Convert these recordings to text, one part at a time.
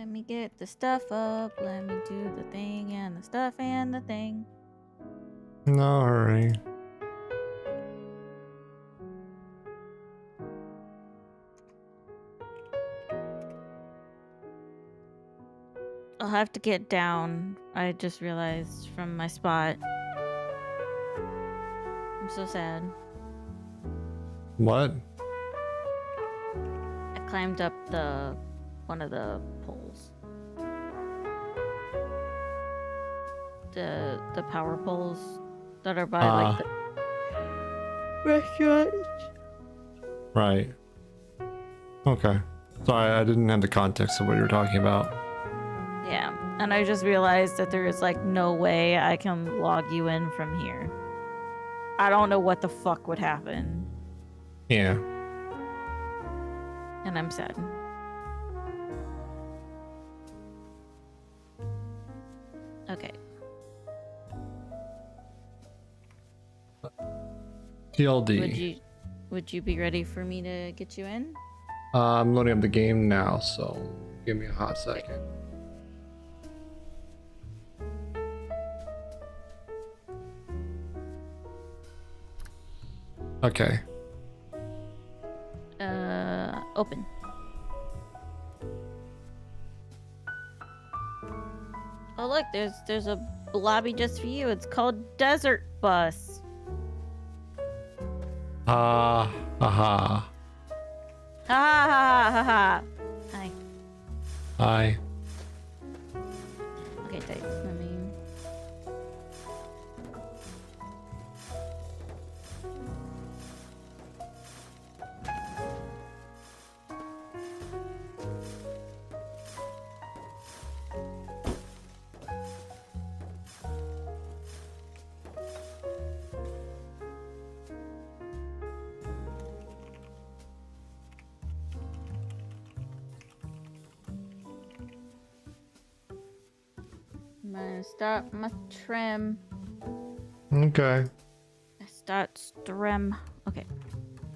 Let me get the stuff up. Let me do the thing and the stuff and the thing. No hurry. I'll have to get down. I just realized from my spot. I'm so sad. What? I climbed up the one of the poles. The the power poles that are by like Ah. the restaurant. Right. Okay. Sorry, I didn't have the context of what you were talking about. Yeah, and I just realized that there is like no way I can log you in from here. I don't know what the fuck would happen, Yeah. and I'm sad. TLD. Would you would you be ready for me to get you in? Uh, I'm loading up the game now, so give me a hot second. Okay. Uh, open. Oh look, there's there's a lobby just for you. It's called Desert Bus. Ah, aha. Ha ha ha ha ha. Hi. Hi. Start my trim. Okay. I start strim. Okay.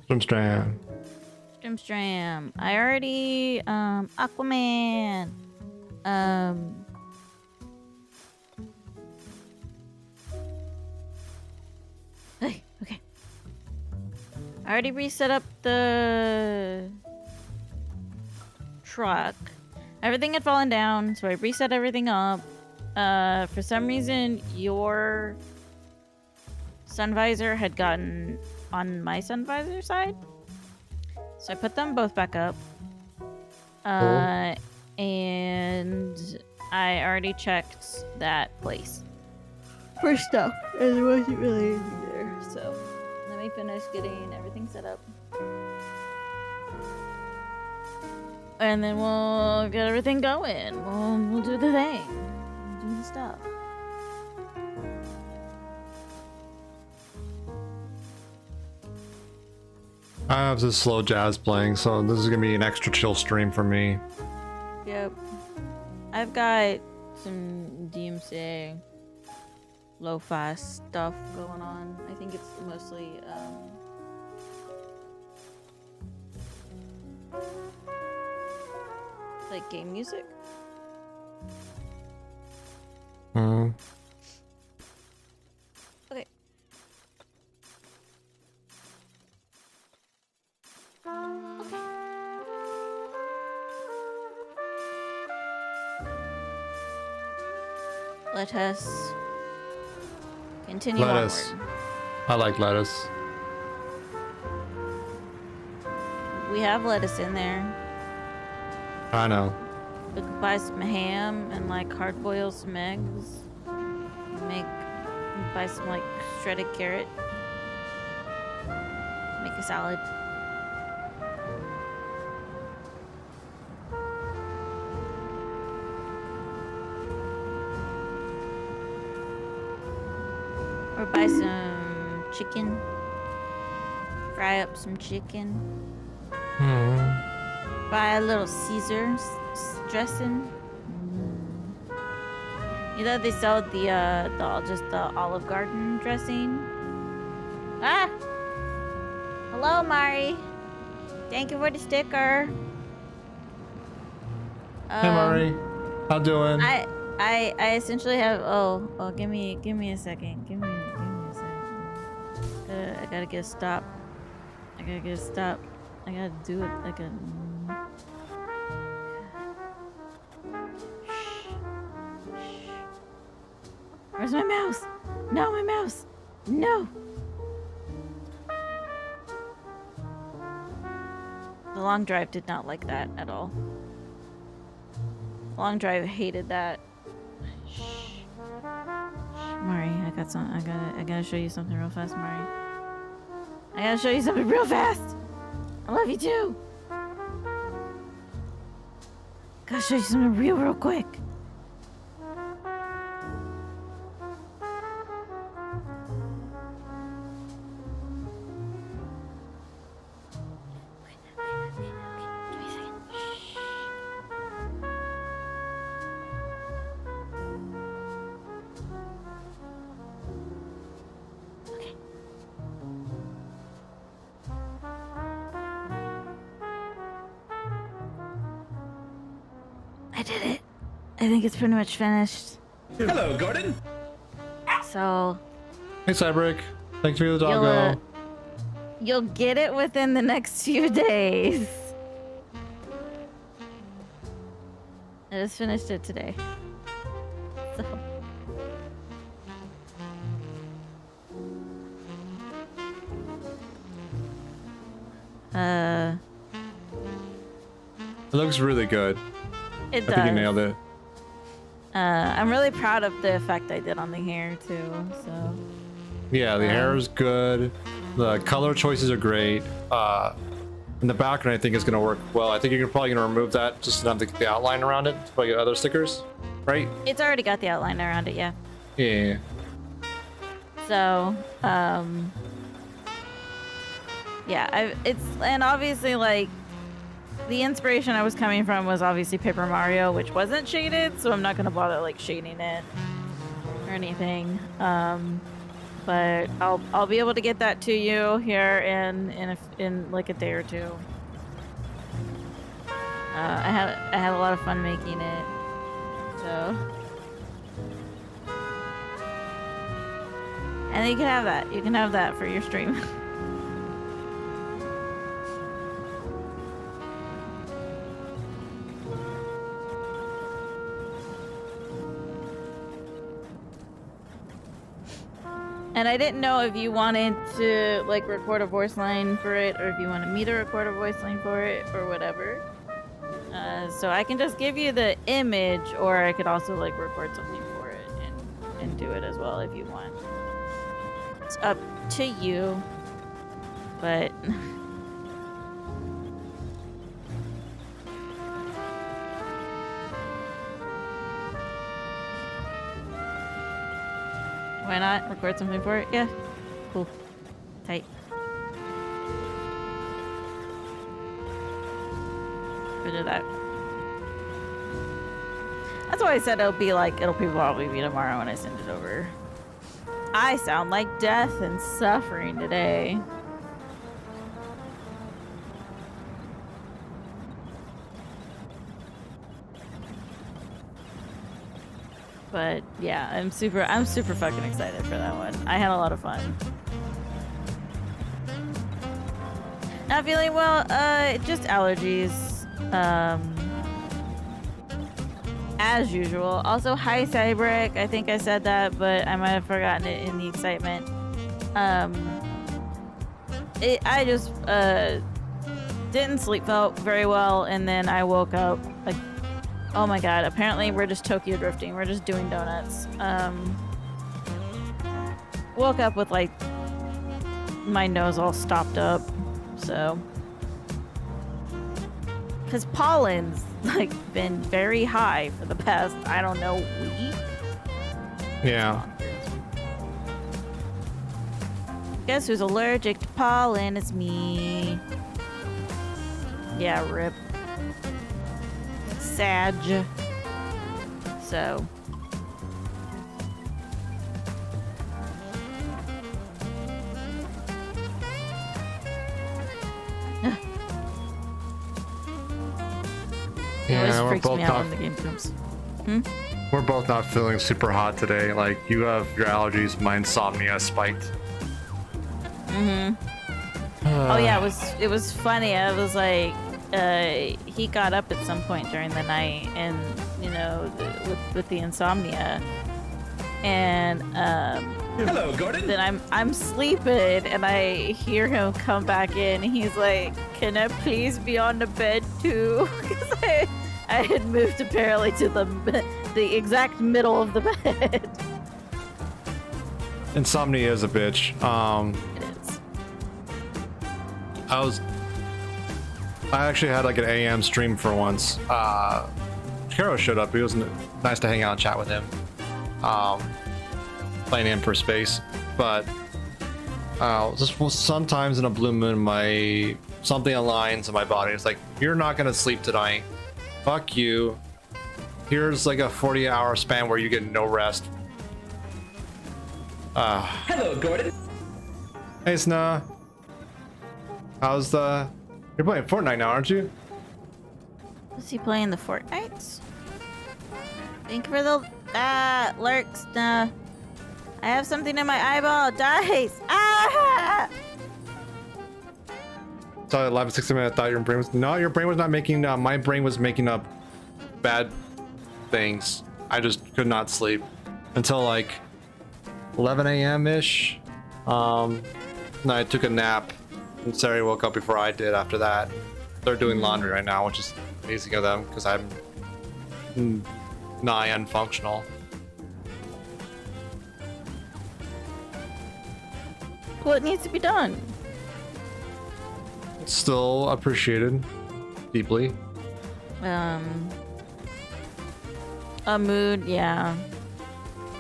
Swimstran. Strim stram. I already um Aquaman. Um Hey, okay. I already reset up the truck. Everything had fallen down, so I reset everything up. Uh for some reason your sun visor had gotten on my sun visor side. So I put them both back up. Uh, and I already checked that place for stuff, and there wasn't really anything there. So let me finish getting everything set up. And then we'll get everything going. We'll, we'll do the thing. The stuff. I have this slow jazz playing, so this is gonna be an extra chill stream for me. Yep. I've got some DMCA lo-fi stuff going on. I think it's mostly um like game music. Hmm. Okay. Okay. Let us continue Lettuce. onward. I like lettuce. We have lettuce in there. I know. We could buy some ham and like hard boil some eggs. Make buy some like shredded carrot. Make a salad. Or buy some chicken. Fry up some chicken. Hmm. Buy a little Caesar s- s- dressing. You know they sell the uh the just the Olive Garden dressing. Ah. Hello, Mari. Thank you for the sticker. hey, Um, Mari. How doing? I I I essentially have oh oh give me give me a second give me give me a second. Uh, I gotta get a stop. I gotta get a stop. I gotta do it like a. Where's my mouse? No, my mouse. No. The long drive did not like that at all. Long drive hated that. Shh. Mari, I got some. I gotta. I gotta show you something real fast, Mari. I gotta show you something real fast. I love you too. Gotta show you something real, real quick. Think it's pretty much finished. Hello, Gordon. So hey, Cybrick. Thanks for the you'll doggo. uh, you'll get it within the next few days. I just finished it today. So uh It looks really good. it I does. think you nailed it. Uh, I'm really proud of the effect I did on the hair too. So Yeah, the Um, hair is good. The color choices are great. Uh, in the background, I think is going to work well. I think you're probably going to remove that just to have the, the outline around it, like other stickers, right? it's already got the outline around it, yeah. Yeah. So, um, yeah, I, it's and obviously like the inspiration I was coming from was obviously Paper Mario, which wasn't shaded, so I'm not gonna bother like shading it or anything. Um, but I'll I'll be able to get that to you here in in a, in like a day or two. Uh, I had I had a lot of fun making it, so. And you can have that. You can have that for your stream. and I didn't know if you wanted to like record a voice line for it or if you wanted me to record a voice line for it or whatever. Uh, so I can just give you the image or I could also like record something for it and, and do it as well if you want. It's up to you. But why not record something for it? Yeah. Cool. Tight. We do that. That's why I said it'll be like it'll probably be tomorrow when I send it over. I sound like death and suffering today. But yeah, I'm super I'm super fucking excited for that one. I had a lot of fun. Not feeling well, uh just allergies. Um as usual. Also, hi Cybrick. I think I said that, but I might have forgotten it in the excitement. Um, it, I just uh, didn't sleep very well, and then I woke up like, oh my god! Apparently, we're just Tokyo drifting. We're just doing donuts. Um, woke up with like my nose all stopped up, so because pollen's like been very high for the past I don't know week. Yeah. Guess who's allergic to pollen? It's me. Yeah, rip. Sag. So. Yeah, we're both not when the game comes. we're both not feeling super hot today. Like you have your allergies, my insomnia spiked. Mm-hmm. Oh yeah, it was it was funny. I was like, uh, he got up at some point during the night, and you know, the, with with the insomnia, and um, Hello, Gordon. then I'm I'm sleeping, and I hear him come back in. He's like, "Can I please be on the bed too?" Because I I had moved apparently to the the exact middle of the bed. Insomnia is a bitch. Um, it is. I was. I actually had like an AM stream for once. Uh, Karo showed up. It was nice to hang out and chat with him. Um, playing in for space, but uh, just well, sometimes in a blue moon, my something aligns in my body. It's like you're not gonna sleep tonight. Fuck you. Here's like a 40 hour span where you get no rest. Uh, Hello, Gordon. Hey, Sna. How's the... You're playing Fortnite now, aren't you? Is he playing the Fortnite? Thank you for the ah lurks. Nah. I have something in my eyeball. Dice. Ah! So 11, 60 minutes, I thought your brain was... No, your brain was not making... Uh, my brain was making up bad things. I just could not sleep until like 11 a.m.-ish. Um, and I took a nap. Sari woke up before I did after that. They're doing laundry right now, which is amazing of them because I'm nigh unfunctional. What needs to be done? Still appreciated deeply. Um. A mood, yeah.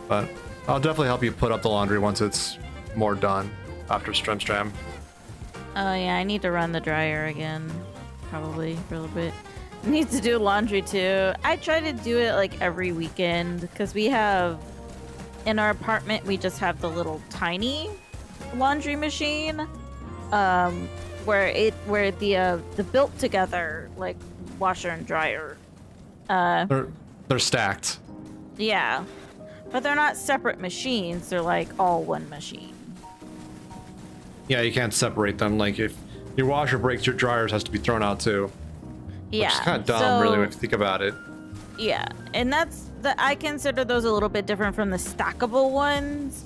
But I'll definitely help you put up the laundry once it's more done after Stremstram. Oh yeah, I need to run the dryer again, probably for a little bit. Need to do laundry too. I try to do it like every weekend because we have in our apartment we just have the little tiny laundry machine, um, where it where the uh, the built together like washer and dryer. Uh, They're they're stacked. yeah, but they're not separate machines. They're like all one machine. Yeah, you can't separate them. Like if your washer breaks, your dryers has to be thrown out too. Yeah, Which is kind of dumb, so- really, if you think about it. Yeah, and that's the I consider those a little bit different from the stackable ones.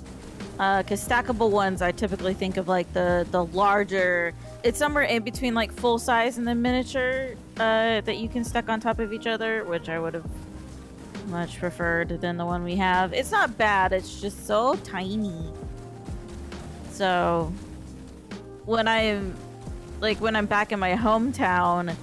Because stackable ones, I typically think of like the the larger. It's somewhere in between like full size and the miniature uh, that you can stack on top of each other, which I would have much preferred than the one we have. It's not bad. It's just so tiny. So when I'm like when I'm back in my hometown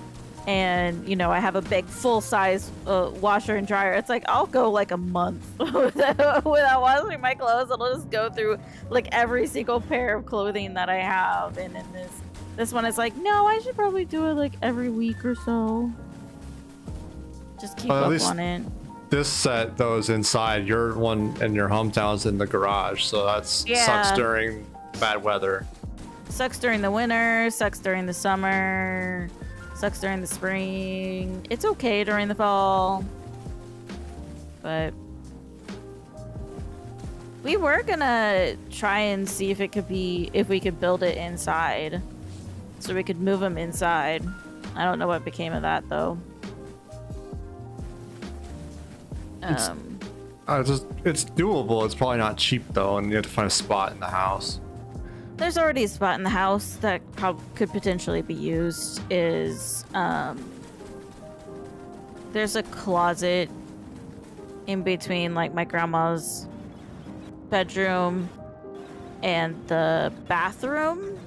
and you know I have a big full size uh, washer and dryer. It's like I'll go like a month without, without washing my clothes. It'll just go through like every single pair of clothing that I have. And in this this one is like, no, I should probably do it like every week or so. Just keep Well, up least- on it. This set though is inside. Your one in your hometown is in the garage, so that's Yeah. sucks during bad weather. Sucks during the winter. Sucks during the summer. Sucks during the spring. It's okay during the fall. But we were gonna try and see if it could be if we could build it inside, so we could move them inside. I don't know what became of that though. It's- Um, Uh, it's just it's doable. It's probably not cheap though, and you have to find a spot in the house. There's already a spot in the house that could potentially be used. Is um, there's a closet in between like my grandma's bedroom and the bathroom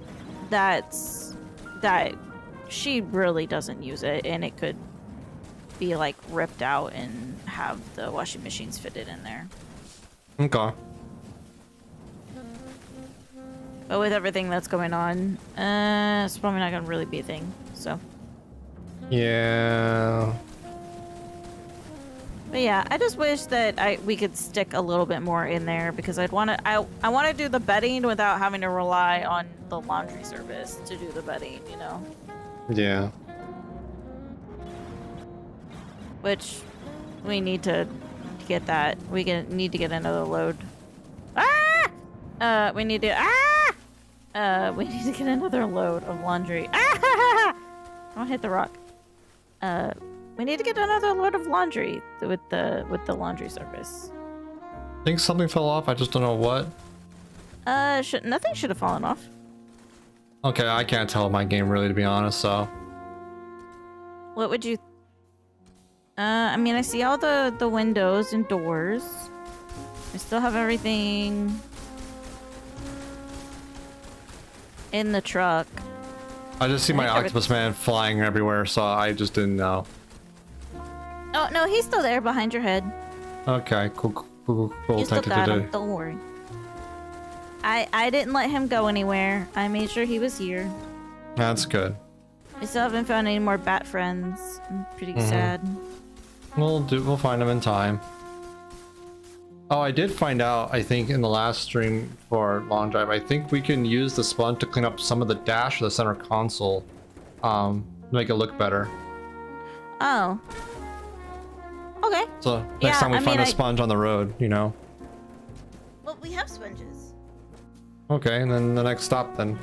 that's that she really doesn't use it and it could be like ripped out and have the washing machines fitted in there Okay. But with everything that's going on uh it's probably not gonna really be a thing so Yeah. But yeah, I just wish that I we could stick a little bit more in there because I'd want to I I want to do the bedding without having to rely on the laundry service to do the bedding, you know. Yeah. which we need to get that. We get, need to get another load. Ah! Uh, we need to. Ah! Uh, we need to get another load of laundry. Ah! Don't hit the rock. Uh, we need to get another load of laundry with the with the laundry service. I think something fell off. I just don't know what. Uh, should nothing should have fallen off. Okay, I can't tell my game really, to be honest. So. What would you? Uh, I mean, I see all the the windows and doors. I still have everything in the truck. I just see I my octopus man flying everywhere, so I just didn't know. Oh no, he's still there behind your head. Okay, cool, cool, cool, cool. You still got him. do. Don't worry. I I didn't let him go anywhere. I made sure he was here. That's good. I still haven't found any more bat friends. I'm pretty Mhm. sad. We'll do. We'll find them in time. Oh, I did find out. I think in the last stream for long drive, I think we can use the sponge to clean up some of the dash of the center console, um, to make it look better. Oh. Okay. So next Yeah, time we I find mean, a I- sponge on the road, you know. Well, we have sponges. Okay, and then the next stop then.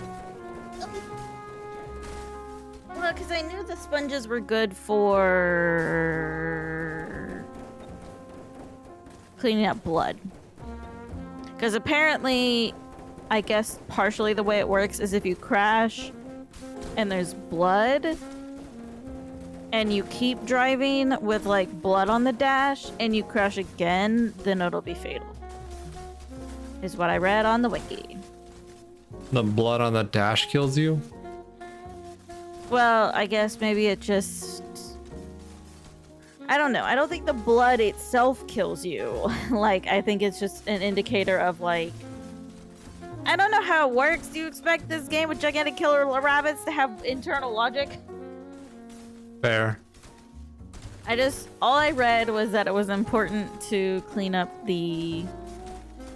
Well, because I knew the sponges were good for cleaning up blood. Because apparently, I guess partially the way it works is if you crash and there's blood and you keep driving with like blood on the dash and you crash again, then it'll be fatal. Is what I read on the wiki. The blood on the dash kills you. Well, I guess maybe it just. I don't know. I don't think the blood itself kills you. like, I think it's just an indicator of, like. I don't know how it works. Do you expect this game with gigantic killer rabbits to have internal logic? Fair. I just. All I read was that it was important to clean up the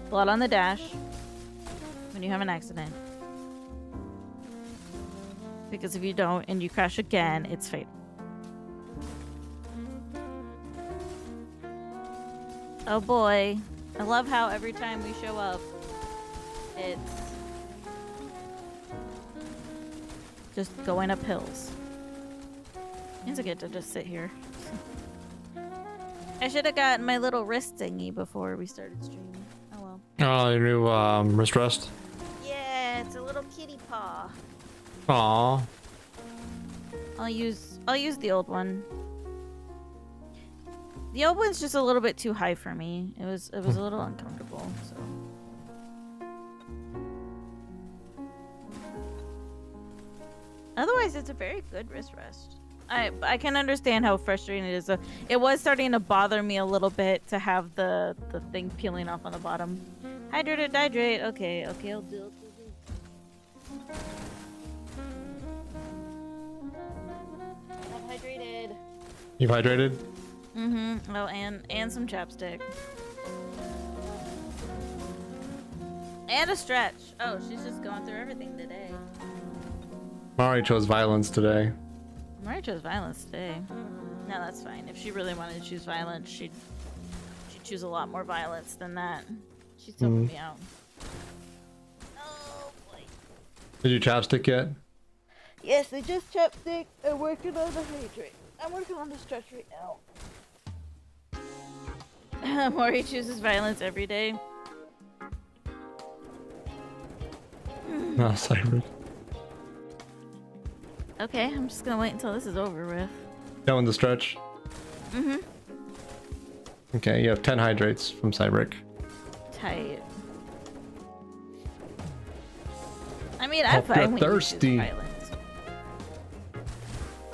blood on the dash when you have an accident. Because if you don't and you crash again, it's fatal. Oh boy. I love how every time we show up, it's just going up hills. It's a good to just sit here. I should have gotten my little wrist thingy before we started streaming. Oh well. Oh, your new um, wrist rest. Yeah, it's a little kitty paw. Aw. I'll use I'll use the old one. The old one's just a little bit too high for me. It was it was a hmm. little uncomfortable, so Otherwise, it's a very good wrist rest. I I can understand how frustrating it is. It was starting to bother me a little bit to have the the thing peeling off on the bottom. Hydrate or dihydrate. Okay, okay, I'll do. I'll do. I'm hydrated. You've hydrated? Mm-hmm. Oh, and and some chapstick. And a stretch. Oh, she's just going through everything today. Mari chose violence today. Mari chose violence today. No, that's fine. If she really wanted to choose violence, she'd she'd choose a lot more violence than that. She's helping Mhm. me out. Oh boy. Did you chapstick yet? Yes, I just chapstick. I'm working on the hydrate. I'm working on the stretch right now. Mari chooses violence every day. No, sorry. Okay, I'm just gonna wait until this is over with. That Going the stretch. Mm-hmm. Okay, you have 10 hydrates from Cybrick. Tight. I mean, I Hope find thirsty. violence.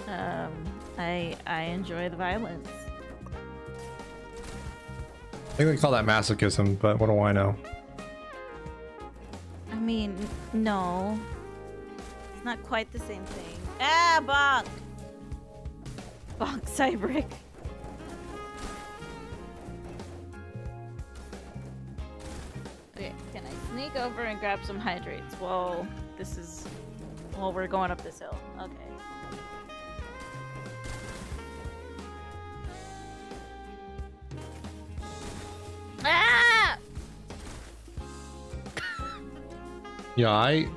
Um, I I enjoy the violence. I think they call that masochism, but what do I know? I mean, no. It's not quite the same thing. Ah, bonk! Bonk Cybrick. Okay, can I sneak over and grab some hydrates while this is... while we're going up this hill? Okay. Ah! Yeah, I.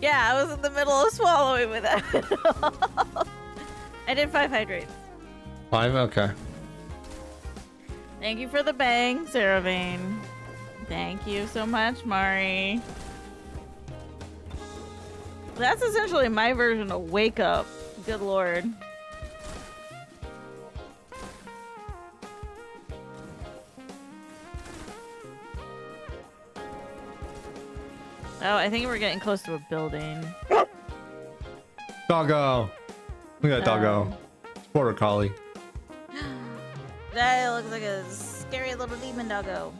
Yeah, I was in the middle of swallowing with that. I did five hydrates. Five? Okay. Thank you for the bang, Saravane. Thank you so much, Mari. That's essentially my version of wake up. Good lord. Oh, I think we're getting close to a building. Doggo. Look at that doggo. Um, Border collie. That looks like a scary little demon doggo.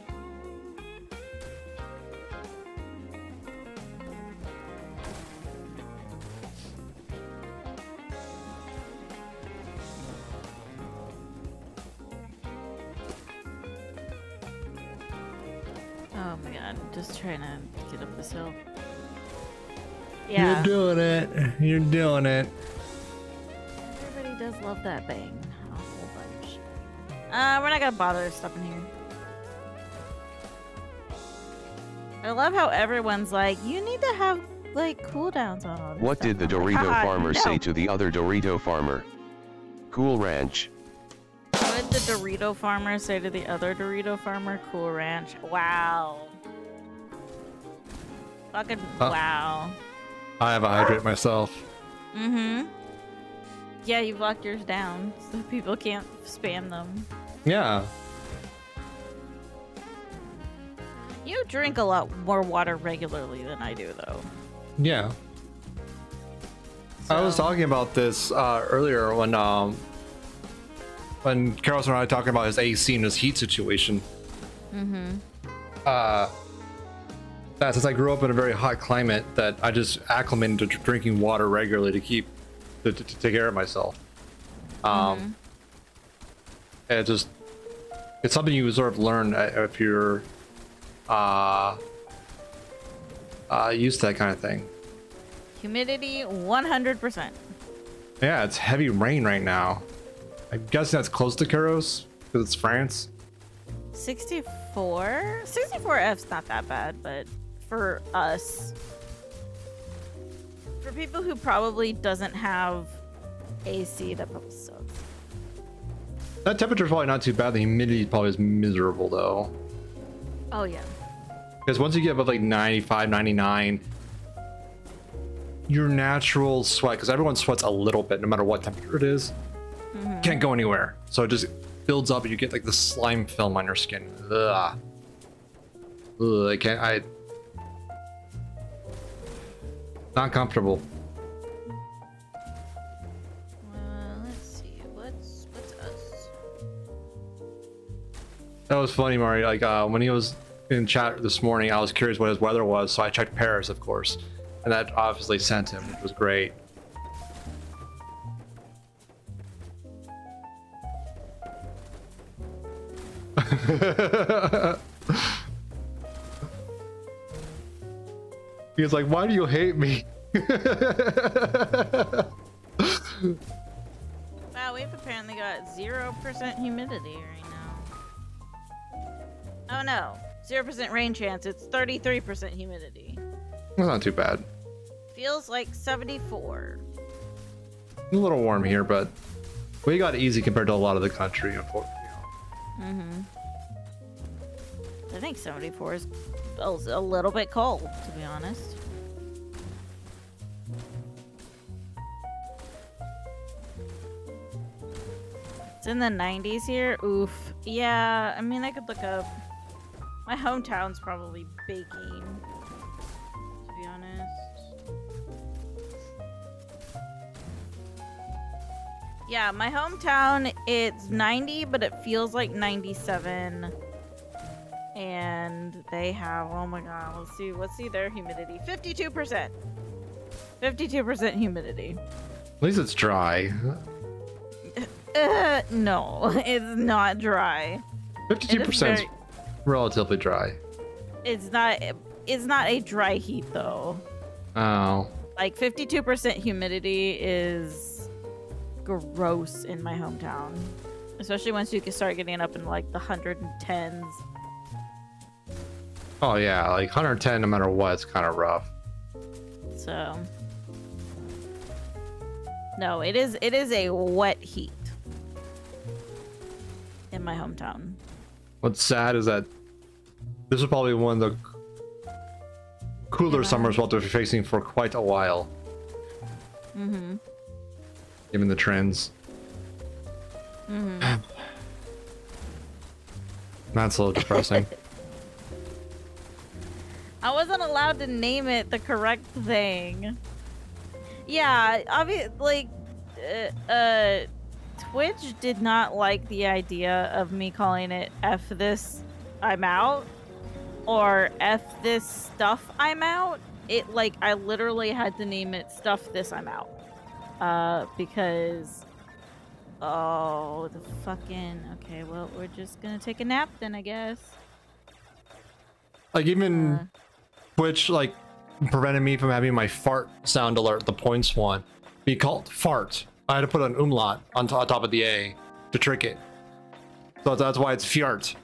Oh my god, just trying to get up this hill. Yeah, You're doing it. You're doing it. everybody does love that bang. A whole bunch. Uh, we're not gonna bother stopping here. I love how everyone's like, you need to have like cooldowns on all this What stuff." did the I'm like, Dorito farmer no." say to the other Dorito farmer? Cool Ranch. What did the Dorito farmer say to the other Dorito farmer? Cool Ranch. Wow. Fucking Uh. wow. I have a hydrate myself. Mm-hmm. Yeah, you've locked yours down so people can't spam them. Yeah. You drink a lot more water regularly than I do, though. Yeah. I was talking about this uh, earlier when um when Carlos and I were talking about his AC and his heat situation. Mm-hmm. Uh, that since I grew up in a very hot climate, that I just acclimated to drinking water regularly to keep to, to, to take care of myself. Um, and it just it's something you sort of learn uh, if you're uh, uh, used to that kind of thing. Humidity 100%. Yeah, it's heavy rain right now. I'm guessing that's close to Caros because it's France. 64? 64F's not that bad, but for us, for people who probably doesn't have AC, that probably sucks. That temperature's probably not too bad. The humidity probably is miserable though. Oh, yeah. Because once you get above like 95, 99, your natural sweat, because everyone sweats a little bit no matter what temperature it is, can't go anywhere. So it just builds up and you get like the slime film on your skin. Ugh. Ugh, I can't, I. Not comfortable. Uh, let's see. What's what's us? That was funny, Mari. Like uh, when he was in chat this morning, I was curious what his weather was, so I checked Paris, of course, and that obviously sent him, which was great. he was like, "Why do you hate me?" Wow, we've apparently got 0% humidity right now. Oh no, 0% rain chance. It's 33% humidity. That's not too bad. Feels like 74. A little warm here, but we got easy compared to a lot of the country, unfortunately. Mm-hmm. I think 74 is a a little bit cold, to be honest. It's in the 90s here. Oof. Yeah, I mean, I could look up. My hometown's probably baking, Yeah, my hometown, it's 90, but it feels like 97. And they have, oh my god, let's see, let's see their humidity. 52%. 52% humidity. At least it's dry. Uh, no, it's not dry. It Fifty-two is percent very- relatively dry. It's not, it's not a dry heat though. Oh, Like 52% humidity is gross in my hometown. Especially once you can start getting up in like the 110s. Oh yeah, like 110 no matter what, it's kind of rough. So no, it is it is a wet heat in my hometown. What's sad is that this is probably one of the cooler Yeah. summers we'll have to be facing for quite a while, Mm-hmm. Given the trends. Mm-hmm. That's a little depressing. I wasn't allowed to name it the correct thing. Yeah, obviously, like, uh, uh, Twitch did not like the idea of me calling it F this, I'm out, or F this stuff, I'm out. It, like, I literally had to name it Stuff This, I'm Out. Uh, because, oh, the fucking, okay, well, we're just gonna take a nap then, I guess. like even Uh, Twitch like prevented me from having my fart sound alert, the points one, be called fart. I had to put an umlaut on, on top of the A to trick it. So that's why it's fjart.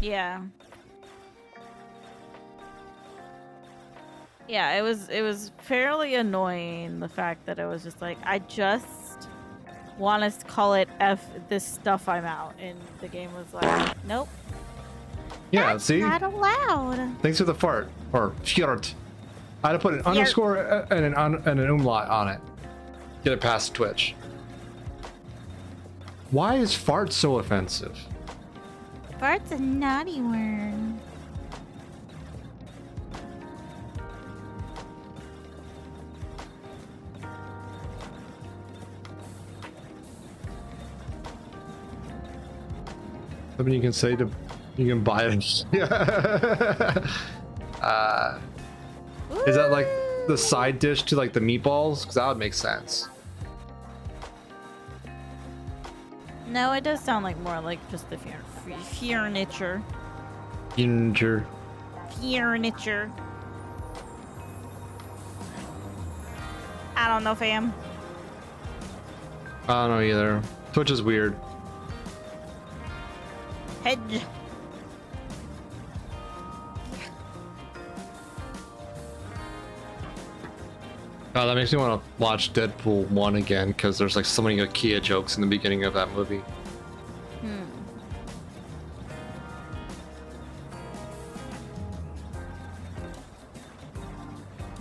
Yeah. Yeah, it was it was fairly annoying the fact that it was just like I just want us to call it F this stuff I'm out and the game was like nope Yeah, that's see? not allowed Thanks for the fart or fjart. I had to put an underscore uh, and an un- and an umlaut on it. Get it past Twitch. Why is fart so offensive? fart's a naughty word Something you can say to you can buy it. uh, is that like the side dish to like the meatballs? Because that would make sense. no it does sound like more like just the fear furniture Ginger. furniture I don't know fam I don't know either. Twitch is weird. Hedge Oh, that makes me want to watch Deadpool 1 again because there's like so many IKEA jokes in the beginning of that movie. Hmm.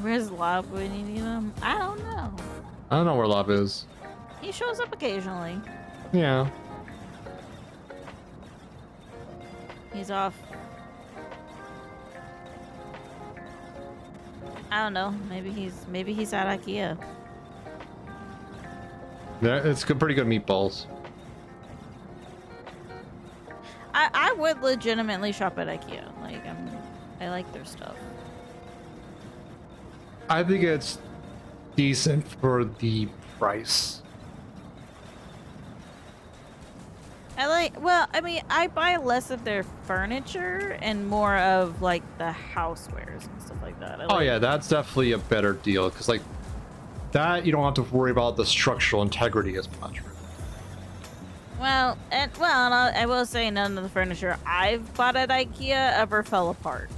Where's Lob when you need him? I don't know. I don't know where Love is. He shows up occasionally. Yeah. He's off. I don't know. Maybe he's maybe he's at IKEA. Yeah, it's good, pretty good meatballs. I I would legitimately shop at IKEA. Like I'm, I like their stuff. I think it's decent for the price. I like. Well, I mean, I buy less of their furniture and more of like the housewares and stuff like that. Oh yeah, that's definitely a better deal because like that you don't have to worry about the structural integrity as much. Well, and well, and I, I will say none of the furniture I've bought at IKEA ever fell apart.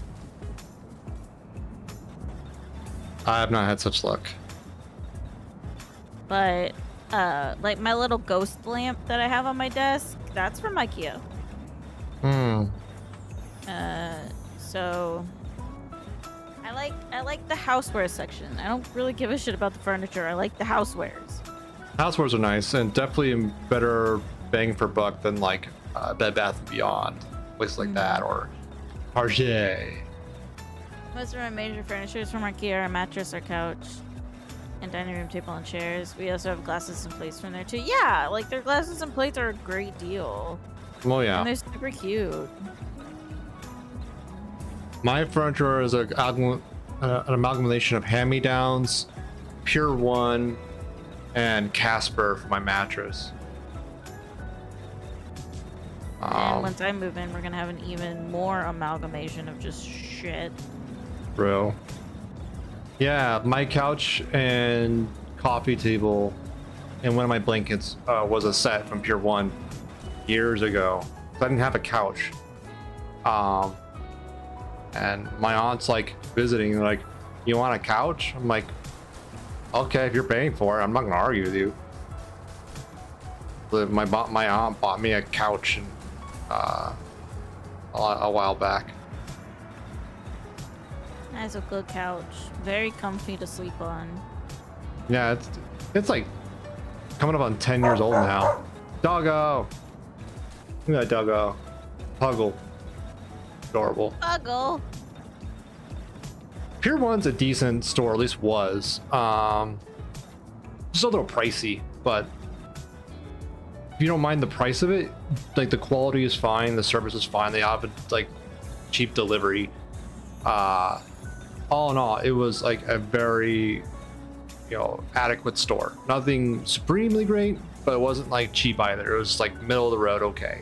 I have not had such luck. But uh, like my little ghost lamp that I have on my desk, that's from IKEA. Hmm. Uh, so I like I like the houseware section. I don't really give a shit about the furniture. I like the housewares. Housewares are nice and definitely better bang for buck than like uh, Bed Bath and Beyond, places like that, or Target. Most of my major furniture is from IKEA: a mattress, or couch, and dining room table and chairs. We also have glasses and plates from there too. Yeah, like their glasses and plates are a great deal, Oh yeah. and they're super cute. My furniture is a, uh, an amalgamation of hand-me-downs, Pier 1, and Casper for my mattress. and Um, once I move in, we're gonna have an even more amalgamation of just shit. bro. Yeah, my couch and coffee table and one of my blankets uh, was a set from Pier 1 years ago. I didn't have a couch. Um, And my aunt's like visiting, like, "You want a couch?" I'm like, "Okay, if you're paying for it, I'm not gonna argue with you." My my aunt bought me a couch and, uh, a, a while back. That's a good couch. Very comfy to sleep on. Yeah, it's it's like coming up on 10 years old now. Doggo! Look at that doggo. Puggle. Adorable. Uggle. Pier 1's a decent store, at least was. Um, just a little pricey, but if you don't mind the price of it, like the quality is fine, the service is fine, they have like cheap delivery. Uh, all in all, it was like a very, you know, adequate store. Nothing supremely great, but it wasn't like cheap either. It was like middle of the road, okay.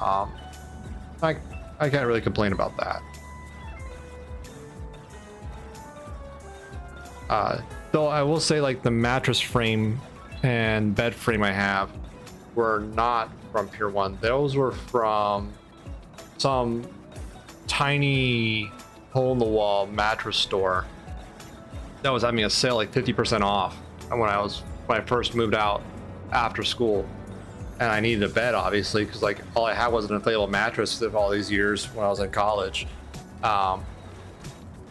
Um, I I can't really complain about that. Uh, though I will say, like the mattress frame and bed frame I have were not from Pier One. Those were from some tiny hole in the wall mattress store that was having a sale like 50% off when I was when I first moved out after school. And I needed a bed, obviously, because like all I had was an inflatable mattress of all these years when I was in college. Um,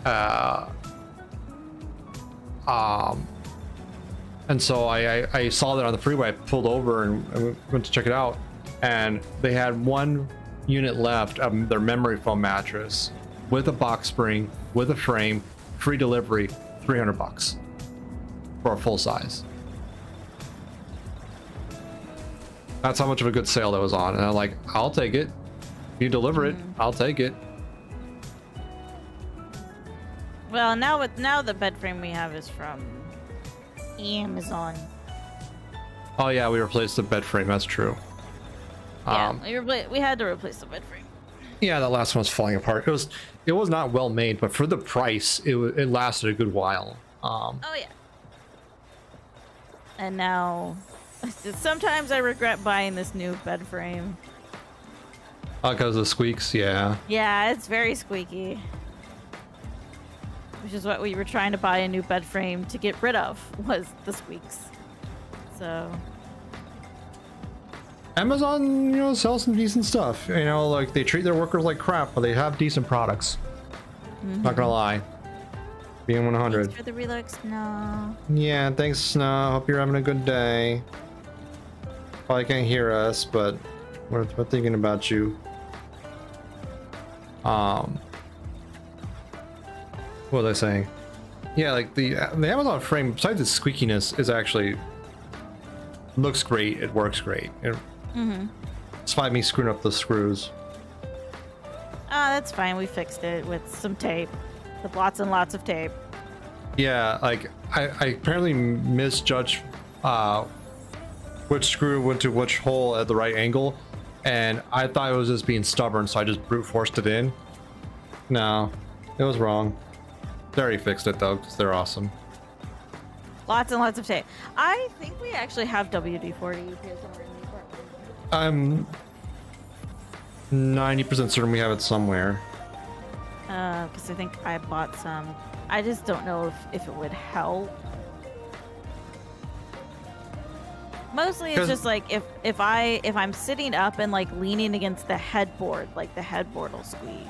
uh, um, and so I, I, I saw that on the freeway. I pulled over and I went to check it out, and they had one unit left of their memory foam mattress with a box spring, with a frame, free delivery, 300 bucks for a full size. That's how much of a good sale that was on, and I'm like, I'll take it. You deliver it, I'll take it. Well, now with now the bed frame we have is from Amazon. Oh yeah, we replaced the bed frame. That's true. Yeah, Um, we, we had to replace the bed frame. Yeah, that last one was falling apart. It was it was not well made, but for the price, it it lasted a good while. Um, Oh yeah. And now, sometimes I regret buying this new bed frame. because of the squeaks, yeah. Yeah, it's very squeaky. Which is what we were trying to buy a new bed frame to get rid of was the squeaks. So Amazon, you know, sells some decent stuff. You know, like they treat their workers like crap, but they have decent products. Not gonna lie. Being 100. thanks for the relux. No. Yeah, thanks, Snow. Hope you're having a good day. Probably can't hear us, but we're, we're thinking about you. Um, what was I saying? Yeah, like the the Amazon frame, besides its squeakiness, is actually looks great. It works great. It, Despite me screwing up the screws. Ah, that's fine. We fixed it with some tape. With lots and lots of tape. Yeah, like I, I apparently misjudged uh, which screw went to which hole at the right angle, and I thought it was just being stubborn, so I just brute forced it in. No, it was wrong. They already fixed it though, because they're awesome. Lots and lots of tape. I think we actually have WD-40 here I'm 90% certain we have it somewhere. because Uh, I think I bought some. I just don't know if, if it would help. Mostly, it's just like if if I if I'm sitting up and like leaning against the headboard, like the headboard will squeak.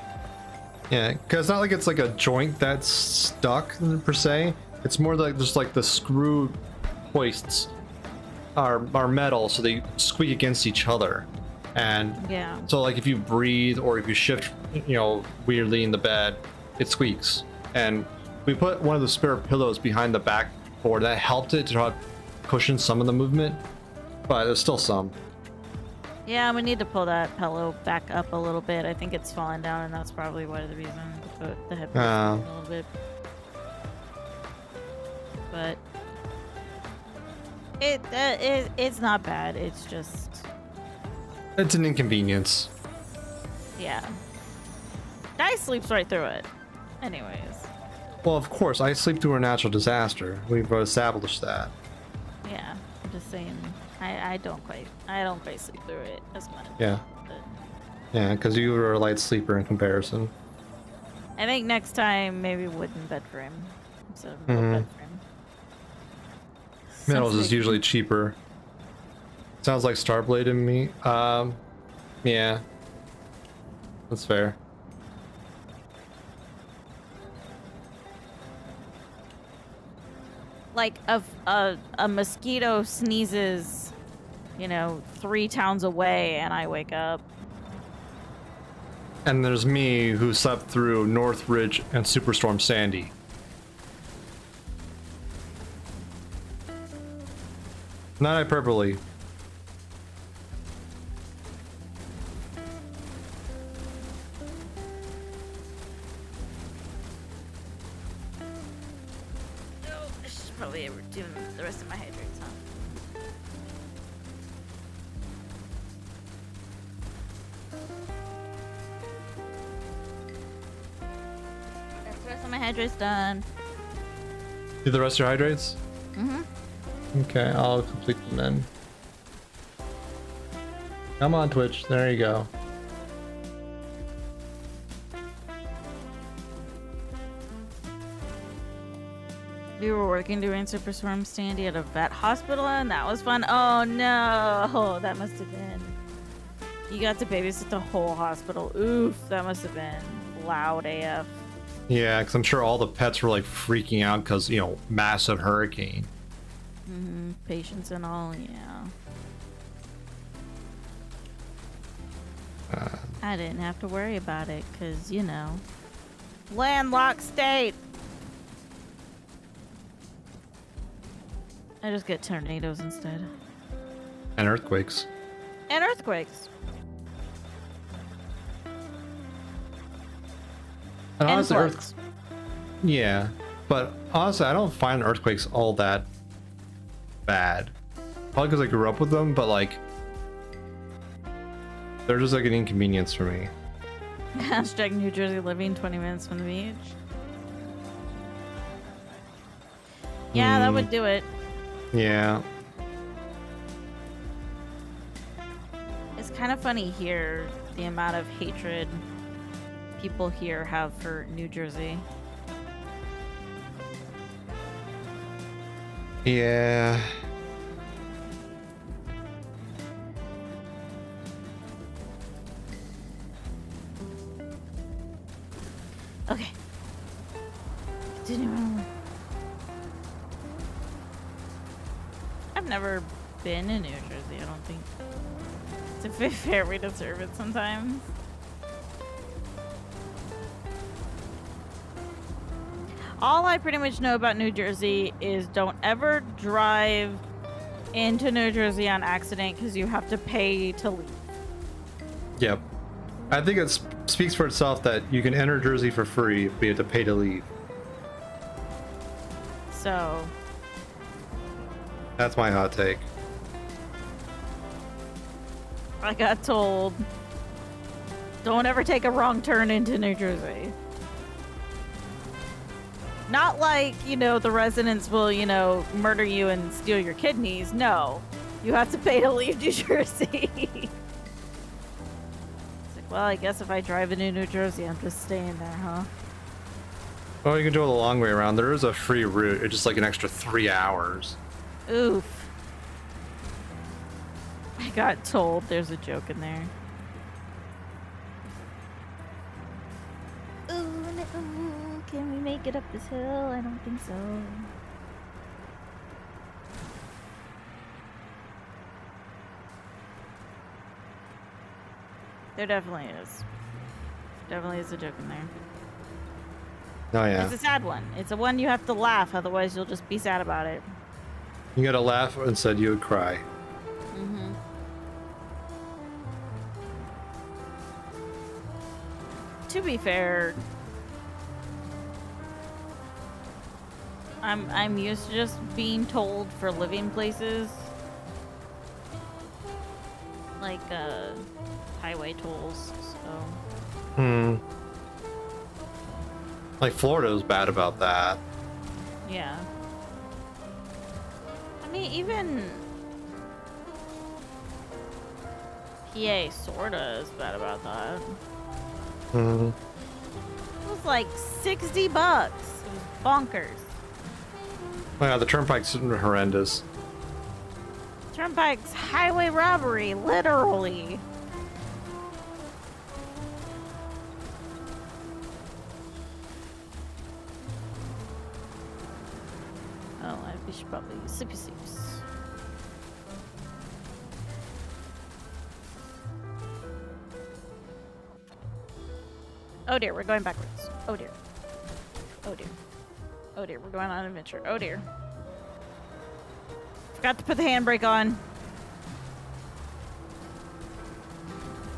Yeah, because it's not like it's like a joint that's stuck per se. It's more like just like the screw hoists are are metal, so they squeak against each other. And Yeah. so like if you breathe or if you shift, you know, weirdly in the bed, it squeaks. And we put one of the spare pillows behind the backboard that helped it to try to cushion some of the movement, but there's still some. Yeah, we need to pull that pillow back up a little bit. I think it's fallen down, and that's probably one of the reasons put the headboard Ah. a little bit. But it, uh, it it's not bad. It's just It's an inconvenience. yeah. Guy sleeps right through it. Anyways, Well, of course, I sleep through a natural disaster. We've established that. yeah. I'm just saying. I I don't quite I don't quite sleep through it as much. Yeah. But Yeah, because you were a light sleeper in comparison. I think next time maybe wooden bed frame instead of metal Mhm. bed Sounds is usually cheaper. Sounds like Starblade to me. Um, yeah. That's fair. like a, a a mosquito sneezes, you know, three towns away, and I wake up. And there's me who slept through Northridge and Superstorm Sandy. Not hyperbole. Oh, I should probably do the rest of my hydrates, huh? That's the rest of my hydrates done. Do the rest of your hydrates? Mm-hmm. Okay, I'll complete them then. Come on, Twitch. There you go. We were working doing Superstorm Sandy at a vet hospital, and that was fun. Oh no, that must have been. You got to babysit the whole hospital. Oof, that must have been loud AF. Yeah, because I'm sure all the pets were like freaking out because, you know, massive hurricane. Hmm Patients and all, yeah. Uh, I didn't have to worry about it, because, you know, landlocked state. I just get tornadoes instead. and earthquakes. And earthquakes. And And honestly, earth- Yeah, but honestly, I don't find earthquakes all that bad. Probably because I grew up with them, but like, they're just like an inconvenience for me. Hashtag New Jersey living 20 minutes from the beach. Yeah, that Hmm. would do it. Yeah, It's kind of funny here the amount of hatred people here have for New Jersey. Yeah. Okay. Continue on. I've never been in New Jersey, I don't think. It's a fa- fair way to serve it sometimes. All I pretty much know about New Jersey is don't ever drive into New Jersey on accident because you have to pay to leave. Yep. I think it speaks for itself that you can enter Jersey for free, but you have to pay to leave. So, That's my hot take. I got told don't ever take a wrong turn into New Jersey. Not like, you know, the residents will, you know, murder you and steal your kidneys. No. You have to pay to leave New Jersey. it's like, well, I guess if I drive into New Jersey, I'm just staying there, huh? Well, you can do it the long way around. There is a free route. It's just like an extra three hours. Oof. I got told there's a joke in there. Make it up this hill? I don't think so. There definitely is. Definitely is a joke in there. Oh yeah. It's a sad one. It's a one you have to laugh, otherwise you'll just be sad about it. You gotta laugh instead you would cry. Mm-hmm. To be fair, I'm I'm used to just being told for living places, like uh, highway tolls. So Hmm. Like Florida Florida's bad about that. yeah. I mean, even PA sorta is bad about that. Hmm. It was like 60 bucks. It was bonkers. Oh, yeah, the turnpike's horrendous. Turnpike's highway robbery, literally. Oh, I should probably sippy sips. Oh dear, we're going backwards. Oh dear. Oh dear. Oh dear, we're going on an adventure. Oh dear. Forgot to put the handbrake on.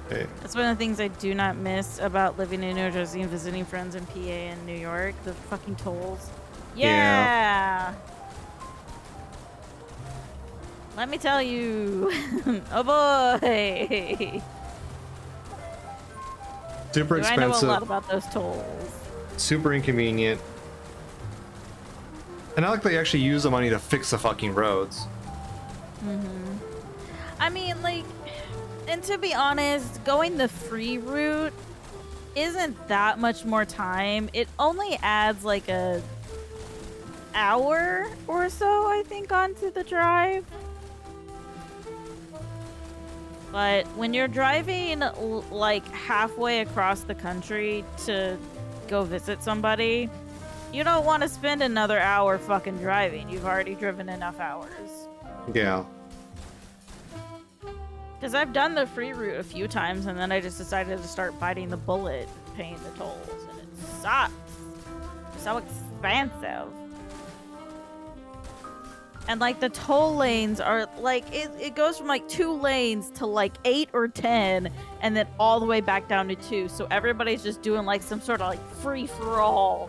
Hey, That's one of the things I do not miss about living in New Jersey and visiting friends in PA and New York. The fucking tolls. Yeah. Yeah. Let me tell you. oh boy. super Do I know a lot about those tolls? super inconvenient. And I like they actually use the money to fix the fucking roads. Mhm. I mean, like, and to be honest, going the free route isn't that much more time. It only adds like a hour or so, I think, onto the drive. But when you're driving like halfway across the country to go visit somebody, you don't want to spend another hour fucking driving. You've already driven enough hours. Yeah. Because I've done the free route a few times, and then I just decided to start biting the bullet, paying the tolls, and it sucks. So expensive. And like the toll lanes are like it, it goes from like two lanes to like eight or ten, and then all the way back down to two. So everybody's just doing like some sort of like free for all.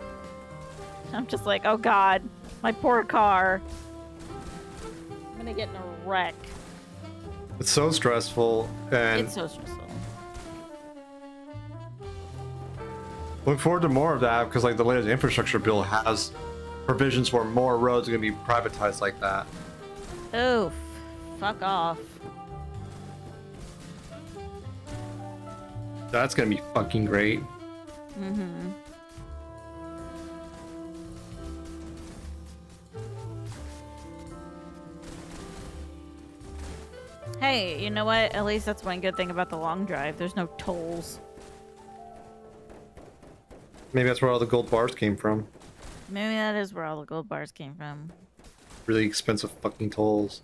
I'm just like, oh god, my poor car. I'm gonna get in a wreck. It's so stressful and It's so stressful. look forward to more of that because like the latest infrastructure bill has provisions where more roads are gonna be privatized like that. Oof. Fuck off. That's gonna be fucking great. Mm-hmm. Hey, you know what? At least that's one good thing about the long drive. There's no tolls. Maybe that's where all the gold bars came from. Maybe that is where all the gold bars came from. Really expensive fucking tolls.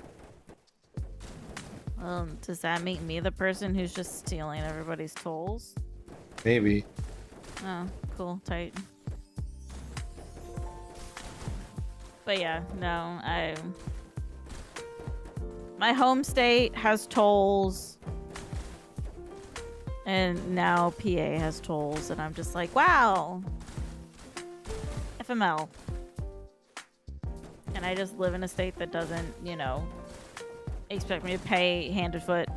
Well, does that make me the person who's just stealing everybody's tolls? Maybe. Oh, cool, tight. But yeah, no, I. My home state has tolls, and now PA has tolls, and I'm just like, wow. FML. And I just live in a state that doesn't, you know, expect me to pay hand and foot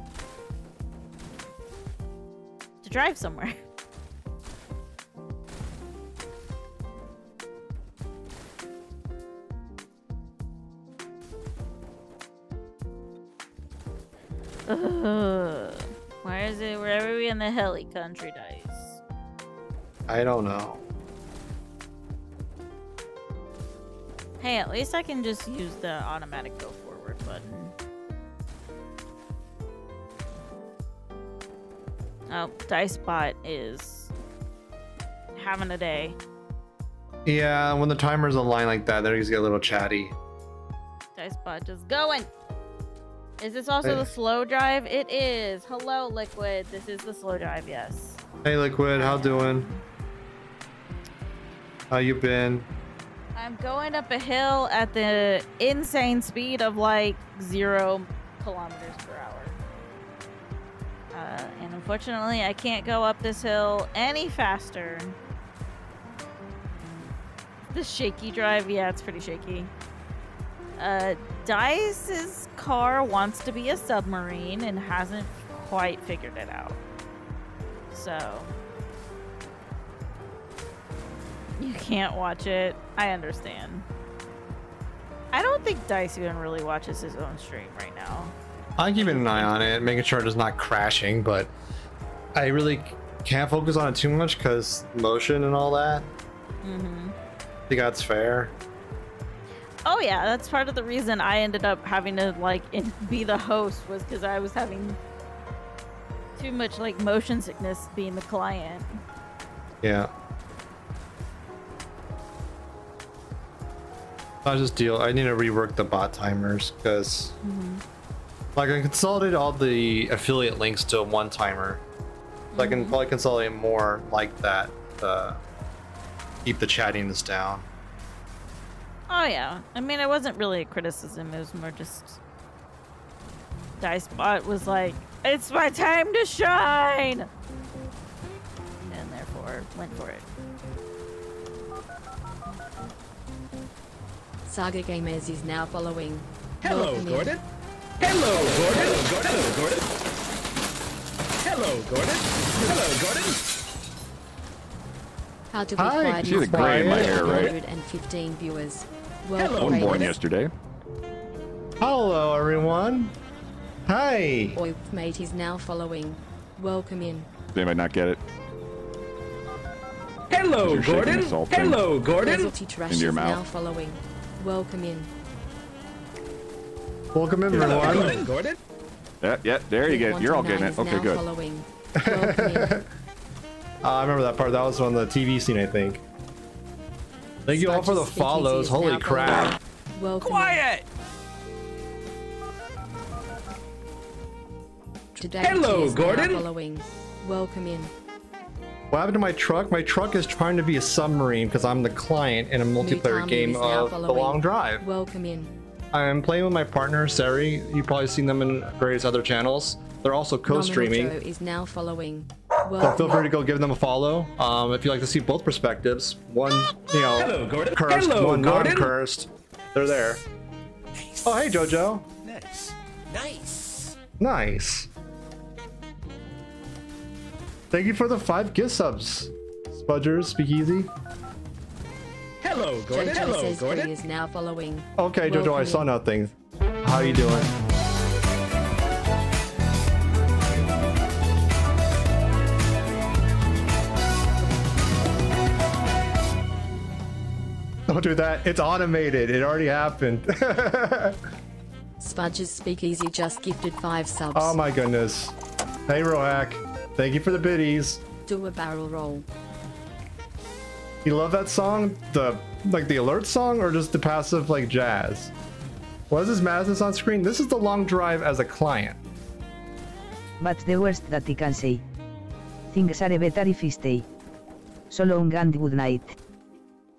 to drive somewhere. Ugh. Where is it? Where are we in the hilly country dice? I don't know. Hey, at least I can just use the automatic go forward button. Oh, Dicebot is having a day. Yeah, when the timer's online like that, they just get a little chatty. Dicebot just going. Is this also Hey. the slow drive? It is. Hello, Liquid. This is the slow drive, yes. Hey Liquid, how doing? How you been? I'm going up a hill at the insane speed of like zero kilometers per hour. Uh, and unfortunately, I can't go up this hill any faster. The shaky drive, yeah, it's pretty shaky. Uh, Dice's car wants to be a submarine and hasn't quite figured it out. So, you can't watch it. I understand. I don't think Dice even really watches his own stream right now. I'm keeping an eye on it, making sure it's not crashing, but I really can't focus on it too much because motion and all that. Mm-hmm. I think that's fair. Oh yeah, that's part of the reason I ended up having to like in- be the host was because I was having too much like motion sickness being the client. Yeah. I'll just deal. I need to rework the bot timers because, mm-hmm. like, I consolidated all the affiliate links to one timer. So I can mm-hmm. probably consolidate more like that to keep the chattiness down. Oh yeah, I mean it wasn't really a criticism. It was more just Dicebot was like, "It's my time to shine," and therefore went for it. Saga Gamers is now following. Hello, Gordon. Hello, Gordon. Hello, Gordon. Hello, Gordon. Hello, Gordon. How to be Hi, quiet. see the is gray in my hair, right? 115 viewers. Hello, Welcome, I was born yesterday. Hello, everyone. Hi. Boy mate is now following. Welcome in. They might not get it. Hello, Gordon. the salt thing. Hello, Gordon. Casualty Trash Into your is now following. Welcome in. Welcome, Hello, everyone. Gordon. Gordon. Yeah, yeah, there you Big get. You're all getting it. Okay, good. Following. Welcome in. Uh, I remember that part. That was on the TV scene, I think. Thank you all for the follows. Holy crap. following. Welcome. Quiet. Today Hello, Gordon. Following. Welcome in. What happened to my truck? My truck is trying to be a submarine because I'm the client in a multiplayer Mutami game is now of The. Long Drive. Welcome in. I'm playing with my partner, Sari. You've probably seen them in various other channels. They're also co-streaming. Nominal Joe is now following. So Welcome feel free to go give them a follow. Um, if you like to see both perspectives, one, you know, Hello, Gordon. cursed, Hello, one Gordon. non-cursed. They're there. Oh, hey, Jojo. Nice. Nice. Nice. Thank you for the five gift subs. Spudgers, speakeasy. Hello, Gordon. JJ Hello, says Gordon. Cree is now following. Okay, Jojo, I saw nothing. How are you doing? Don't do that. It's automated. It already happened. Spudge's Speakeasy just gifted five subs. oh my goodness. Hey, Rohack. Thank you for the biddies. Do a barrel roll. You love that song? The like the alert song or just the passive like jazz? What is this madness on screen? This is the long drive as a client. But the worst that he can say. Things are better if he stay. So long and good night.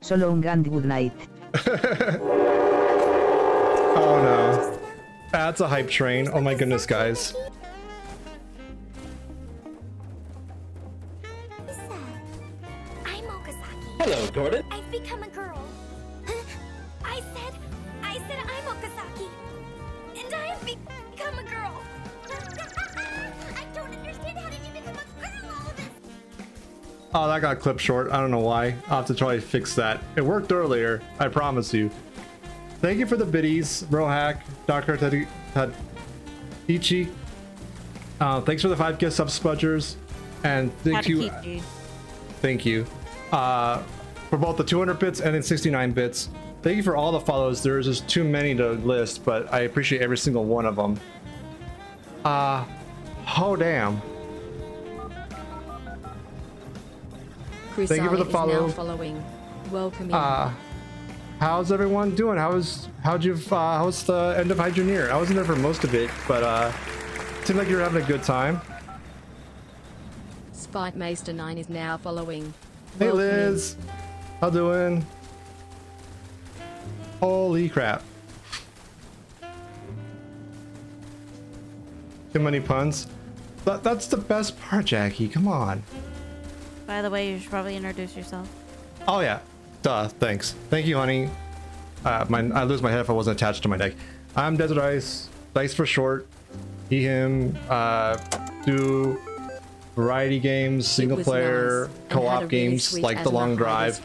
So long and good night. Oh no. That's a hype train. Oh my goodness, guys. Hello, Gordon. I've become a Oh, that got clipped short. I don't know why. I'll have to try to fix that. It worked earlier. I promise you. Thank you for the biddies, Rohack, Dr. Tadi- Tadichi. Uh, thanks for the five gift subs, Spudgers. And thank you. Hatakichi. Thank you. Uh, for both the 200 bits and the 69 bits. Thank you for all the follows. There's just too many to list, but I appreciate every single one of them. Uh, oh damn. Thank you for the follow. following. Welcome in. Uh, how's everyone doing? How's how'd you uh, how's the end of Hydroneer? I wasn't there for most of it, but uh, seemed like you were having a good time. Spite Maester 9 is now following. Hey Welcome in. Liz, how doing? Holy crap! Too many puns. That, that's the best part, Jackie. Come on. By the way, you should probably introduce yourself. Oh yeah. Duh. Thanks. Thank you, honey. Uh, my I lose my head if I wasn't attached to my deck. I'm Desert Ice. Dice for short. He him. Uh, do variety games, single player, nice, and had a co-op really games like The Long Drive.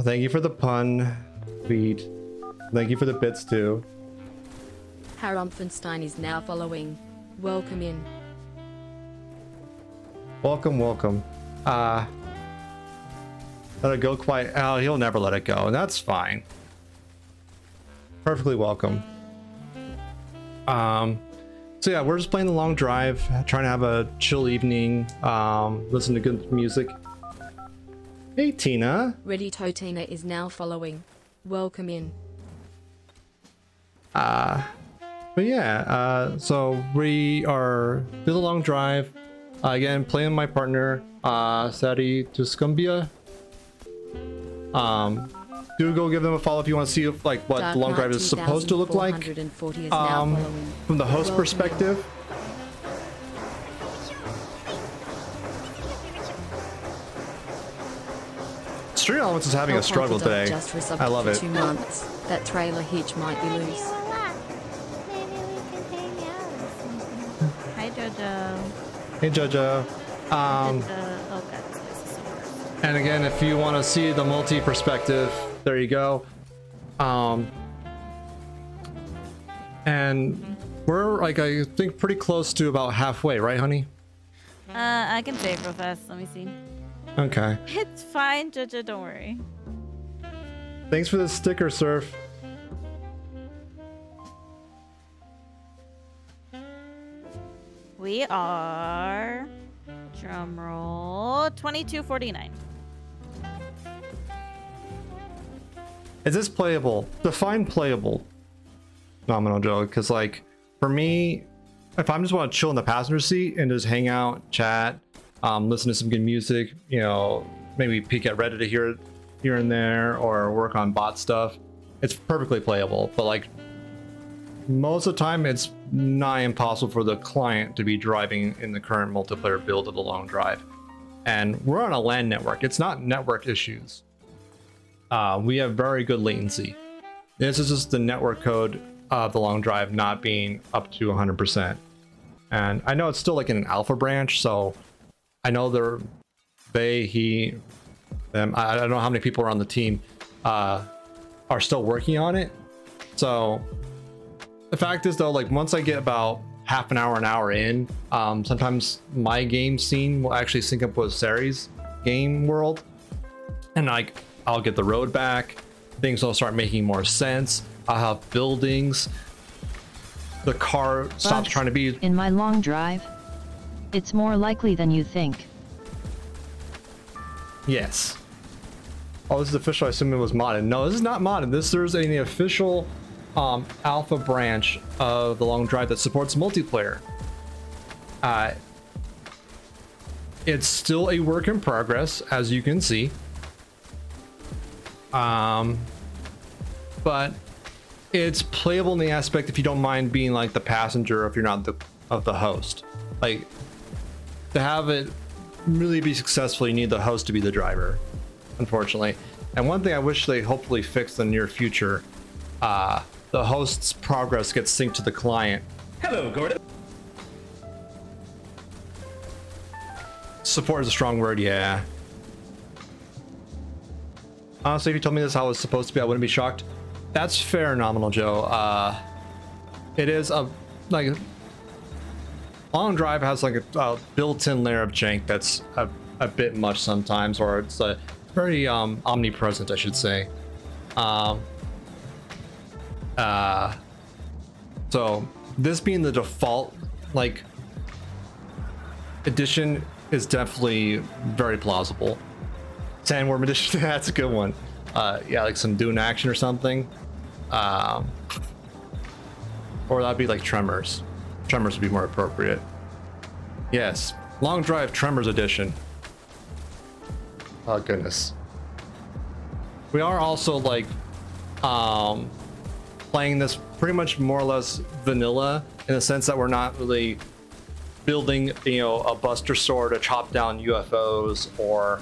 Thank you for the pun, Tweet. Thank you for the bits too. Harumpfenstein is now following. Welcome in. Welcome, welcome. Uh, let it go quite. Oh, he'll never let it go, and that's fine. Perfectly welcome. Um, so yeah, we're just playing the long drive, trying to have a chill evening, um, listen to good music. Hey, Tina. Ready to Tina is now following. Welcome in. Uh, but yeah, uh, so we are do the long drive. Uh, again, playing my partner, uh, Sadi Tuscumbia. Um, do go give them a follow if you want to see if, like what Dark the long Knight drive is supposed to look like 2440 is now um, from the host perspective. Street Elements is having a Hellfighter struggle Dog today. I love for it. Two months. That trailer hitch might be loose. Relax. Maybe we can hang out or something. Hi, Jojo. Hey Jojo. Um, the- oh, God, this is the worst. And again, if you want to see the multi perspective, there you go. Um, and we're like, I think, pretty close to about halfway, right, honey? Uh, I can it real fast. Let me see. Okay. It's fine, Jojo. Don't worry. Thanks for the sticker, Surf. We are drum roll 2249. Is this playable? Define playable. Nominal joke, because like for me, if I'm just want to chill in the passenger seat and just hang out, chat, um, listen to some good music, you know, maybe peek at Reddit here, here and there, or work on bot stuff, it's perfectly playable. But like most of the time, it's nigh impossible for the client to be driving in the current multiplayer build of the long drive. And we're on a LAN network. It's not network issues uh, we have very good latency. This is just the network code of the long drive not being up to 100%. And I know it's still like in an alpha branch, so I know they're, they, he, them, I don't know how many people are on the team, uh, are still working on it. So the fact is though, like once I get about half an hour, an hour in, um, sometimes my game scene will actually sync up with Sari's game world and like I'll get the road back. Things will start making more sense. I'll have buildings. The car stops But trying to be. In my long drive, it's more likely than you think. Yes. Oh, this is official. I assume it was modded. No, this is not modded. This there's an official um, alpha branch of the long drive that supports multiplayer. Uh, it's still a work in progress, as you can see. Um, but it's playable in the aspect if you don't mind being like the passenger if you're not the of the host. Like to have it really be successful, you need the host to be the driver, unfortunately. And one thing I wish they hopefully fix in the near future, uh, the host's progress gets synced to the client. Hello, Gordon. Support is a strong word, yeah. Honestly, if you told me this how it was supposed to be, I wouldn't be shocked. That's fair, Nominal Joe. Uh, it is a like Long Drive has like a, a built-in layer of jank that's a, a bit much sometimes, or it's a very um, omnipresent, I should say. Um, uh, so this being the default like edition is definitely very plausible. Sandworm edition, that's a good one. Uh, yeah, like some Dune action or something. Um, or that'd be like Tremors. Tremors would be more appropriate. Yes, Long Drive Tremors edition. Oh goodness. We are also like um, playing this pretty much more or less vanilla in the sense that we're not really building, you know, a Buster Sword to chop down UFOs or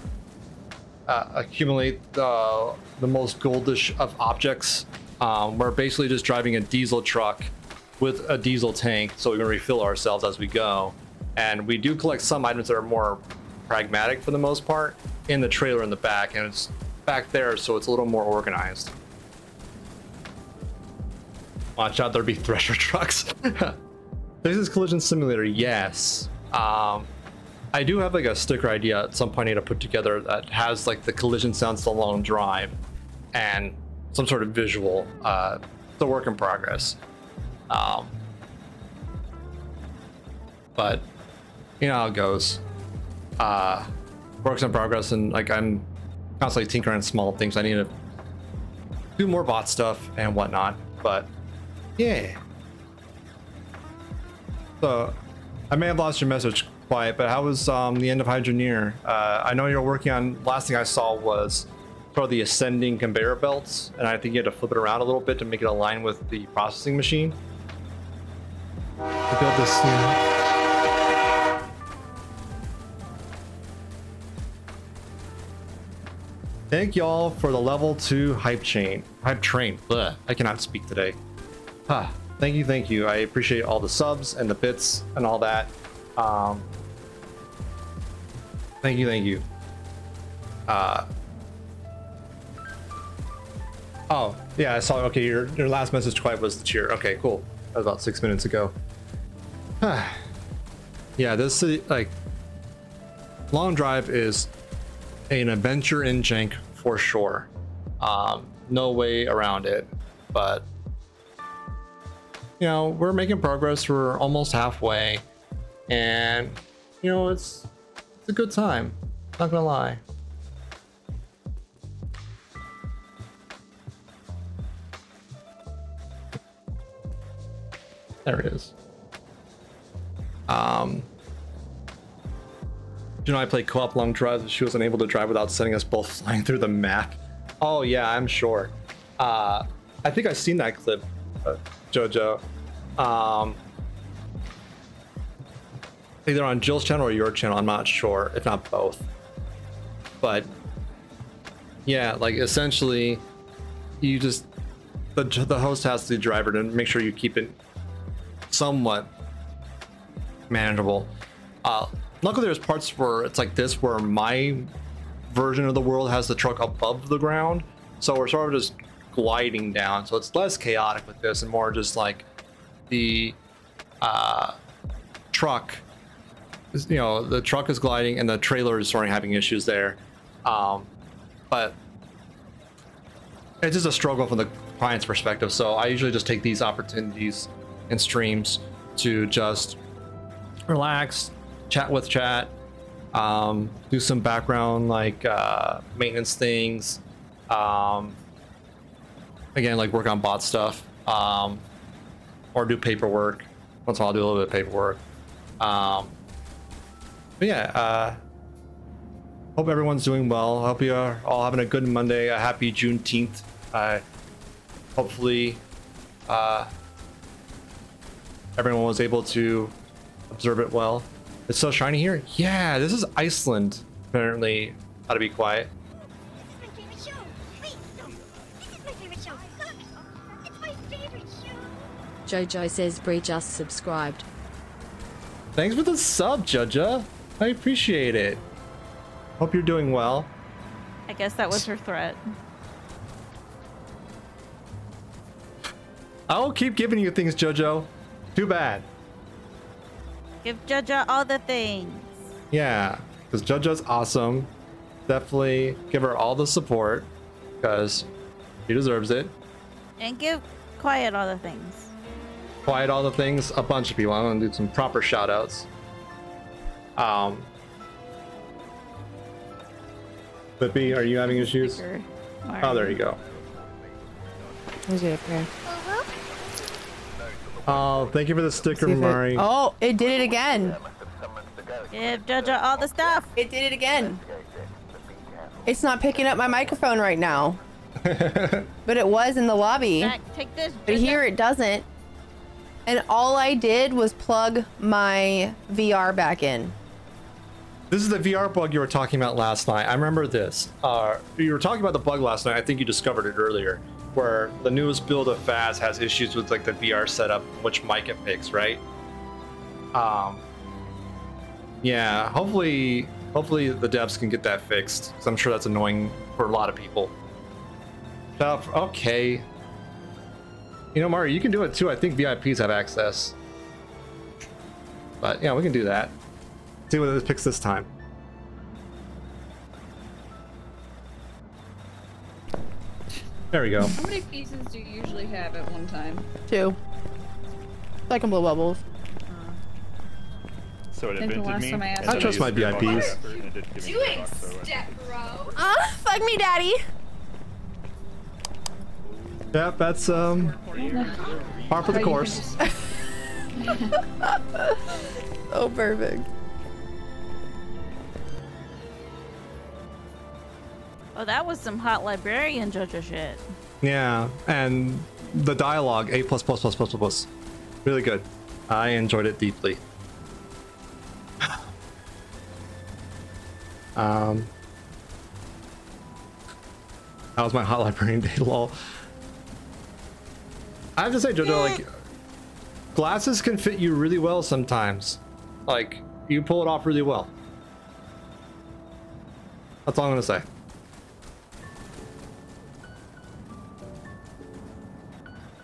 uh, accumulate the, the most goldish of objects. Um, we're basically just driving a diesel truck with a diesel tank, so we can refill ourselves as we go. And we do collect some items that are more pragmatic for the most part in the trailer in the back, and it's back there, so it's a little more organized. Watch out, There'd be thresher trucks. This is Collision Simulator, yes. Um, I do have like a sticker idea at some point I need to put together that has like the collision sounds the long drive and some sort of visual. Uh, it's a work in progress. Um, but you know how it goes. Uh, works in progress, and like I'm constantly tinkering small things. I need to do more bot stuff and whatnot. But yeah. So I may have lost your message, quiet. But how was um, the end of Hydroneer? Uh, I know you're working on. Last thing I saw was sort of the ascending conveyor belts, and I think you had to flip it around a little bit to make it align with the processing machine. To build this. yeah. Thank y'all for the level two hype chain, hype train. Blech, I cannot speak today. Thank you, thank you. I appreciate all the subs and the bits and all that. Um, thank you, thank you. Uh, oh, yeah, I saw. Okay, your your last message to was the cheer. Okay, cool. That was about six minutes ago. yeah, this is like long drive is an adventure in jank for sure. Um, no way around it. But you know, we're making progress. We're almost halfway, and you know, it's it's a good time. Not gonna lie. There it is. Um, you know, I played co-op long drives. She was unable to drive without sending us both flying through the map. Oh yeah, I'm sure. Uh, I think I've seen that clip, uh, Jojo. Um, either on Jill's channel or your channel. I'm not sure, if not both. But yeah, like essentially, you just the the host has the driver to make sure you keep it somewhat manageable. Uh, luckily, there's parts where it's like this, where my version of the world has the truck above the ground, so we're sort of just gliding down. So it's less chaotic with this, and more just like the uh, truck. is- You know, the truck is gliding, and the trailer is of having issues there. Um, but it's just a struggle from the client's perspective. So I usually just take these opportunities and streams to just relax, chat with chat, um, do some background like uh, maintenance things. Um, again, like work on bot stuff, um, or do paperwork. Once in a while, I'll do a little bit of paperwork. Um, but yeah, uh, hope everyone's doing well. Hope you are all having a good Monday. A happy Juneteenth. Uh, hopefully, uh, everyone was able to observe it well. It's so shiny here. Yeah, this is Iceland. Apparently, to be quiet. This is my favorite show. Wait, no. This is my favorite show. Look. It's my favorite show. Jojo says Bree just subscribed. Thanks for the sub, Judja. I appreciate it. Hope you're doing well. I guess that was her threat. I'll keep giving you things, Jojo. Too bad. Give Jaja all the things. Yeah, because Jojo's awesome. Definitely give her all the support because she deserves it. And give Quiet all the things. Quiet all the things, a bunch of people. I'm gonna do some proper shout outs. Um, but B, are you having issues? Sure. Oh, there you go. Oh, thank you for the sticker, See if it- Mari. Oh, it did it again. Give Jaja all the stuff. It did it again. It's not picking up my microphone right now. but it was in the lobby. Jack, take this. But here it doesn't. And all I did was plug my VR back in. This is the VR bug you were talking about last night. I remember this. Uh, you were talking about the bug last night. I think you discovered it earlier, where the newest build of Faz has issues with like the VR setup, which mic it picks, right? Um, yeah. Hopefully, hopefully the devs can get that fixed. 'cause I'm sure that's annoying for a lot of people. Shout Okay. You know, Mario, you can do it too. I think VIPs have access. But yeah, we can do that. See what it picks this time. There we go. How many pieces do you usually have at one time? Two. I can blow bubbles. So it I think the invented last me. I asked I trust my used it for VIPs. effort, and it didn't give me Doing the box, so I- step bro. Ah, fuck me, daddy. Yeah, that's um par for the Or you can course. Oh, perfect. Oh, that was some hot librarian JoJo shit. Yeah, and the dialogue A plus plus plus plus plus plus, really good. I enjoyed it deeply. um, that was my hot librarian day. Lol. I have to say, Jojo, like glasses can fit you really well sometimes. Like you pull it off really well. That's all I'm gonna say.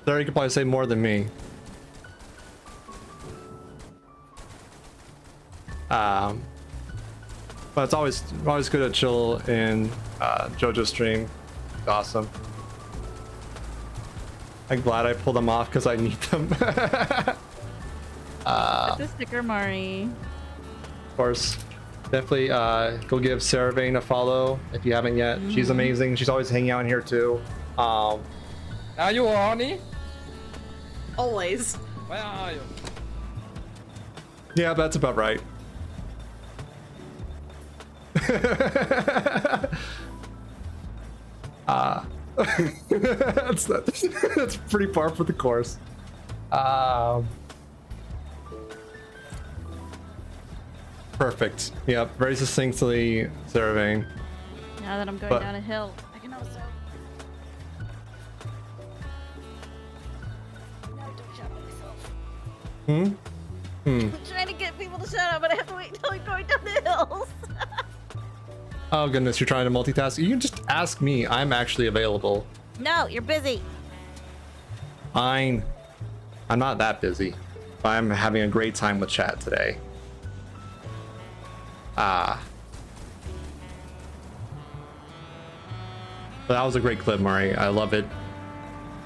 There, you could probably say more than me. Um, but it's always always good to chill in uh, JoJo stream. It's awesome. I'm glad I pulled them off because I need them. uh, Put the sticker, Mari. of course, definitely uh, go give Sarah Vane a follow if you haven't yet. She's Mhm. amazing. She's always hanging out in here too. Um, Are you horny? Always. Where are you? Yeah, that's about right. uh, that's, that's pretty par for the course. Um, perfect. Yep, very succinctly, Sarah Vane. Now that I'm going But- down a hill, I can also. No, don't shout at myself. Hmm? Hmm. I'm trying to get people to shout out, but I have to wait until I'm going down the hills. Oh goodness, you're trying to multitask? You can just ask me. I'm actually available. no, you're busy. Fine. I'm not that busy. I'm having a great time with chat today. Ah. But that was a great clip, Murray. I love it.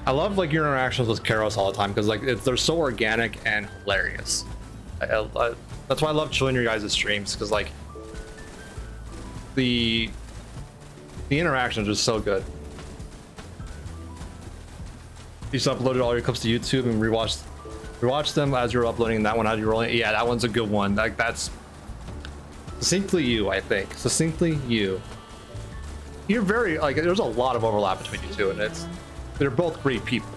I love like your interactions with Karos all the time because like it's, they're so organic and hilarious. I, I, I- that's why I love chilling your guys' streams because like the the interactions are so good. You just uploaded all your clips to YouTube and rewatched rewatched them as you're uploading that one as you're rolling. Yeah, that one's a good one. Like that's succinctly you, I think. Succinctly you. You're very like there's a lot of overlap between you two, and it's they're both great people.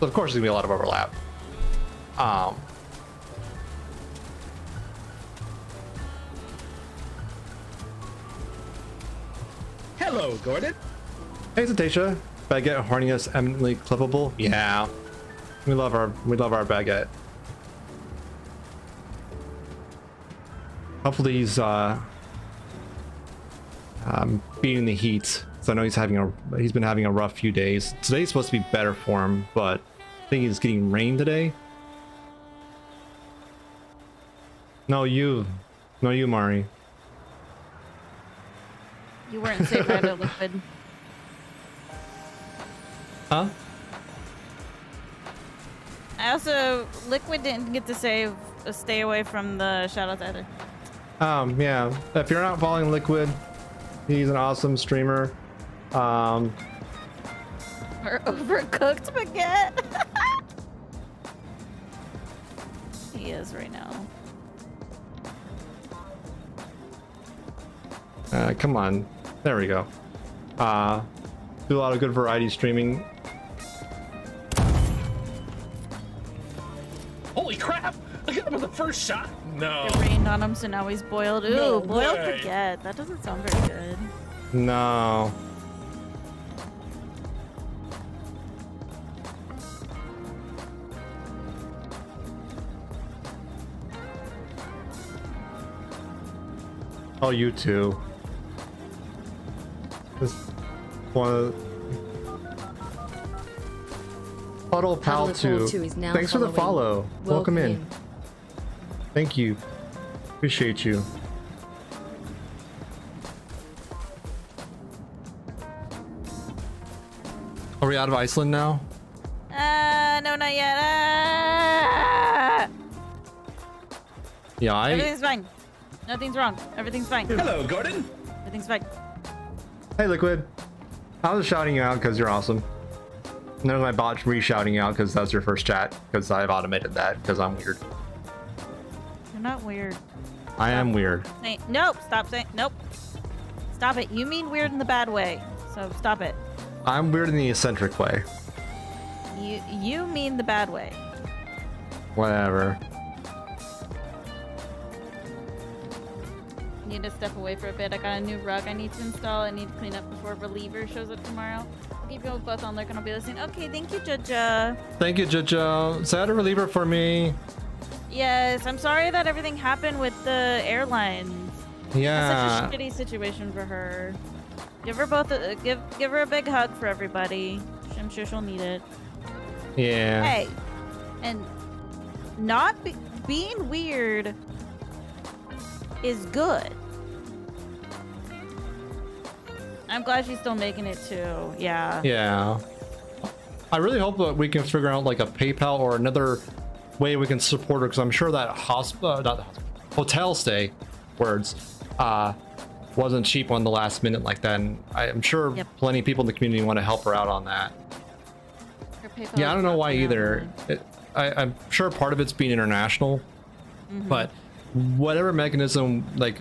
So of course there's gonna be a lot of overlap. Um Hello, Gordon. Hey Zatasha, baguette horniness eminently clippable. Yeah, we love our we love our baguette. Hopefully he's uh, um, beating the heat. So I know he's having a he's been having a rough few days. Today's supposed to be better for him, but I think he's getting rain today. No, you, no you, Mari. You weren't safe of liquid. Huh? I also liquid didn't get to save uh, stay away from the shoutouts either. Um, yeah. If you're not following Liquid, he's an awesome streamer. Um, Or overcooked baguette. he is right now. uh, come on. There we go. Uh, do a lot of good variety streaming. Holy crap! I got him with the first shot. No. It rained on him, so now he's boiled. Ooh, No boiled way. baguette. That doesn't sound very good. No. Oh, you too. This one Puddle Pal Puddle 2. 2 is now Thanks for the follow. Welcome, Welcome in. in. Thank you. Appreciate you. Are we out of Iceland now? Uh, no, not yet. Ah! Yeah, I. Everything's fine. Nothing's wrong. Everything's fine. Hello, Gordon. Everything's fine. Hey, Liquid. I was shouting you out because you're awesome. And then my bot re-shouting you out because that's your first chat because I've automated that because I'm weird. You're not weird. I am weird. Say, nope. Stop saying. Nope. Stop it. You mean weird in the bad way. So stop it. I'm weird in the eccentric way. You you mean the bad way. Whatever. Need to step away for a bit. I got a new rug I need to install. I need to clean up before Reliever shows up tomorrow. I'll keep you both on lurk and I'll be listening. Okay, thank you, Jaja. Thank you, Jojo. Set a reliever for me. Yes, I'm sorry that everything happened with the airlines. Yeah. It's such a shitty situation for her. Give her both a give give her a big hug for everybody. I'm sure she'll need it. Yeah. Hey, and not be, being weird is good. I'm glad she's still making it too. Yeah. Yeah. I really hope that we can figure out like a PayPal or another way we can support her because I'm sure that hospital, uh, hotel stay, words, uh, wasn't cheap on the last minute like that. And I'm sure Yep. plenty of people in the community want to help her out on that. Her Yeah, I don't know why either. It, I, I'm sure part of it's being international, Mhm. but whatever mechanism like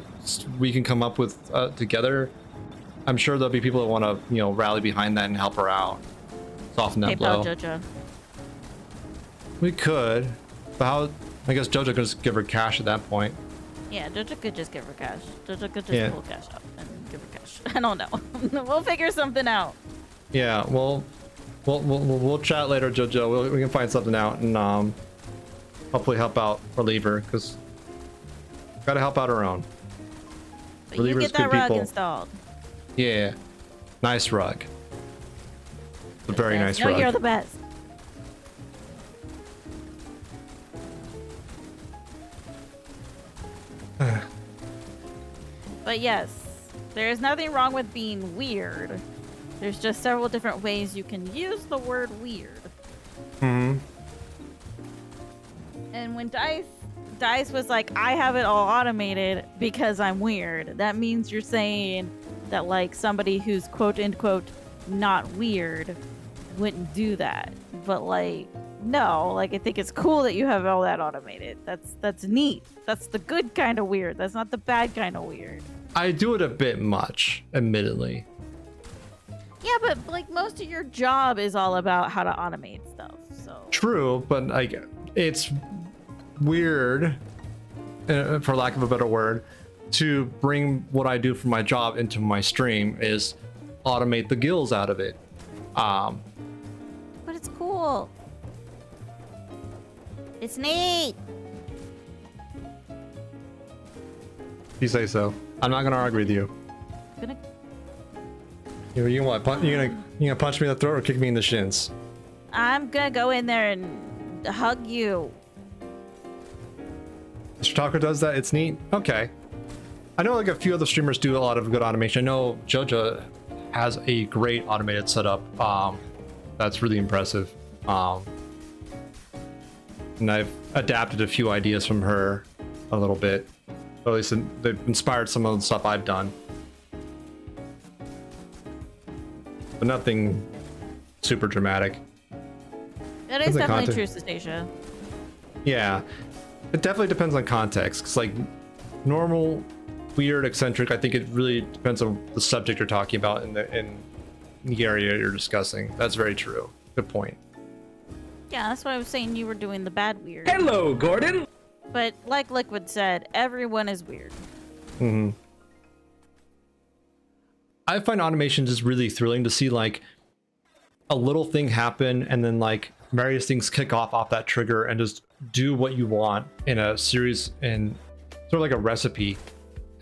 we can come up with uh, together, I'm sure there'll be people that want to you know rally behind that and help her out, soften that blow. Jojo. We could, but how? I guess Jojo could just give her cash at that point. Yeah, Jojo could just give her cash. Jojo could just Yeah. pull cash out and give her cash. I don't know. we'll figure something out. Yeah, well, we'll we'll, we'll, chat later, Jojo. We'll, we can find something out and um, hopefully help out Reliever because gotta help out our own. But you get that rug people. installed. Yeah, nice rug. A very nice no, rug. you're the best. But yes, there is nothing wrong with being weird. There's just several different ways you can use the word weird. hmm And when Dice Dice was like, I have it all automated because I'm weird, that means you're saying that like somebody who's quote unquote not weird wouldn't do that. But like no, like I think it's cool that you have all that automated. That's that's neat. That's the good kind of weird. That's not the bad kind of weird. I do it a bit much, admittedly. Yeah, but like most of your job is all about how to automate stuff. So True, but like it's weird, uh, for lack of a better word, to bring what I do for my job into my stream is automate the gills out of it. Um, But it's cool. It's neat. you say so. I'm not gonna argue with you. Gonna You, you what? Pun- you gonna you gonna punch me in the throat or kick me in the shins? I'm gonna go in there and hug you. Mr. Talker does that. It's neat. Okay. I know like a few other streamers do a lot of good automation. I know Jojo has a great automated setup. Um, that's really impressive. Um, and I've adapted a few ideas from her a little bit. Or at least they've inspired some of the stuff I've done. But nothing super dramatic. That is definitely true, Stacia. Yeah, it definitely depends on context. Cause like normal, weird, eccentric. I think it really depends on the subject you're talking about in the in the area you're discussing. That's very true. Good point. Yeah, that's why I was saying you were doing the bad weird. Hello, Gordon. But like Liquid said, everyone is weird. hmm I find automation just really thrilling to see like a little thing happen and then like various things kick off off that trigger and just do what you want in a series in sort of like a recipe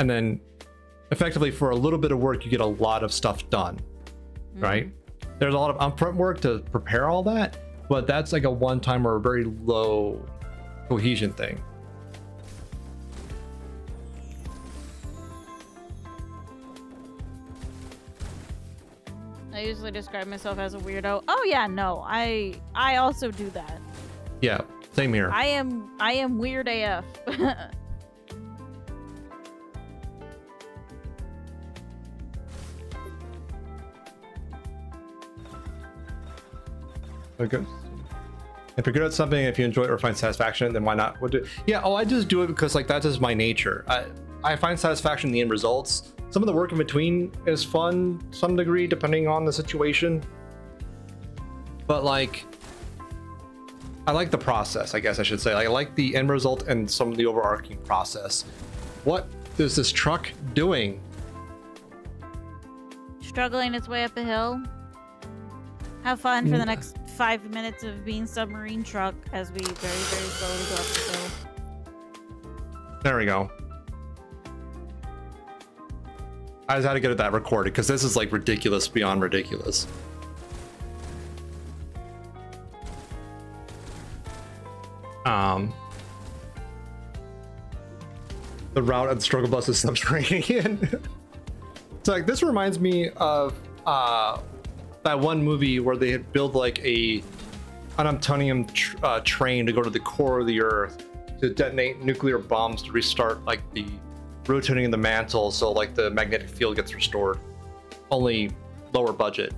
and then effectively for a little bit of work you get a lot of stuff done mm-hmm. right there's a lot of upfront work to prepare all that but that's like a one time or a very low cohesion thing I usually describe myself as a weirdo. Oh yeah, no. I I also do that. Yeah, same here. I am I am weird AF. Okay. If you're good at something, if you enjoy it or find satisfaction, then why not? What do? Yeah. Oh, I just do it because like that's just my nature. I I find satisfaction in the end results. Some of the work in between is fun, some degree, depending on the situation. But like, I like the process. I guess I should say. Like, I like the end result and some of the overarching process. What is this truck doing? Struggling its way up a hill. Have fun for the Mm. next five minutes of being submarine truck as we very very slowly go up the hill. There we go. I just had to get that recorded because this is like ridiculous beyond ridiculous. Um, the route of the struggle bus is subterranean. so like this reminds me of uh, that one movie where they had built like a an unobtainium tr- uh, train to go to the core of the earth to detonate nuclear bombs to restart like the rotating of the mantle so like the magnetic field gets restored. Only lower budget.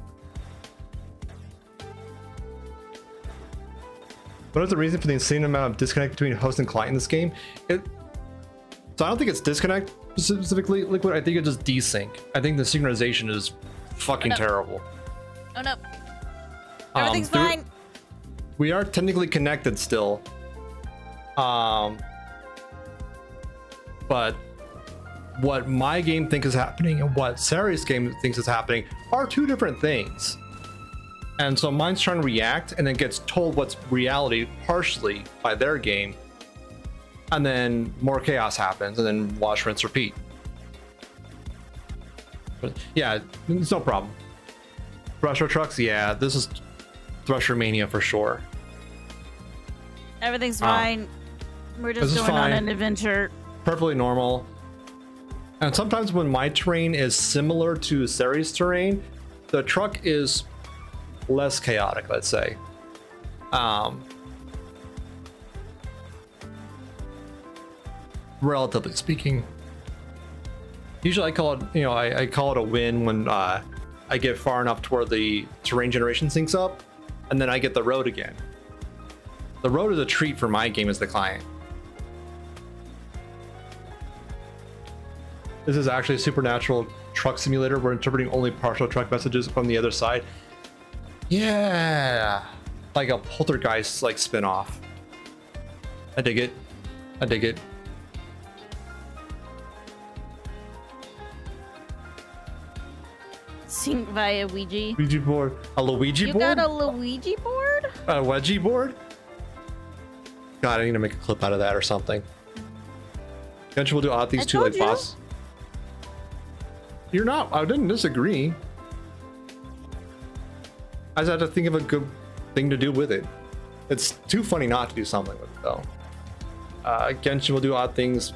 What is the reason for the insane amount of disconnect between host and client in this game? It so i don't think it's disconnect specifically liquid. I think it's just desync. I think the synchronization is fucking terrible Oh no. Um, Everything's there- fine. we are technically connected still. Um but what my game thinks is happening and what Sari's game thinks is happening are two different things. And so mine's trying to react and then gets told what's reality partially by their game. And then more chaos happens and then wash rinse repeat. But yeah it's no problem Thresher trucks yeah this is Thresher mania for sure Everything's fine. We're just going on an adventure. perfectly normal. And sometimes when my terrain is similar to Sari's terrain, the truck is less chaotic, let's say. Um, relatively speaking. Usually I call it, you know, I, I call it a win when uh, I get far enough to where the terrain generation syncs up, and then I get the road again. The road is a treat for my game as the client. This is actually a supernatural truck simulator. We're interpreting only partial truck messages from the other side. Yeah, like a poltergeist like spin-off. I dig it. I dig it. Sync via Ouija. Ouija board. A Luigi You board? got a Luigi board? A wedgie board? God, I need to make a clip out of that or something. Eventually, we'll do odd things I too, like you. boss. You're not. I didn't disagree. I just had to think of a good thing to do with it. It's too funny not to do something with it, though. Uh, Genshin will do odd things.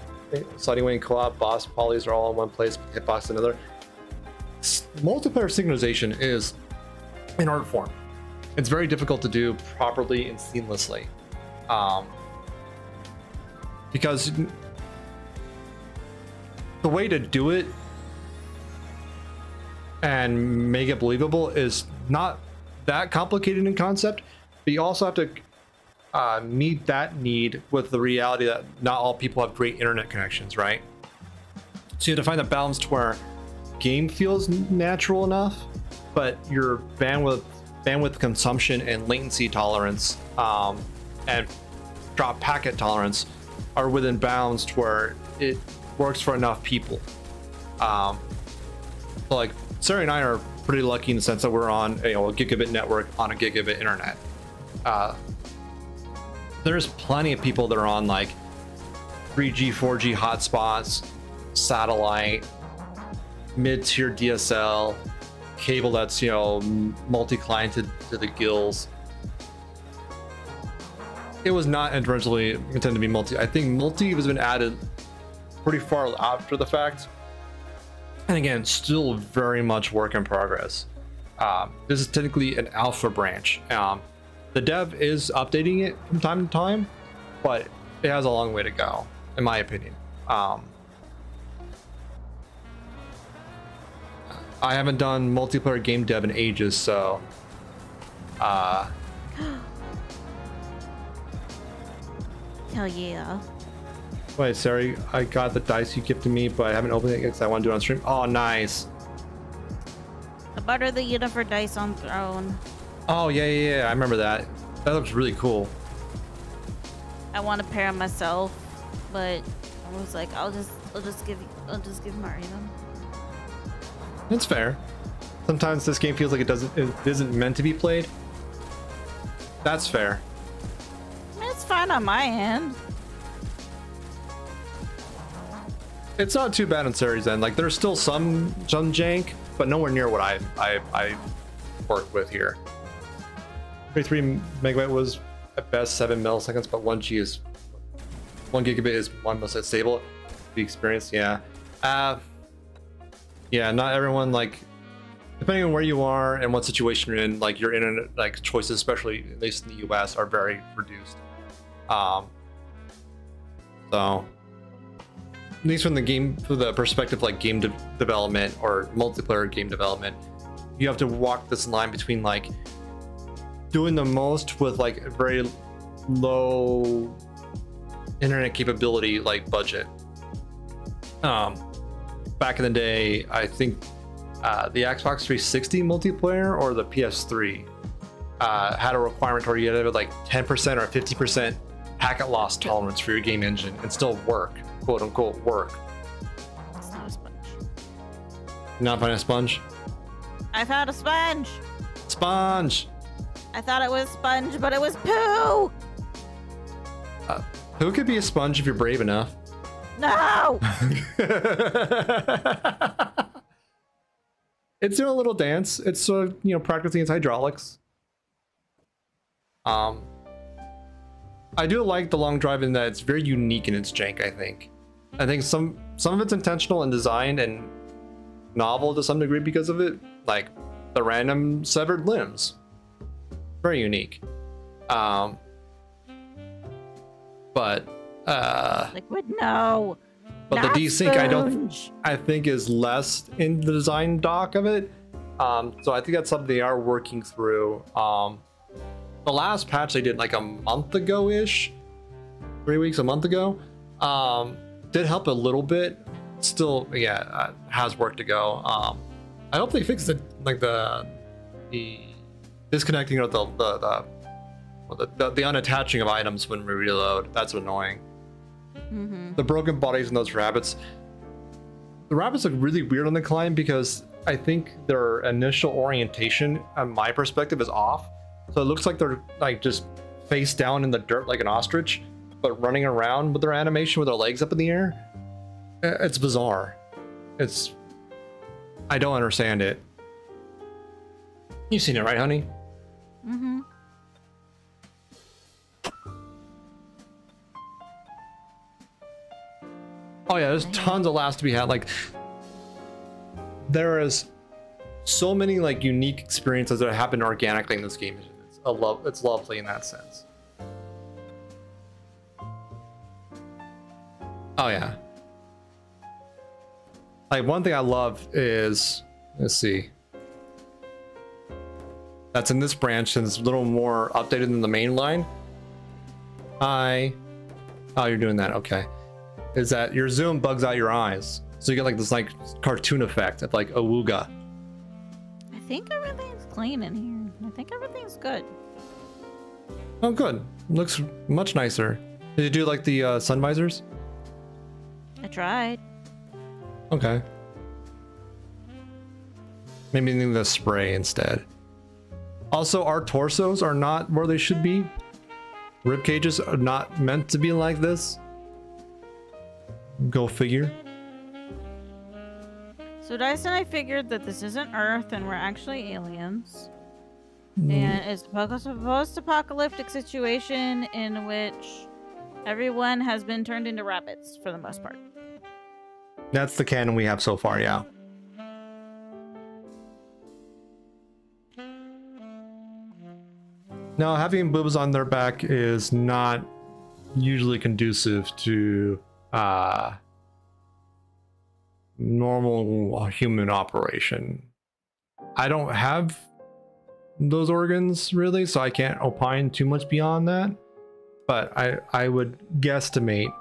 Sliding away co-op, boss polys are all in one place, hitbox another. Multiplayer synchronization is an art form. It's very difficult to do properly and seamlessly. Um, because the way to do it and make it believable is not that complicated in concept, but you also have to uh, meet that need with the reality that not all people have great internet connections, right? So you have to find a balance to where game feels natural enough, but your bandwidth bandwidth consumption and latency tolerance um, and drop packet tolerance are within bounds to where it works for enough people. Um, like Sarah and I are pretty lucky in the sense that we're on you know, a gigabit network on a gigabit internet. Uh, there's plenty of people that are on like 3G, 4G hotspots, satellite, mid-tier DSL, cable that's you know multi-cliented to the gills. It was not originally intended to be multi. I think multi has been added pretty far after the fact, and again, still very much work in progress. Um, this is technically an alpha branch. Um, the dev is updating it from time to time, but it has a long way to go, in my opinion. Um, I haven't done multiplayer game dev in ages, so uh, Hell yeah. wait, sorry, I got the dice you gifted me, but I haven't opened it because I want to do it on stream. Oh, nice. The butter the Unifer dice on throne. Oh yeah, yeah, yeah. I remember that. That looks really cool. I want to pair myself, but I was like, I'll just, I'll just give, I'll just give Mario them. It's fair. Sometimes this game feels like it doesn't, it isn't meant to be played. That's fair. It's fine on my end. It's not too bad on series end. Like there's still some some jank, but nowhere near what I I I worked with here. 33 megabyte was at best seven milliseconds, but one G is one gigabit is one most stable. The experience, yeah. Uh yeah, not everyone like depending on where you are and what situation you're in, like your internet like choices, especially at least in the US, are very reduced. Um so at least from the game from the perspective like game de- development or multiplayer game development you have to walk this line between like doing the most with like very low internet capability like budget um back in the day i think uh, the xbox 360 multiplayer or the ps3 uh, had a requirement where you had to have like 10% or 50% packet loss tolerance for your game engine and still work quote unquote work It's not a sponge. not find a sponge I found a sponge. sponge I thought it was sponge, but it was poo. uh, who could be a sponge if you're brave enough No. it's doing a little dance. It's uh, you know practicing its hydraulics. Um i do like the long drive in that it's very unique in its jank i think. I think some some of it's intentional and designed and novel to some degree because of it. Like the random severed limbs. Very unique. Um but uh Liquid, no. but Not the desync i don't i think is less in the design doc of it. Um so i think that's something they are working through. Um the last patch they did like a month ago ish three weeks a month ago um did help a little bit. Still yeah uh, has work to go. Um i hope they fix the like the the disconnecting of the the the, the, the, the unattaching of items when we reload. That's annoying Mm-hmm. the broken bodies in those rabbits. The rabbits look really weird on the climb because I think their initial orientation, on my perspective, is off. So it looks like they're like just face down in the dirt like an ostrich, but running around with their animation with their legs up in the air. It's bizarre. It's I don't understand it. You've seen it, right, honey? Mm-hmm. Oh yeah, there's tons of laughs to be had. Like there is so many like unique experiences that happen organically in this game. It's a love. It's lovely in that sense. Oh yeah. Like one thing I love is let's see. That's in this branch and it's a little more updated than the main line. Hi. Oh, you're doing that. Okay is that your zoom bugs out your eyes. So you get like this like cartoon effect of like awooga. I think everything's clean in here. I think everything's good. Oh, good. Looks much nicer. Did you do like the uh, sun visors? I tried. Okay. Maybe need the spray instead. Also, our torsos are not where they should be. Rib cages are not meant to be like this. Go figure. So Dice and I figured that this isn't Earth and we're actually aliens. Mm. And it's a post-apocalyptic situation in which everyone has been turned into rabbits for the most part. That's the canon we have so far, yeah. Now, having boobs on their back is not usually conducive to uh, normal human operation. I don't have those organs really, so I can't opine too much beyond that. But I I would guesstimate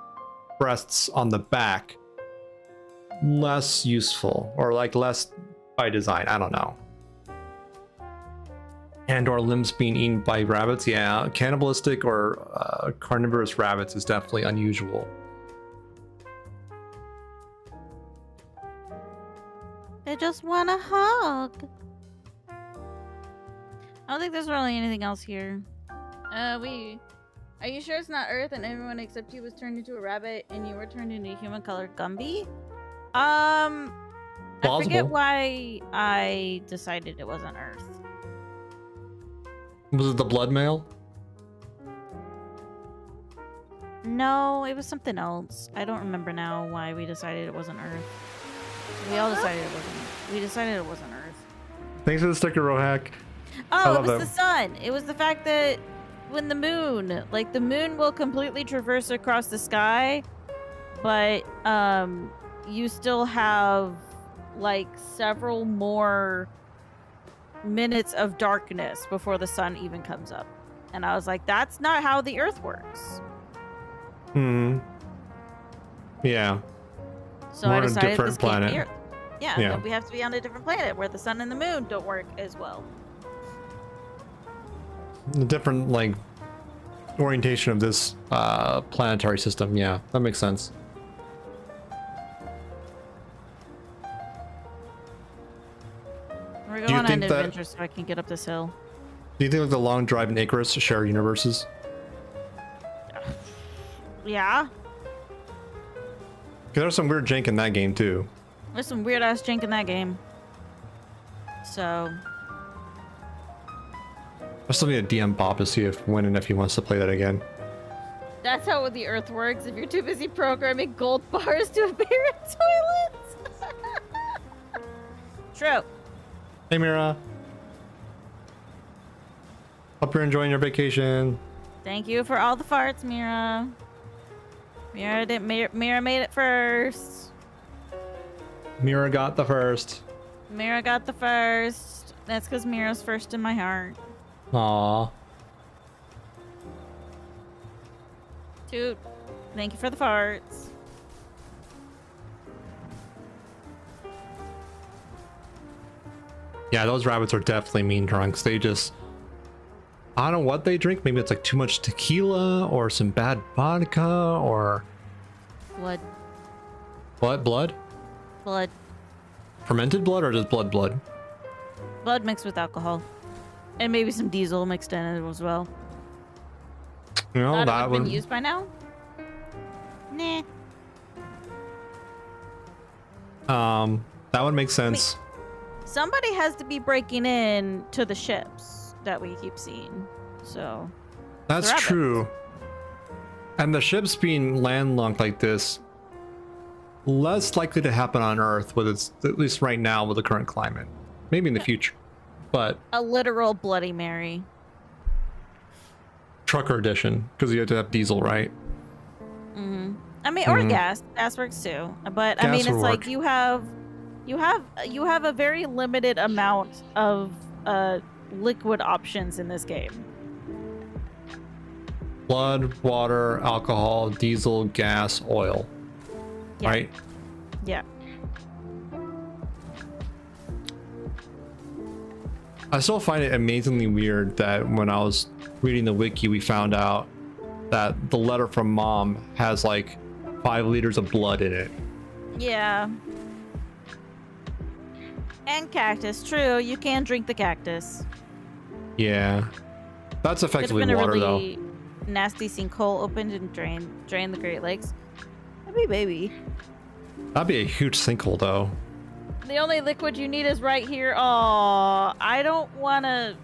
breasts on the back less useful or like less by design. I don't know. And or limbs being eaten by rabbits. Yeah, cannibalistic or uh, carnivorous rabbits is definitely unusual. Just want a hug. I don't think there's really anything else here. Uh, we. Are you sure it's not Earth and everyone except you was turned into a rabbit and you were turned into a human colored Gumby? Um, I forget why I decided it wasn't Earth. Was it the blood mail? No, it was something else. I don't remember now why we decided it wasn't Earth. We all decided it wasn't. We decided it wasn't Earth. Thanks for the sticker, Rohack. I Oh, it was that. the sun. It was the fact that when the moon, like the moon will completely traverse across the sky, but um you still have like several more minutes of darkness before the sun even comes up. And I was like, that's not how the earth works. Hmm. Yeah. So We're I on a decided different this can't be planet. Earth. Yeah, Yeah. we have to be on a different planet where the sun and the moon don't work as well. The different like orientation of this uh, planetary system. Yeah, that makes sense. We're Do you going on an think that- adventure so I can get up this hill. Do you think like the long drive and Icarus share universes? Yeah. There's some weird jank in that game too. There's some weird ass jank in that game. So, I still need to DM Bob to see if when and if he wants to play that again. that's how the Earth works. If you're too busy programming gold bars to appear in toilets. True. Hey Mira. Hope you're enjoying your vacation. Thank you for all the farts, Mira. Mira did. Mira, Mira made it first. Mira got the first. Mira got the first. That's because Mira's first in my heart. Aw. Toot. Thank you for the farts. Yeah, those rabbits are definitely mean drunks. They just I don't know what they drink. Maybe it's like too much tequila or some bad vodka or Blood. what? Blood? Blood. Fermented blood or just blood blood? Blood mixed with alcohol. And maybe some diesel mixed in it as well. You know, Thought that would've been used by now? Nah. um that would make sense. Somebody has to be breaking in to the ships that we keep seeing. So That's true. And the ships being landlocked like this, less likely to happen on Earth with its at least right now with the current climate. Maybe in the future. But a literal Bloody Mary. trucker edition, because you have to have diesel, right? Mm-hmm. I mean, or Mhm. gas. Gas works too. But I mean, it's like work. you have, you have, you have a very limited amount of uh, liquid options in this game. Blood, water, alcohol, diesel, gas, oil. Yeah. Right? Yeah. I still find it amazingly weird that when I was reading the wiki, we found out that the letter from mom has like five liters of blood in it. Yeah. And cactus. True, you can drink the cactus. Yeah. That's effectively been a water, really nasty sinkhole opened and drained, drained the Great Lakes. Maybe, baby. That'd be a huge sinkhole, though. The only liquid you need is right here. Oh, I don't want to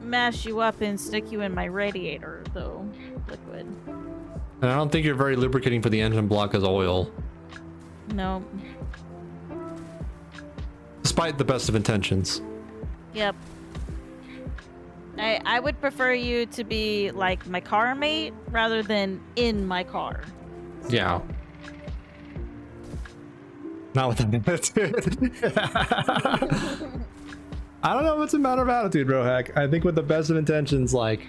mash you up and stick you in my radiator, though. Liquid. And I don't think you're very lubricating for the engine block as oil, No. Despite the best of intentions. Yep. I, I would prefer you to be like my car mate rather than in my car. Yeah. Not with the attitude. I don't know if it's a matter of attitude, bro. Heck, I think with the best of intentions, like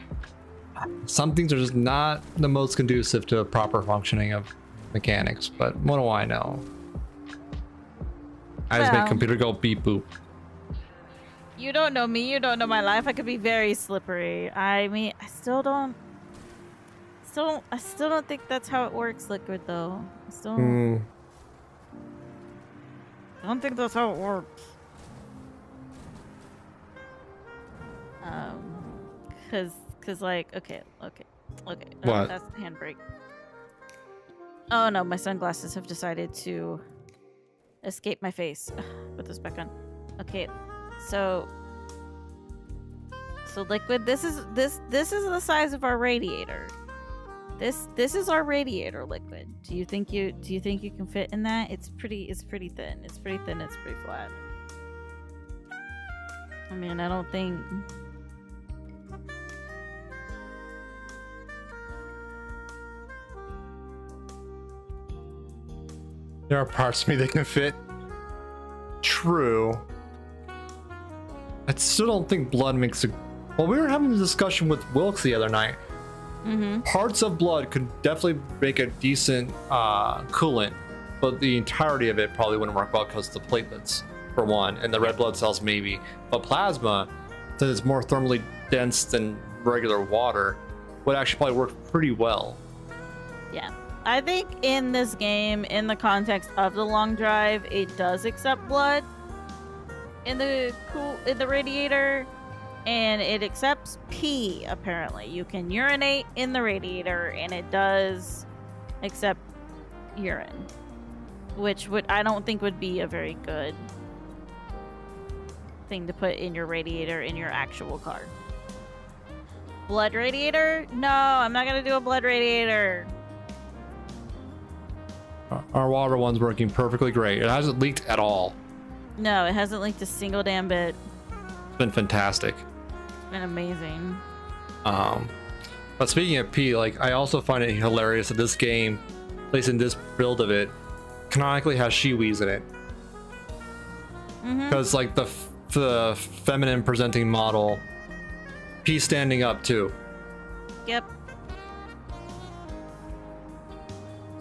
some things are just not the most conducive to a proper functioning of mechanics. But what do I know? I just make Well. computer go beep boop. You don't know me. You don't know my life. I could be very slippery. I mean, I still don't. Still, don't, I still don't think that's how it works, Liquid. Though, I still Hmm. I don't think that's how it works. Um, cause, cause, like, okay, okay, okay. What? that's the handbrake. Oh no, my sunglasses have decided to escape my face. Put this back on. Okay, so, so liquid. This is this this is the size of our radiator. This this is our radiator liquid. Do you think you do you think you can fit in that? It's pretty it's pretty thin. It's pretty thin. It's pretty flat. I mean, I don't think There are parts of me that can fit. True. I still don't think blood makes a. Well, we were having a discussion with Wilkes the other night. Mm-hmm. Parts of blood could definitely make a decent uh, coolant, but the entirety of it probably wouldn't work well because the platelets, for one, and the red blood cells maybe. But plasma, since it's more thermally dense than regular water, would actually probably work pretty well. Yeah. I think in this game, in the context of the long drive, it does accept blood in the cool in the radiator, and it accepts pee. Apparently, you can urinate in the radiator, and it does accept urine, which would I don't think would be a very good thing to put in your radiator in your actual car. Blood radiator? No, I'm not gonna do a blood radiator. Our water one's working perfectly great. It hasn't leaked at all. No, it hasn't leaked a single damn bit. It's been fantastic. It's been amazing. Um, but speaking of P, like I also find it hilarious that this game, at least in this build of it, canonically has shiwis in it. Because like the f- the feminine presenting model, P standing up too. Yep.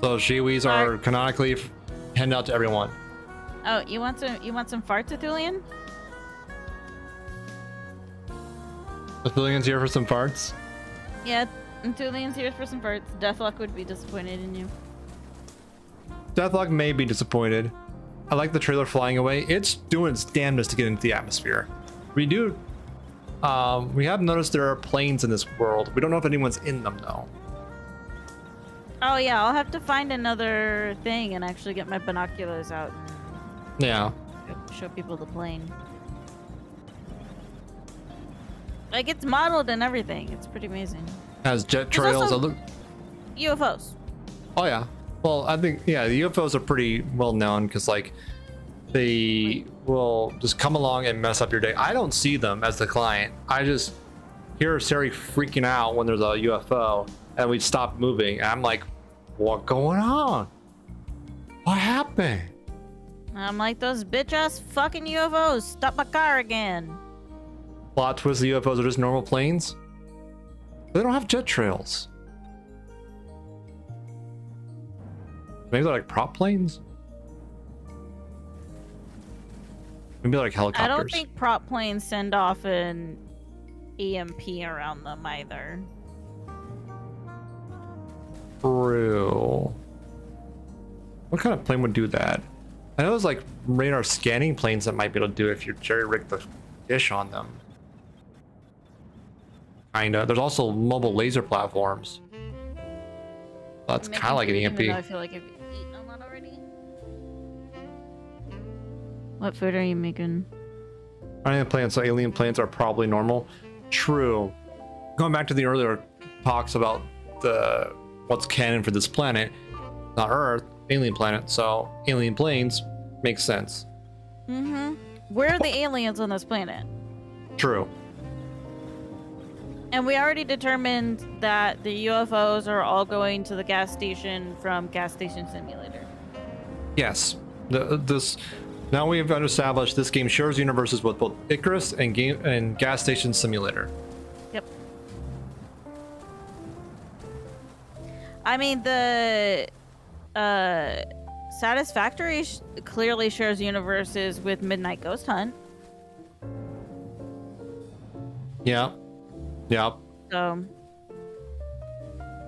So shiwis are canonically handed out to everyone. Oh, you want some? You want some farts, Tethulian? The Billions here for some farts. Yeah, Tethulian's here for some farts. Deathlock would be disappointed in you. Deathlock may be disappointed. I like the trailer flying away. It's doing its damnedest to get into the atmosphere. We do. Um, we have noticed there are planes in this world. We don't know if anyone's in them though. Oh yeah, I'll have to find another thing and actually get my binoculars out Yeah. show people the plane. Like it's modeled and everything. It's pretty amazing. Has jet trails. look- UFOs. oh yeah. Well, I think yeah, the UFOs are pretty well known because like they will just come along and mess up your day. I don't see them as the client. I just hear Sari freaking out when there's a UFO, and we stop moving. I'm like, what going on? What happened? I'm like those bitch ass fucking UFOs. Stop my car again. Plot twist: the UFOs are just normal planes. They don't have jet trails. Maybe they're like prop planes. Maybe like helicopters. I don't think prop planes send off an EMP around them either. True. What kind of plane would do that? I know there's like radar scanning planes that might be able to do if you jerry rig the dish on them. Kinda. There's also mobile laser platforms. That's kind of like an though I feel like I've eaten a lot already. What food are you making? Alien plants, so alien plants are probably normal. True. Going back to the earlier talks about the what's canon for this planet, not Earth, alien planet. So alien planes makes sense. Mm-hmm. Where are the aliens on this planet? True. And we already determined that the UFOs are all going to the gas station from Gas Station Simulator. Yes. The, this now we have established this game shares universes with both Icarus and game and Gas Station Simulator. I mean the uh Satisfactory sh- clearly shares universes with Midnight Ghost Hunt. Yeah. Yeah. So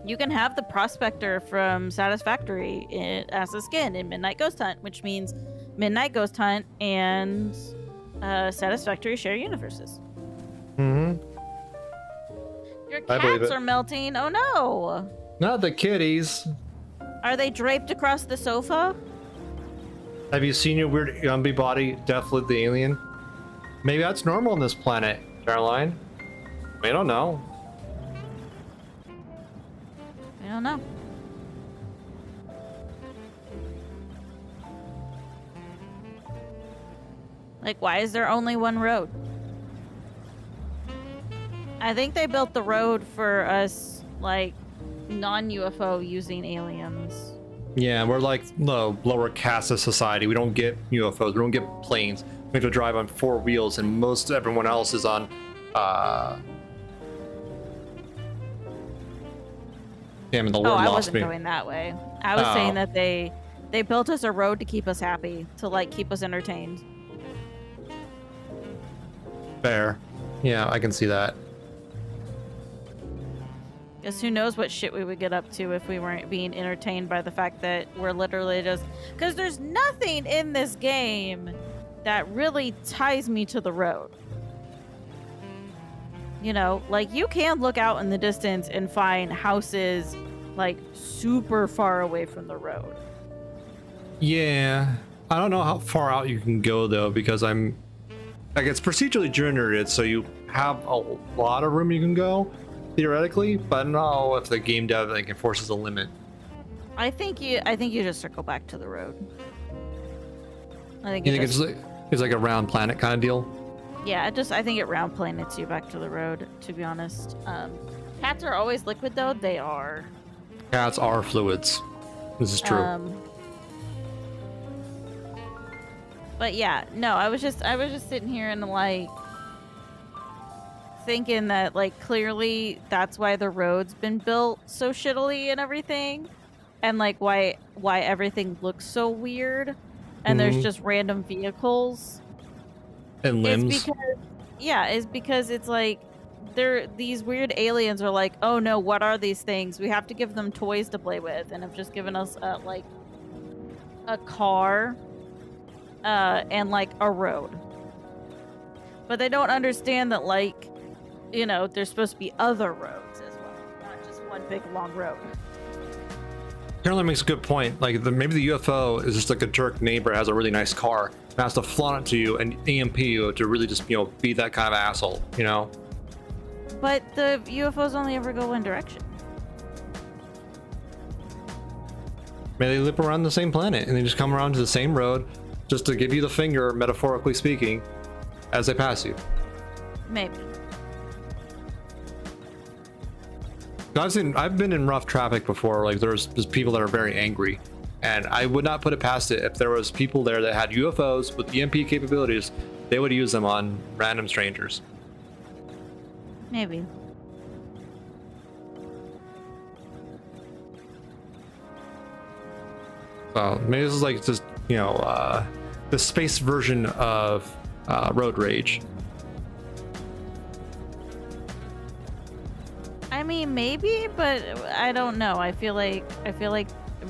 you can have the prospector from Satisfactory in, as a skin in Midnight Ghost Hunt, which means Midnight Ghost Hunt and uh, Satisfactory share universes. Mm-hmm. Your cats are melting. Oh no! Not the kitties. Are they draped across the sofa? Have you seen your weird Gumby body, Deathlit the alien? Maybe that's normal on this planet, Caroline. We don't know. I don't know. Like, why is there only one road? I think they built the road for us, like, non UFO using aliens. Yeah, we're like the lower caste of society. We don't get UFOs. We don't get planes. We have to drive on four wheels, and most everyone else is on. uh Damn, the oh, Lord I wasn't me. going that way. I was Oh. saying that they they built us a road to keep us happy, to like keep us entertained. Fair. Yeah, I can see that. Guess who knows what shit we would get up to if we weren't being entertained by the fact that we're literally just because there's nothing in this game that really ties me to the road. You know, like you can look out in the distance and find houses like super far away from the road. Yeah, I don't know how far out you can go though, because I'm like it's procedurally generated, so you have a lot of room you can go theoretically, but I don't know if the game dev like enforces a limit. I think you I think you just circle back to the road. I think You think just- it's like it's like a round planet kind of deal? Yeah, it just I think it round planets you back to the road. To be honest, um, cats are always liquid though. They are. Cats are fluids. This is true. Um, but yeah, no, I was just I was just sitting here and like thinking that like clearly that's why the road's been built so shittily and everything, and like why why everything looks so weird, and there's Mhm. just random vehicles. and limbs. It's because yeah, it's because it's like they're these weird aliens are like, oh no, what are these things? We have to give them toys to play with, and have just given us uh, like a car, uh, and like a road. But they don't understand that like, you know, there's supposed to be other roads as well, not just one big long road. Caroline makes a good point. Like the, maybe the UFO is just like a jerk neighbor has a really nice car and has to flaunt it to you and EMP you to really just you know be that kind of asshole. You know? But the UFOs only ever go one direction. Maybe they loop around the same planet and they just come around to the same road just to give you the finger, metaphorically speaking, as they pass you. Maybe. I've seen, I've been in rough traffic before. Like there's just people that are very angry, and I would not put it past it if there was people there that had UFOs with EMP capabilities. They would use them on random strangers. Maybe. So maybe this is like just you know uh, the space version of uh, road rage. I mean, maybe, but I don't know. I feel like I feel like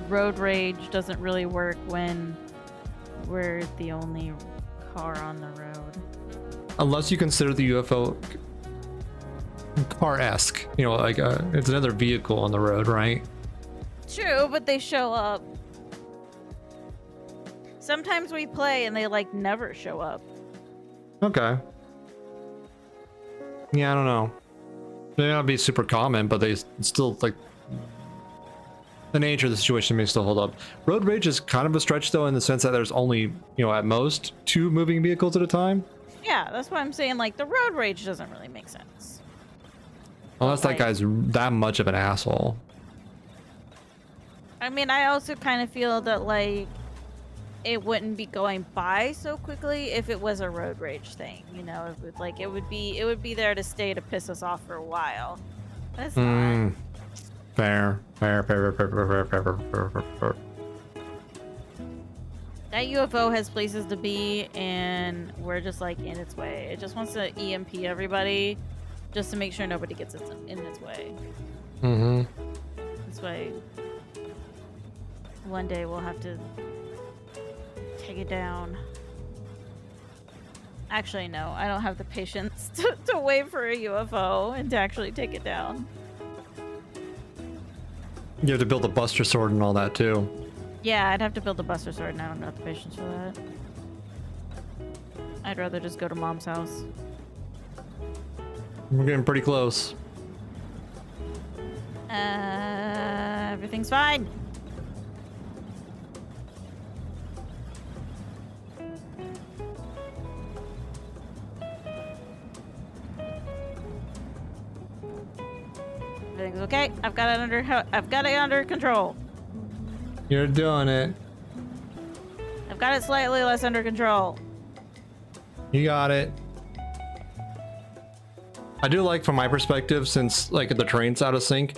road rage doesn't really work when we're the only car on the road. Unless you consider the UFO car-esque, you know, like uh, it's another vehicle on the road, right? True, but they show up. Sometimes we play and they like never show up. Okay. Yeah, I don't know. May not be super common, but they still like the nature of the situation may still hold up. Road rage is kind of a stretch though, in the sense that there's only you know at most two moving vehicles at a time. Yeah, that's why I'm saying like the road rage doesn't really make sense. Unless that Like- guy's that much of an asshole. I mean, I also kind of feel that like it wouldn't be going by so quickly if it was a road rage thing. You know, it would like it would be it would be there to stay to piss us off for a while. That's it's not. Mm. Fair. Fair, fair, fair, fair, fair, fair, fair, fair, fair, fair. That UFO has places to be, and we're just like in its way. It just wants to EMP everybody, just to make sure nobody gets in its way. Mm-hmm. This way, one day we'll have to take it down. Actually, no, I don't have the patience to, to wait for a UFO and to actually take it down. You have to build a buster sword and all that too. Yeah, I'd have to build a buster sword, and I don't have the patience for that. I'd rather just go to mom's house. We're getting pretty close. Uh, everything's fine. Everything's okay. I've got it under. I've got it under control. You're doing it. I've got it slightly less under control. You got it. I do like from my perspective, since like the terrain's out of sync,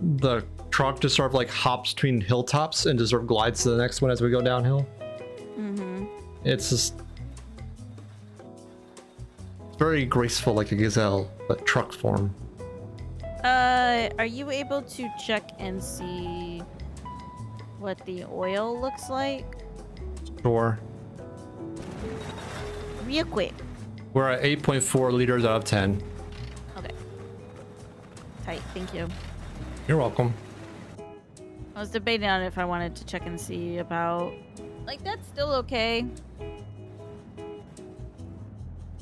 the truck just sort of like hops between hilltops and just sort of glides to the next one as we go downhill. Mm-hmm. It's just it's very graceful like a gazelle, but truck form. Uh, are you able to check and see what the oil looks like? Sure. Real quick. We're at 8.4 liters out of 10. Okay. Tight. Thank you. You're welcome. I was debating on if I wanted to check and see about. Like, that's still okay.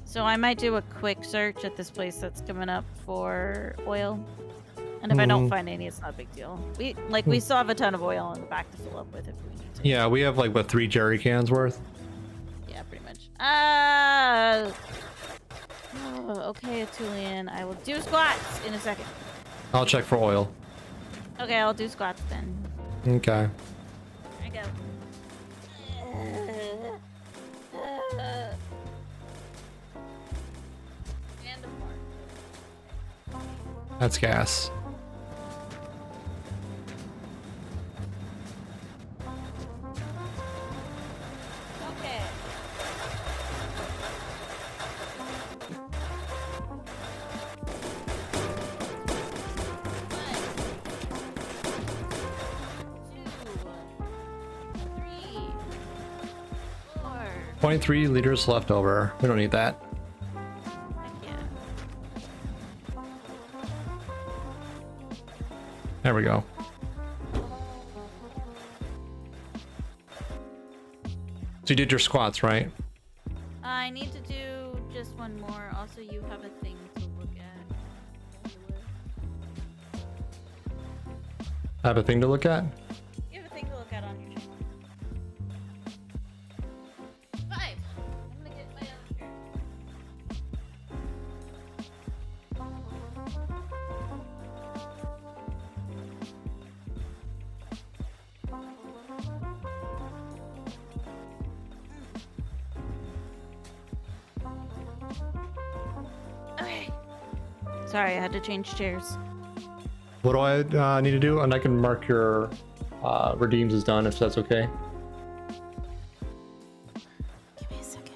So I might do a quick search at this place that's coming up for oil. And if I don't Mhm. find any, it's not a big deal. We like we Hmm. still have a ton of oil in the back to fill up with if we need to. Yeah, we have like what three jerry cans worth. Yeah, pretty much. Uh oh, okay, Atulian. I will do squats in a second. I'll check for oil. Okay, I'll do squats then. Okay. Here I go. That's gas. Okay. One, two, three, 0.3 liters left over. We don't need that. There we go. So you did your squats, right? I need to do just one more. Also, you have a thing to look at. I have a thing to look at. Sorry, I had to change chairs. What do I uh, need to do? And I can mark your uh, redeems as done if that's okay. Give me a second.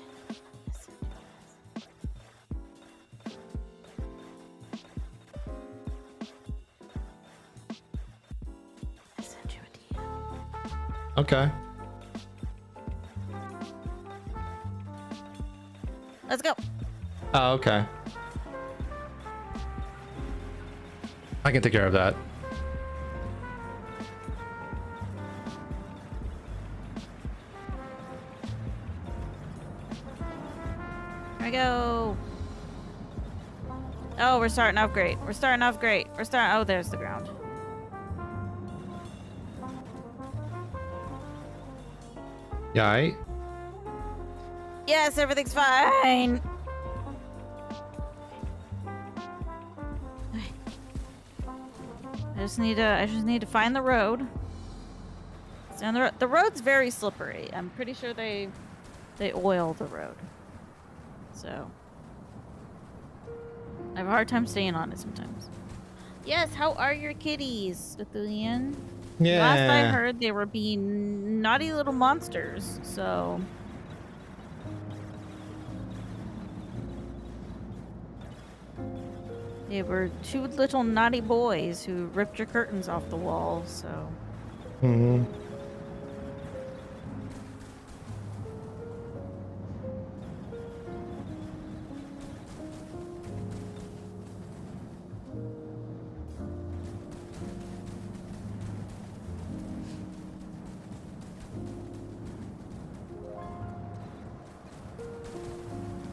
I sent you a DM. Okay. Let's go. Oh, okay. I can take care of that. Here we go. Oh, we're starting off great. We're starting off great. We're starting. Oh, there's the ground. Yeah, I, Yes, everything's fine. Just need to. I just need to find the road. On the, the road's very slippery. I'm pretty sure they they oil the road. So I have a hard time staying on it sometimes. Yes, how are your kitties, Athelian? Last I heard, they were being naughty little monsters. So they were two little naughty boys who ripped your curtains off the wall. So hmm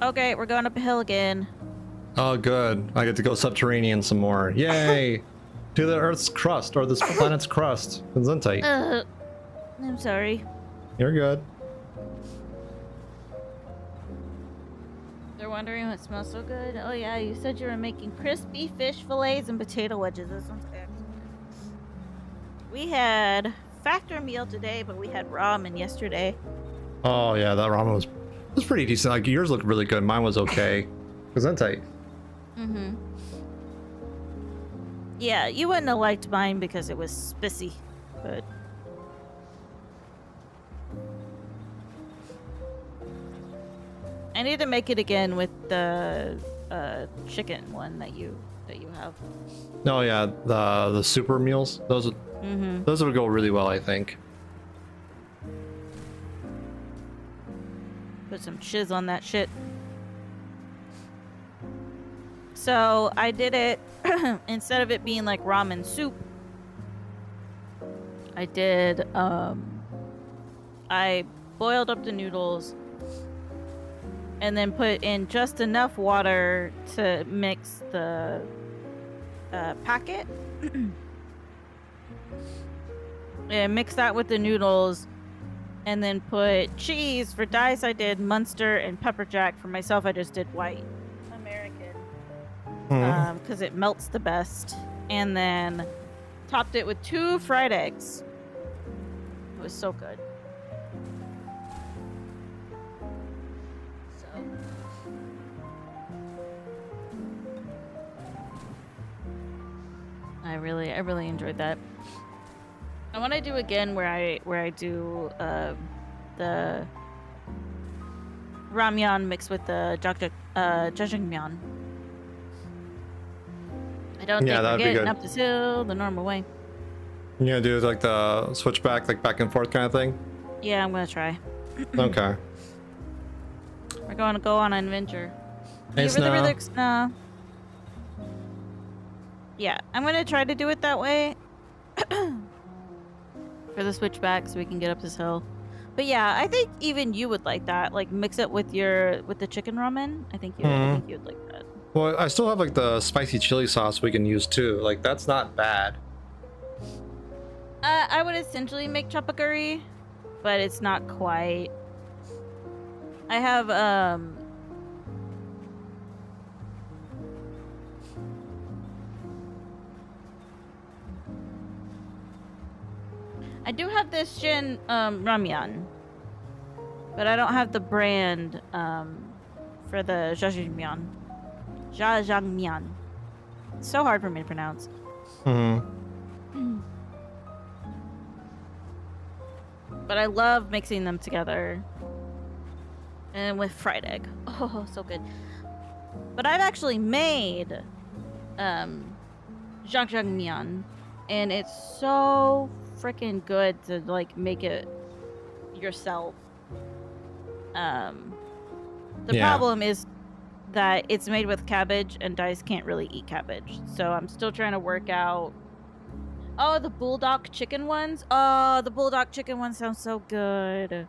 okay, we're going up a hill again. Oh, good. I get to go subterranean some more. Yay! to the Earth's crust, or this planet's crust. Gesundheit. Uh, I'm sorry. You're good. They're wondering what smells so good. Oh yeah, you said you were making crispy fish fillets and potato wedges. That sounds excellent. We had factor meal today, but we had ramen yesterday. Oh yeah, that ramen was was pretty decent. Like yours looked really good. Mine was okay. Gesundheit. Mm-hmm. Yeah, you wouldn't have liked mine because it was spissy, but I need to make it again with the uh, chicken one that you that you have. Oh yeah, the the super meals. Those would- Mhm. those would go really well, I think. Put some chiz on that shit. So I did it instead of it being like ramen soup. I did um I boiled up the noodles and then put in just enough water to mix the uh, packet. and mix that with the noodles and then put cheese for dice I did Munster and pepper jack for myself I just did white Because it melts the best. And then topped it with two fried eggs. It was so good. So. I really I really enjoyed that. I want to do again where I where I do uh, the ramyeon mixed with the jjajang uh, jjajangmyeon. I don't Yeah, think we're that'd be getting good. up this hill the normal way. You gonna do like the switch back, like back and forth kind of thing? Yeah, I'm gonna try. Okay. We're going to go on an adventure. Hey, You really, Snow. no. Yeah, I'm gonna try to do it that way for the switchback, so we can get up this hill. But yeah, I think even you would like that. Like mix it with your with the chicken ramen. I think you. I Mhm. think you'd like that. Well, I still have like the spicy chili sauce we can use too. Like that's not bad. Uh, I would essentially make chapa curry, but it's not quite. I have um. I do have this Shin um, ramyeon, but I don't have the brand um, for the jjajangmyeon. Jjajangmyeon. It's so hard for me to pronounce. hmm But I love mixing them together. And with fried egg. Oh, so good. But I've actually made um jjajangmyeon and it's so freaking good to like make it yourself. Um the Yeah. problem is that it's made with cabbage and Dice can't really eat cabbage. So I'm still trying to work out Oh, the Buldak chicken ones. Oh, the Buldak chicken ones sound so good.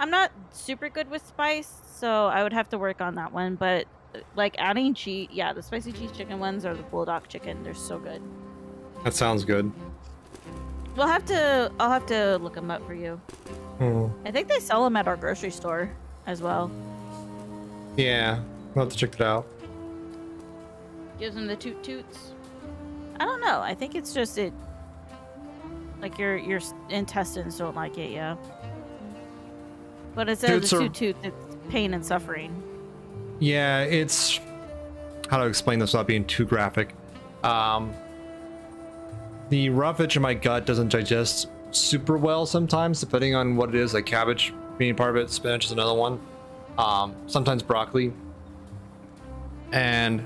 I'm not super good with spice, so I would have to work on that one. But like adding cheese, yeah, the spicy cheese chicken ones or the Buldak chicken, they're so good. That sounds good. We'll have to. I'll have to look them up for you. Hmm. I think they sell them at our grocery store as well. Yeah, I'll have to check that out. Gives them the toot toots. I don't know. I think it's just it. Like your your intestines don't like it, yeah. But it says a sweet tooth, it's pain and suffering. Yeah, it's how to explain this without being too graphic. Um, the roughage in my gut doesn't digest super well sometimes, depending on what it is. Like cabbage being part of it, spinach is another one. Um, sometimes broccoli, and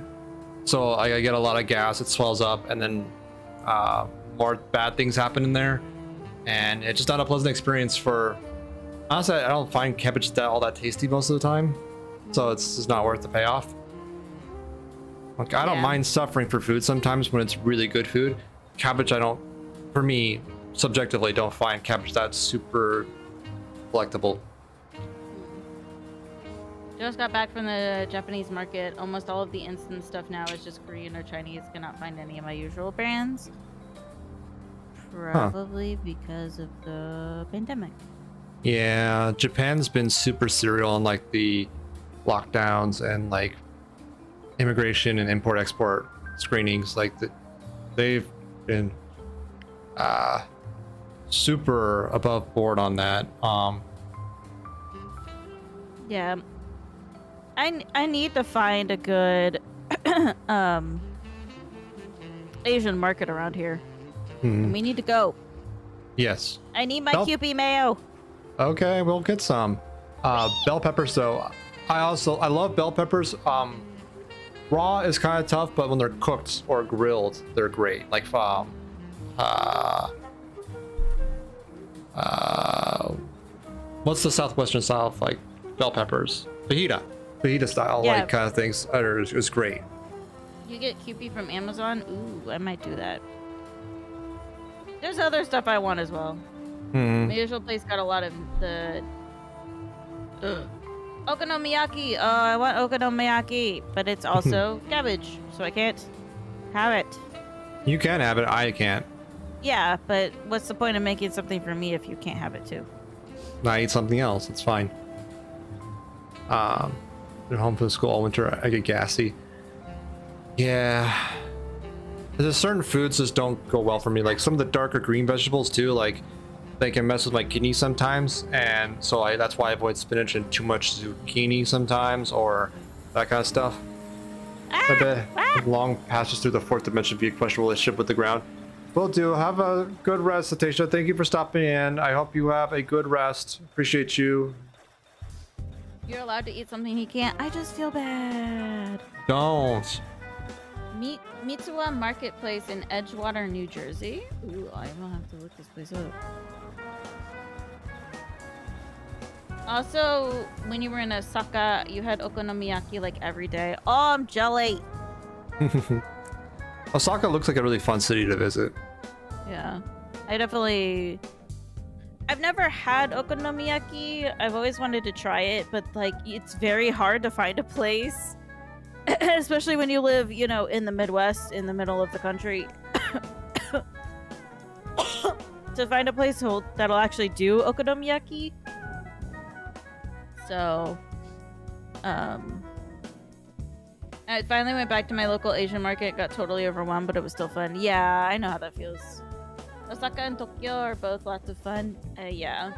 so I, I get a lot of gas. It swells up, and then uh, more bad things happen in there, and it's just not a pleasant experience for. Honestly, I don't find cabbage that all that tasty most of the time so it's just not worth the payoff. Like I don't Yeah. mind suffering for food sometimes when it's really good food. Cabbage, I don't, for me, subjectively, don't find cabbage that super collectible. Just got back from the Japanese market. Almost all of the instant stuff now is just Korean or Chinese. Cannot find any of my usual brands. Probably because of the pandemic. Yeah, Japan's been super serial on like the lockdowns and like immigration and import export screenings. Like the, they've been uh super above board on that. Um, Yeah. I, I need to find a good um Asian market around here. hmm, We need to go. yes. I need my. Kewpie mayo. Okay, we'll get some. Uh, bell peppers, though. I also I love bell peppers. Um, raw is kind of tough, but when they're cooked or grilled, they're great. Like um, uh, uh, what's the southwestern style of like bell peppers? Fajita, fajita style Yeah. like kind of things. Are is, is great. You get Kewpie from Amazon? Ooh, I might do that. There's other stuff I want as well. Hmm. My usual place got a lot of the Ugh. okonomiyaki. Oh, I want okonomiyaki, but it's also cabbage, so I can't have it. You can have it. I can't. Yeah, but what's the point of making something for me if you can't have it too? I eat something else. It's fine. Um, at home from school all winter, I get gassy. Yeah. There's certain foods just don't go well for me. Like some of the darker green vegetables too. Like they can mess with my kidneys sometimes, and so I that's why I avoid spinach and too much zucchini sometimes, or that kind of stuff. I ah, bet long passes through the fourth dimension via questionable relationship with the ground. Will do. Have a good rest, Satasha. Thank you for stopping in. I hope you have a good rest. Appreciate you. You're allowed to eat something he can't. I just feel bad. Don't. Meet Mitsuwa Marketplace in Edgewater, New Jersey. Ooh, I will have to look this place up. Also, when you were in Osaka, you had okonomiyaki like every day. Oh, I'm jelly. Osaka looks like a really fun city to visit. Yeah, I definitely. I've never had okonomiyaki. I've always wanted to try it, but like it's very hard to find a place, especially when you live, you know, in the Midwest, in the middle of the country. to find a place that'll actually do okonomiyaki. So, um, I finally went back to my local Asian market. Got totally overwhelmed, but it was still fun. Yeah, I know how that feels. Osaka and Tokyo are both lots of fun. Uh, yeah.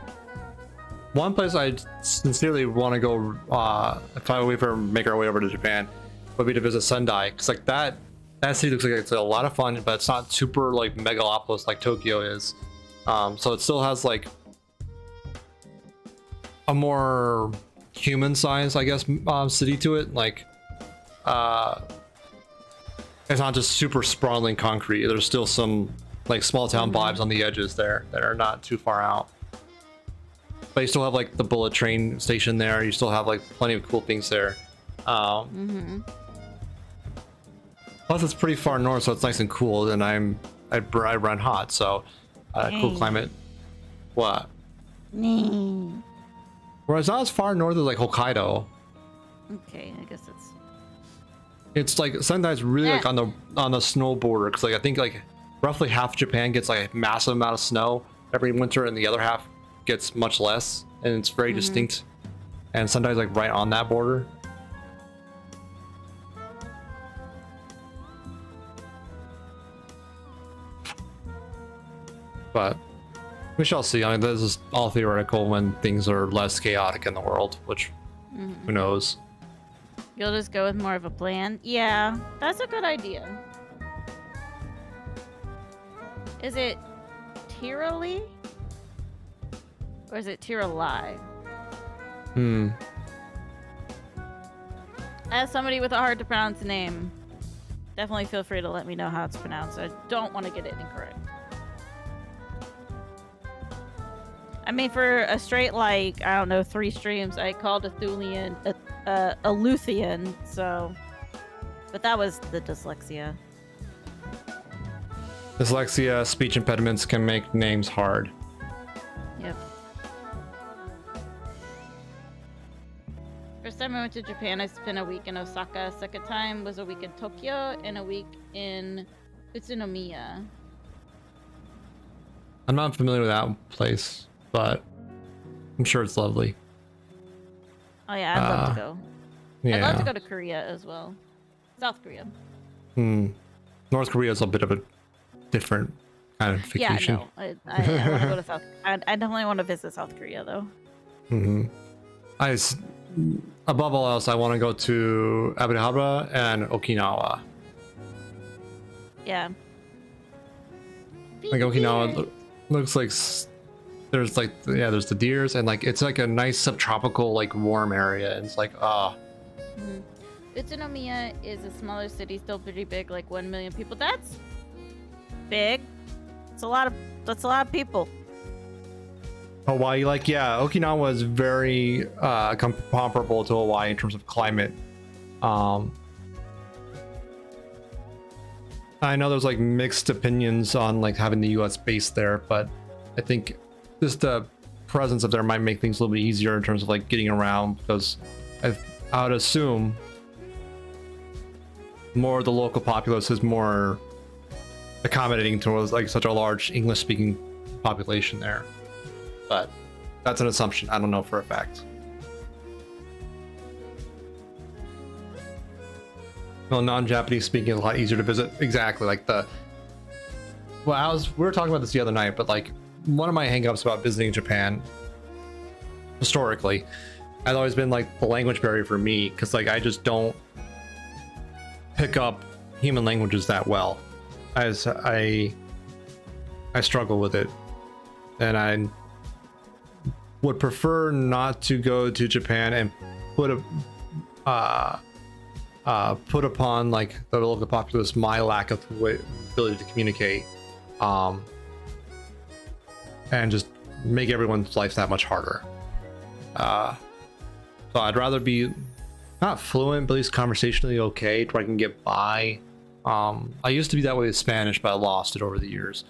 One place I sincerely want to go, uh, if I ever make our way over to Japan, would be to visit Sendai. Cause like that, that city looks like it's a lot of fun, but it's not super like megalopolis like Tokyo is. Um, so it still has like a more human size, I guess, um, city to it. Like, uh, it's not just super sprawling concrete. There's still some like small town vibes on the edges there that are not too far out. But you still have like the bullet train station there. You still have like plenty of cool things there. Um, Mm-hmm. plus, it's pretty far north, so it's nice and cool. And I'm I, I run hot, so uh, cool climate. What? Okay, Whereas not as far north as like Hokkaido. Okay, I guess it's. It's like Sendai's really like Eh. on the on the snow border because like I think like roughly half Japan gets like a massive amount of snow every winter, and the other half gets much less, and it's very Mhm. distinct. And sometimes like right on that border. but we shall see. I mean, this is all theoretical when things are less chaotic in the world, which Mhm. who knows. You'll just go with more of a plan? Yeah, that's a good idea. Is it Tirali? Or is it Tirali? Hmm. As somebody with a hard to pronounce name, definitely feel free to let me know how it's pronounced. I don't want to get it incorrect. I mean, for a straight, like, I don't know, three streams, I called a Thulian a, a, a Luthian, so. But that was the dyslexia. Dyslexia, speech impediments can make names hard. Yep. First time I went to Japan, I spent a week in Osaka. Second time was a week in Tokyo and a week in Utsunomiya. I'm not familiar with that place, but I'm sure it's lovely. Oh yeah, I'd love Uh, to go. Yeah. I'd love to go to Korea as well. South Korea. Hmm. North Korea is a bit of a different kind of vacation. Yeah, no. I, I, I want to go to South. I, I definitely want to visit South Korea though. hmm I, s- above all else, I want to go to Abihabra and Okinawa. Yeah. Like Okinawa loo- looks like s- there's like yeah, there's the deers and like it's like a nice subtropical like warm area. And it's like ah, Mhm. Utsunomiya is a smaller city, still pretty big, like one million people. That's big. It's a lot of. That's a lot of people. Hawaii. Like yeah, Okinawa is very uh com- comparable to Hawaii in terms of climate. Um, I know there's like mixed opinions on like having the U.S. base there, but I think just the presence of there might make things a little bit easier in terms of like getting around because I, I would assume more of the local populace is more accommodating towards like such a large English-speaking population there. But that's an assumption. I don't know for a fact. Well, non-Japanese speaking is a lot easier to visit. Exactly, like the. Well, I was we were talking about this the other night, but like one of my hangups about visiting Japan historically has always been like the language barrier for me because like I just don't pick up human languages that well. As I I struggle with it, and I would prefer not to go to Japan and put a uh, uh, put upon like the local populace my lack of ability to communicate, um, and just make everyone's life that much harder. Uh, so I'd rather be not fluent, but at least conversationally okay, where I can get by. Um, I used to be that way with Spanish, but I lost it over the years.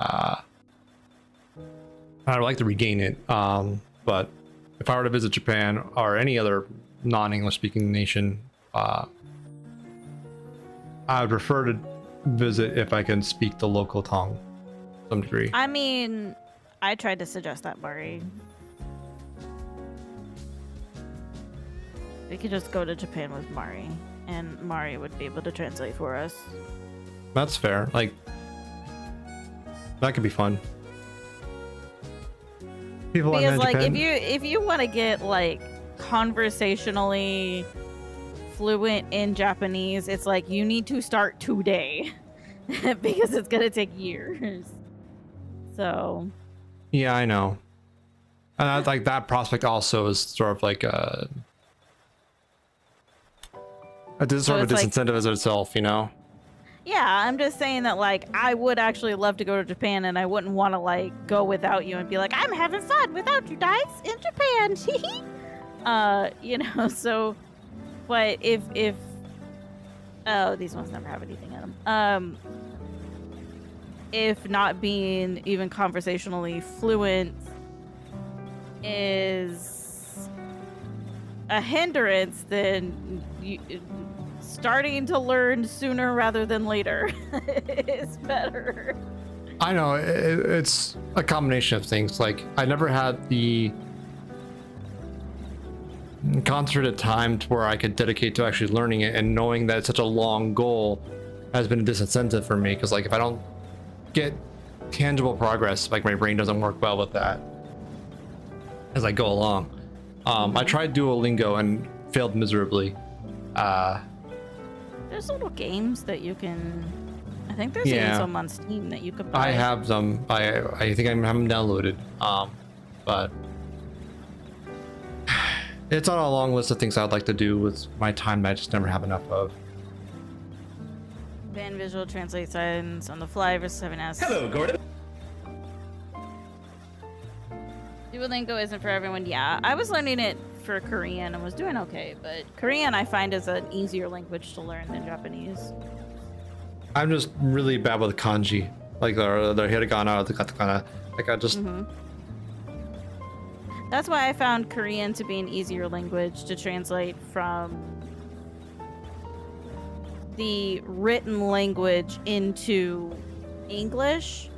Uh, I'd like to regain it. Um, but if I were to visit Japan or any other non-English speaking nation, uh, I would prefer to visit if I can speak the local tongue to some degree. I mean, I tried to suggest that, Mari. We could just go to Japan with Mari, and Mari would be able to translate for us. That's fair. Like that could be fun. People because like if you if you want to get like conversationally fluent in Japanese, it's like you need to start today because it's gonna take years. So Yeah, I know. And I, like that prospect also is sort of like a, a dis- So sort of a like- disincentive as itself, you know. yeah, I'm just saying that like I would actually love to go to Japan, and I wouldn't want to like go without you and be like I'm having fun without you guys in Japan. uh, you know, so but if if oh these ones never have anything in them. Um, if not being even conversationally fluent is a hindrance, then you, starting to learn sooner rather than later is better. I know it, it's a combination of things. Like I never had the concentrated time to where I could dedicate to actually learning it, and knowing that it's such a long goal has been a disincentive for me. Because like if I don't get tangible progress. Like my brain doesn't work well with that as I go along. Um, I tried Duolingo and failed miserably. Uh, There's little games that you can. I think there's even Yeah. some on Steam that you could buy. I have them. I I think I have them downloaded. Um, but it's on a long list of things I'd like to do with my time that I just never have enough of. Van Visual Translate Signs on the fly versus 7S. Hello, Gordon. Duolingo isn't for everyone. Yeah, I was learning it for Korean and was doing okay, but Korean I find is an easier language to learn than Japanese. I'm just really bad with kanji, like the the hiragana, the katakana. Like I just Mhm. That's why I found Korean to be an easier language to translate from the written language into English.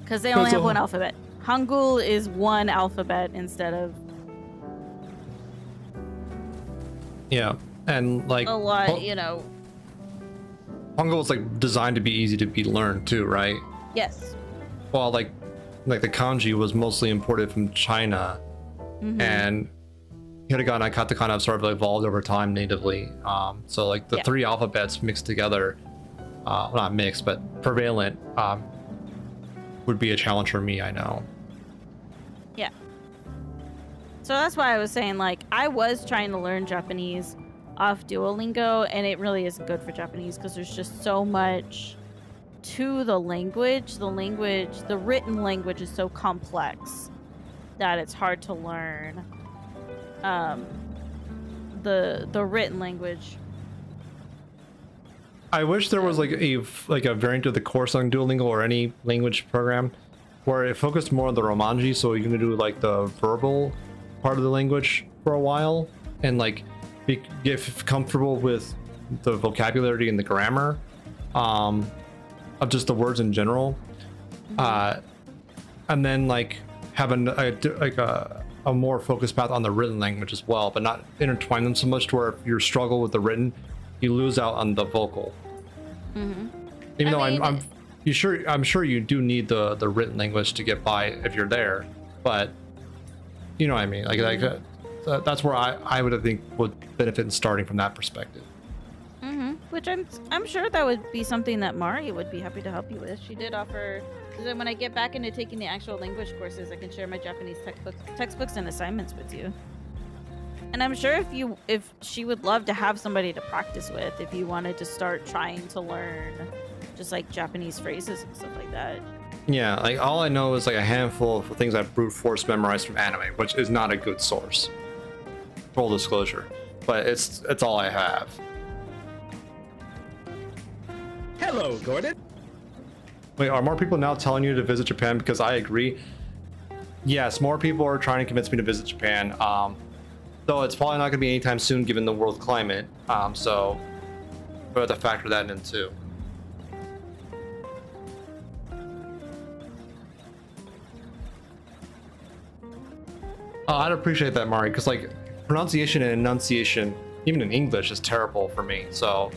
Because they only That's have all. one alphabet. Hangul is one alphabet instead of yeah, and like a lot, Hong- you know. Hangul is like designed to be easy to be learned too, right? Yes. Well, like like the kanji was mostly imported from China, Mhm. and hiragana and katakana have sort of evolved over time natively. Um, so like the Yeah. three alphabets mixed together, uh, well, not mixed but prevalent, um, would be a challenge for me. I know. Yeah. So that's why I was saying, like, I was trying to learn Japanese off Duolingo, and it really isn't good for Japanese because there's just so much to the language. The language, the written language is so complex that it's hard to learn. Um, the the written language. I wish there was like a like a variant of the course on Duolingo or any language program where it focused more on the Romanji, so you can do like the verbal part of the language for a while and like be, get comfortable with the vocabulary and the grammar um, of just the words in general, uh, and then like have an, a, like a a more focused path on the written language as well, but not intertwine them so much to where if you struggle with the written, you lose out on the vocal. Mm-hmm. Even I though mean- I'm, I'm, you sure I'm sure you do need the the written language to get by if you're there, but you know what I mean. Like like uh, that's where I I would think would benefit in starting from that perspective. Mm-hmm. Which I'm I'm sure that would be something that Mari would be happy to help you with. She did offer. Because then when I get back into taking the actual language courses, I can share my Japanese textbook, textbooks and assignments with you. And I'm sure if you if she would love to have somebody to practice with, if you wanted to start trying to learn just like Japanese phrases and stuff like that. Yeah, like all I know is like a handful of things I brute force memorized from anime, which is not a good source. Full disclosure, but it's it's all I have. Hello, Gordon. Wait, are more people now telling you to visit Japan? Because I agree. Yes, more people are trying to convince me to visit Japan. Um, though it's probably not going to be anytime soon, given the world climate. Um, so we have to factor that in too. Oh, I'd appreciate that, Mari, because like pronunciation and enunciation, even in English, is terrible for me. So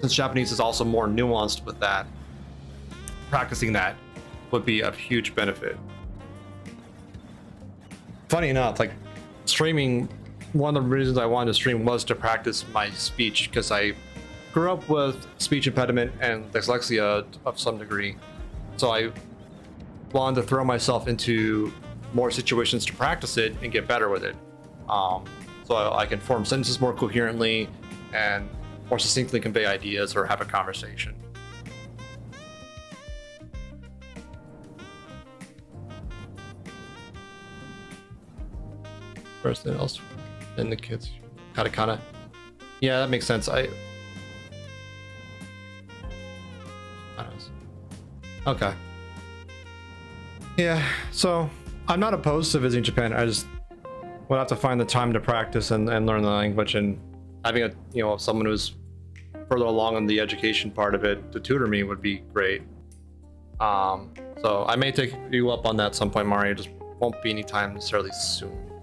since Japanese is also more nuanced with that, practicing that would be of huge benefit. Funny enough, like streaming, one of the reasons I wanted to stream was to practice my speech because I grew up with speech impediment and dyslexia of some degree. So I wanted to throw myself into more situations to practice it and get better with it. Um, so I can form sentences more coherently and more succinctly convey ideas or have a conversation. And else, then the kids, katakana. Yeah, that makes sense. I. Okay. Yeah, so I'm not opposed to visiting Japan. I just would have to find the time to practice and, and learn the language and having a you know someone who's further along in the education part of it to tutor me would be great. Um, so I may take you up on that at some point, Mario. Just won't be anytime necessarily soon.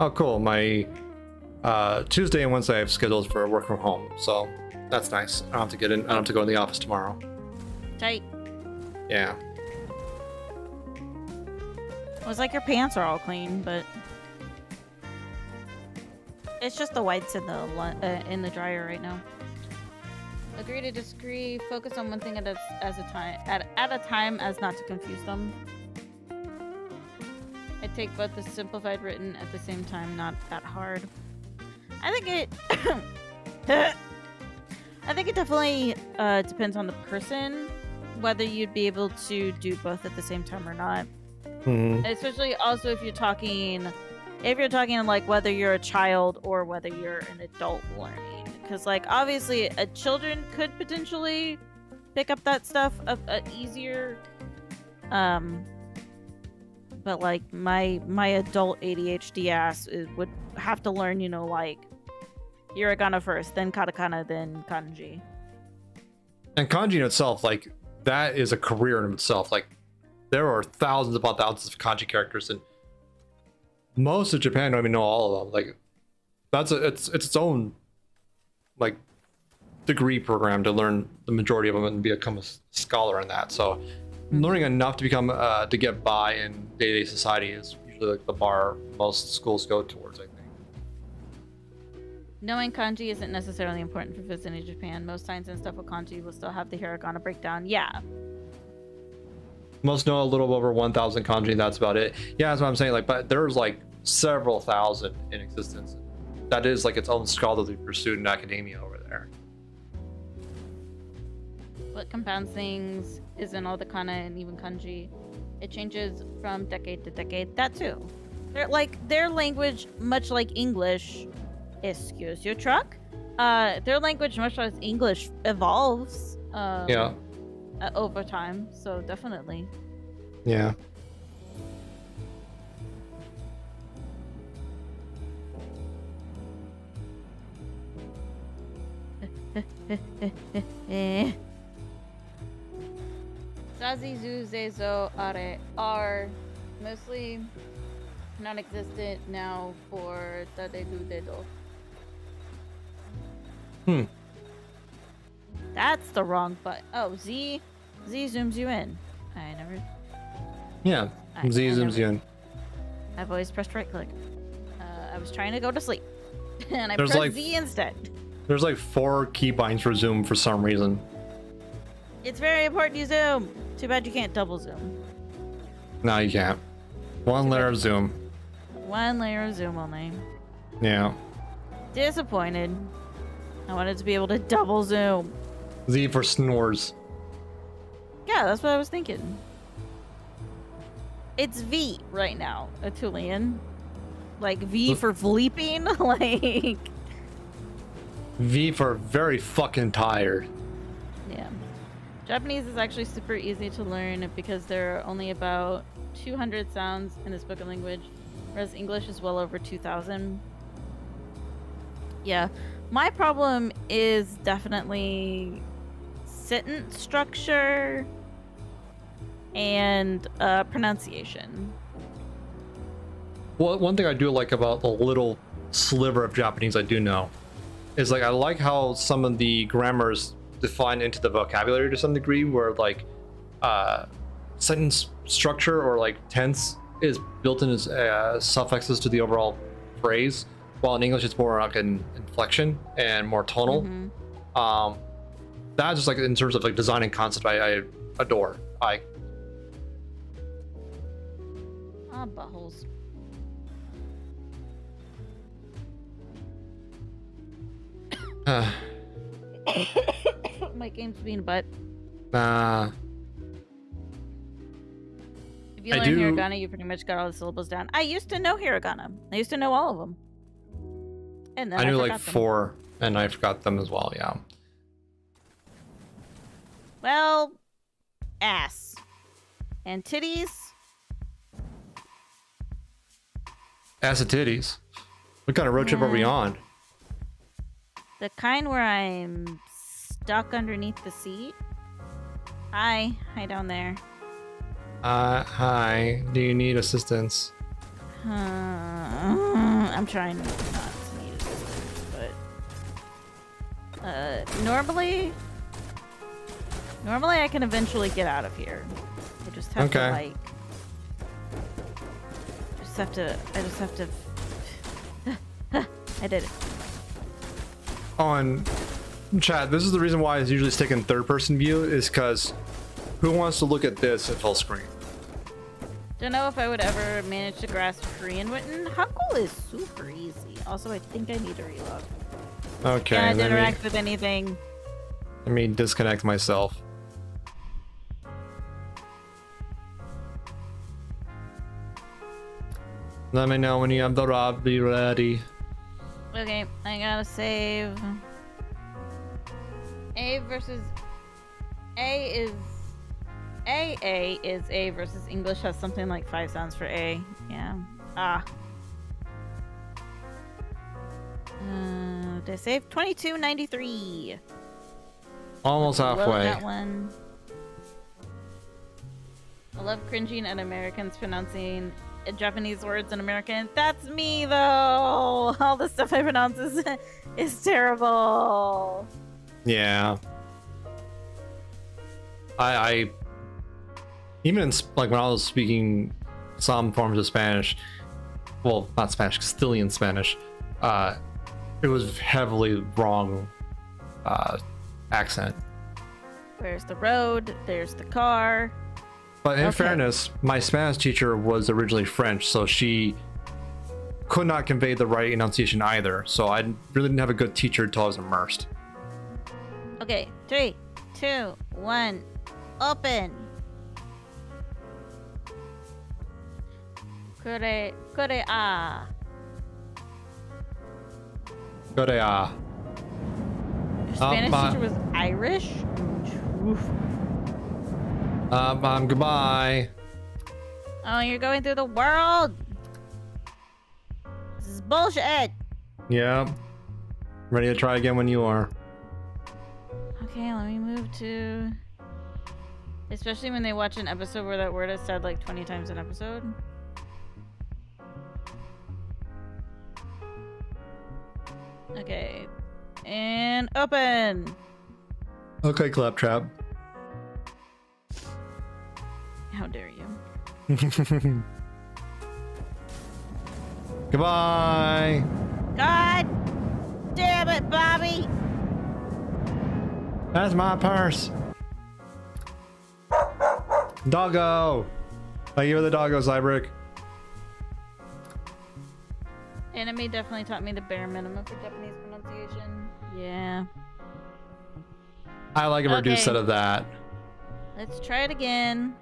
Oh, cool. My Uh, Tuesday and Wednesday I have scheduled for work from home, so that's nice. I don't have to get in. I don't have to go in the office tomorrow. Tight. Yeah. It was like your pants are all clean, but it's just the whites in the uh, in the dryer right now. Agree to disagree. Focus on one thing at a, as a time at, at a time, as not to confuse them. I take both the simplified written at the same time, not that hard. I think it. I think it definitely uh, depends on the person whether you'd be able to do both at the same time or not. Mhm. Especially also if you're talking, if you're talking like whether you're a child or whether you're an adult learning, because like obviously a children could potentially pick up that stuff a, a easier. Um, but like my my adult ADHD ass is, would have to learn, you know, like hiragana first, then katakana, then kanji. And kanji in itself, like that is a career in itself. Like there are thousands upon thousands of kanji characters, and most of Japan don't even know all of them. Like that's a, it's it's its own like degree program to learn the majority of them and become a scholar in that. So learning enough to become uh, to get by in day-to-day society is usually like the bar most schools go towards. I think. Knowing kanji isn't necessarily important for visiting Japan. Most signs and stuff with kanji will still have the hiragana breakdown. Yeah. Most know a little over 1,000 kanji, and that's about it. Yeah, that's what I'm saying. Like, but there's like several thousand in existence. That is like its own scholarly pursuit in academia over there. What compounds things is in all the kana and even kanji. It changes from decade to decade. That too. They're like their language, much like English. Excuse your truck. Uh, their language, much like English, evolves. Um, Yeah. uh, over time. So definitely. Yeah. Zazizu Zezo Are are mostly non-existent now for Dadedu Dedo. Hmm. That's the wrong button. Oh, Z Z zooms you in. I never Yeah. I- Z I zooms never- you in. I've always pressed right click. Uh, I was trying to go to sleep. and I There's pressed like- Z instead. There's like four keybinds for zoom for some reason. It's very important you zoom. Too bad you can't double zoom. No, you can't. One layer of zoom. One layer of zoom only. Yeah. Disappointed. I wanted to be able to double zoom. Z for snores. Yeah, that's what I was thinking. It's V right now, Atulian. Like V for bleeping. like, V for very fucking tired. yeah. Japanese is actually super easy to learn because there are only about 200 sounds in the spoken language, whereas English is well over 2,000. Yeah. My problem is definitely sentence structure and uh, pronunciation. Well, one thing I do like about the little sliver of Japanese I do know is like I like how some of the grammars define into the vocabulary to some degree, where like uh, sentence structure or like tense is built in as uh, suffixes to the overall phrase, while in English it's more like an inflection and more tonal. Mhm. Um, that just like in terms of like design and concept, I, I adore. I Ah, buttholes. My game's being butt. nah. If you I learn do- hiragana, you pretty much got all the syllables down. I used to know hiragana. I used to know all of them. And then I I, knew like them. four, and I forgot them as well. Yeah. Well, ass and titties. Ass and titties. What kind of road trip are we on? The kind where I'm stuck underneath the seat. Hi, hi down there. Uh, hi. Do you need assistance? Uh, I'm trying not to need assistance. Uh, normally, normally I can eventually get out of here. I just have to Okay. like, just have to. I just have to. I did it. On chat, this is the reason why it's usually stick in third person view, is because who wants to look at this at full screen? Don't know if I would ever manage to grasp Korean written. Hangul is super easy. Also, I think I need to reload. Okay, Can't let me, interact with anything. let me disconnect myself. Let me know when you have the Rob be ready. Okay, I gotta save. A versus A is A A is A versus English has something like five sounds for A. Yeah. Ah. Uh, did I save? Twenty-two ninety-three. Almost Love halfway. that one. I love cringing at Americans pronouncing Japanese words in American. That's me though. All the stuff I pronounce is, is terrible. Yeah. I, I even in, like when I was speaking some forms of Spanish, well, not Spanish, Castilian Spanish, uh, it was heavily wrong uh, accent. Where's the road? There's the car. But in Okay. fairness, my Spanish teacher was originally French, so she could not convey the right enunciation either. So I really didn't have a good teacher until I was immersed. Okay, three, two, one, open. Kure, kure, ah. Good ah. Your Spanish bye. teacher was Irish? Oof. Um, um, goodbye. Oh, you're going through the world. This is bullshit. Yeah. Ready to try again when you are. Okay, let me move to. Especially when they watch an episode where that word is said like 20 times an episode. Okay. And open. Okay, Claptrap. How dare you? Goodbye. God damn it, Bobby! That's my purse. Doggo. Thank you for the doggo, Cybrick. Anime definitely taught me the bare minimum for Japanese pronunciation. Yeah. I like a reduced set of that. Let's try it again.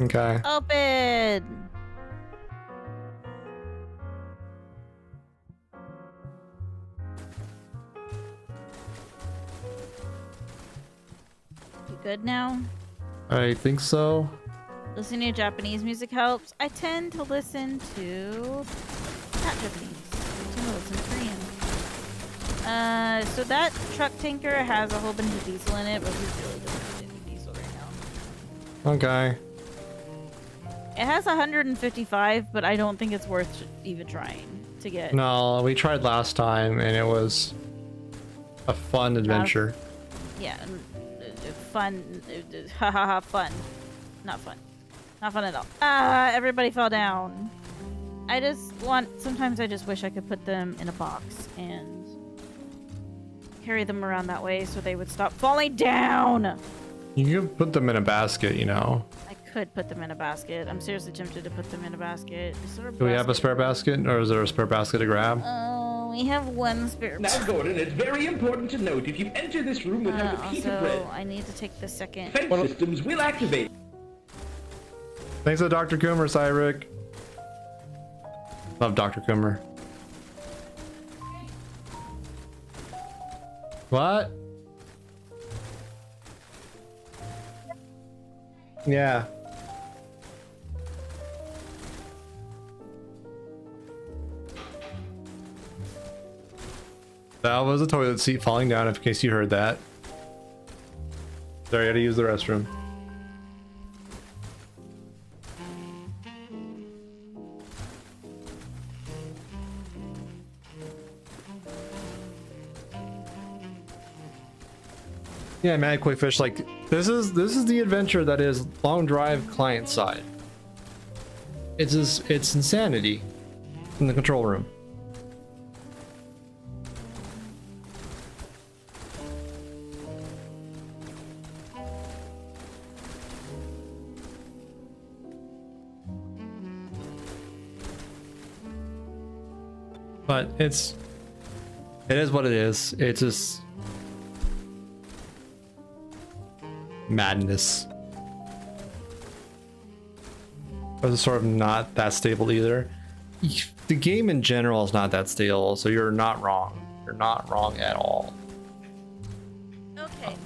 Okay. Open! You good now? I think so. Listening to Japanese music helps. I tend to listen to not Japanese. I tend to listen to Korean. Uh, so that truck tanker has a whole bunch of diesel in it, but we really don't need any diesel right now. Okay. It has 155, but I don't think it's worth even trying to get. No, we tried last time and it was a fun adventure. Yeah, uh, fun. uh, uh, Ha ha ha, fun. Not fun. Not fun at all. Ah, everybody fell down. I just want. Sometimes I just wish I could put them in a box and carry them around that way so they would stop falling down. You could put them in a basket, you know. I could put them in a basket. I'm seriously tempted to put them in a basket. Is there a Do we have a spare basket or is there a spare basket to grab? Oh, we have one spare. Now, Gordon, it's very important to note if you enter this room without Uh, a piece of also, bread, I need to take the second. defense systems will activate. Thanks to Dr. Coomer, Cyric. Love Dr. Coomer. What? Yeah. That was a toilet seat falling down, in case you heard that. Sorry, I had to use the restroom. Yeah, Mad Koi Fish, like this is this is the adventure that is long drive client side. It's just, it's insanity in the control room. But it's it is what it is. It's just madness. But it's sort of not that stable either. The game in general is not that stable, so you're not wrong. You're not wrong at all. Okay,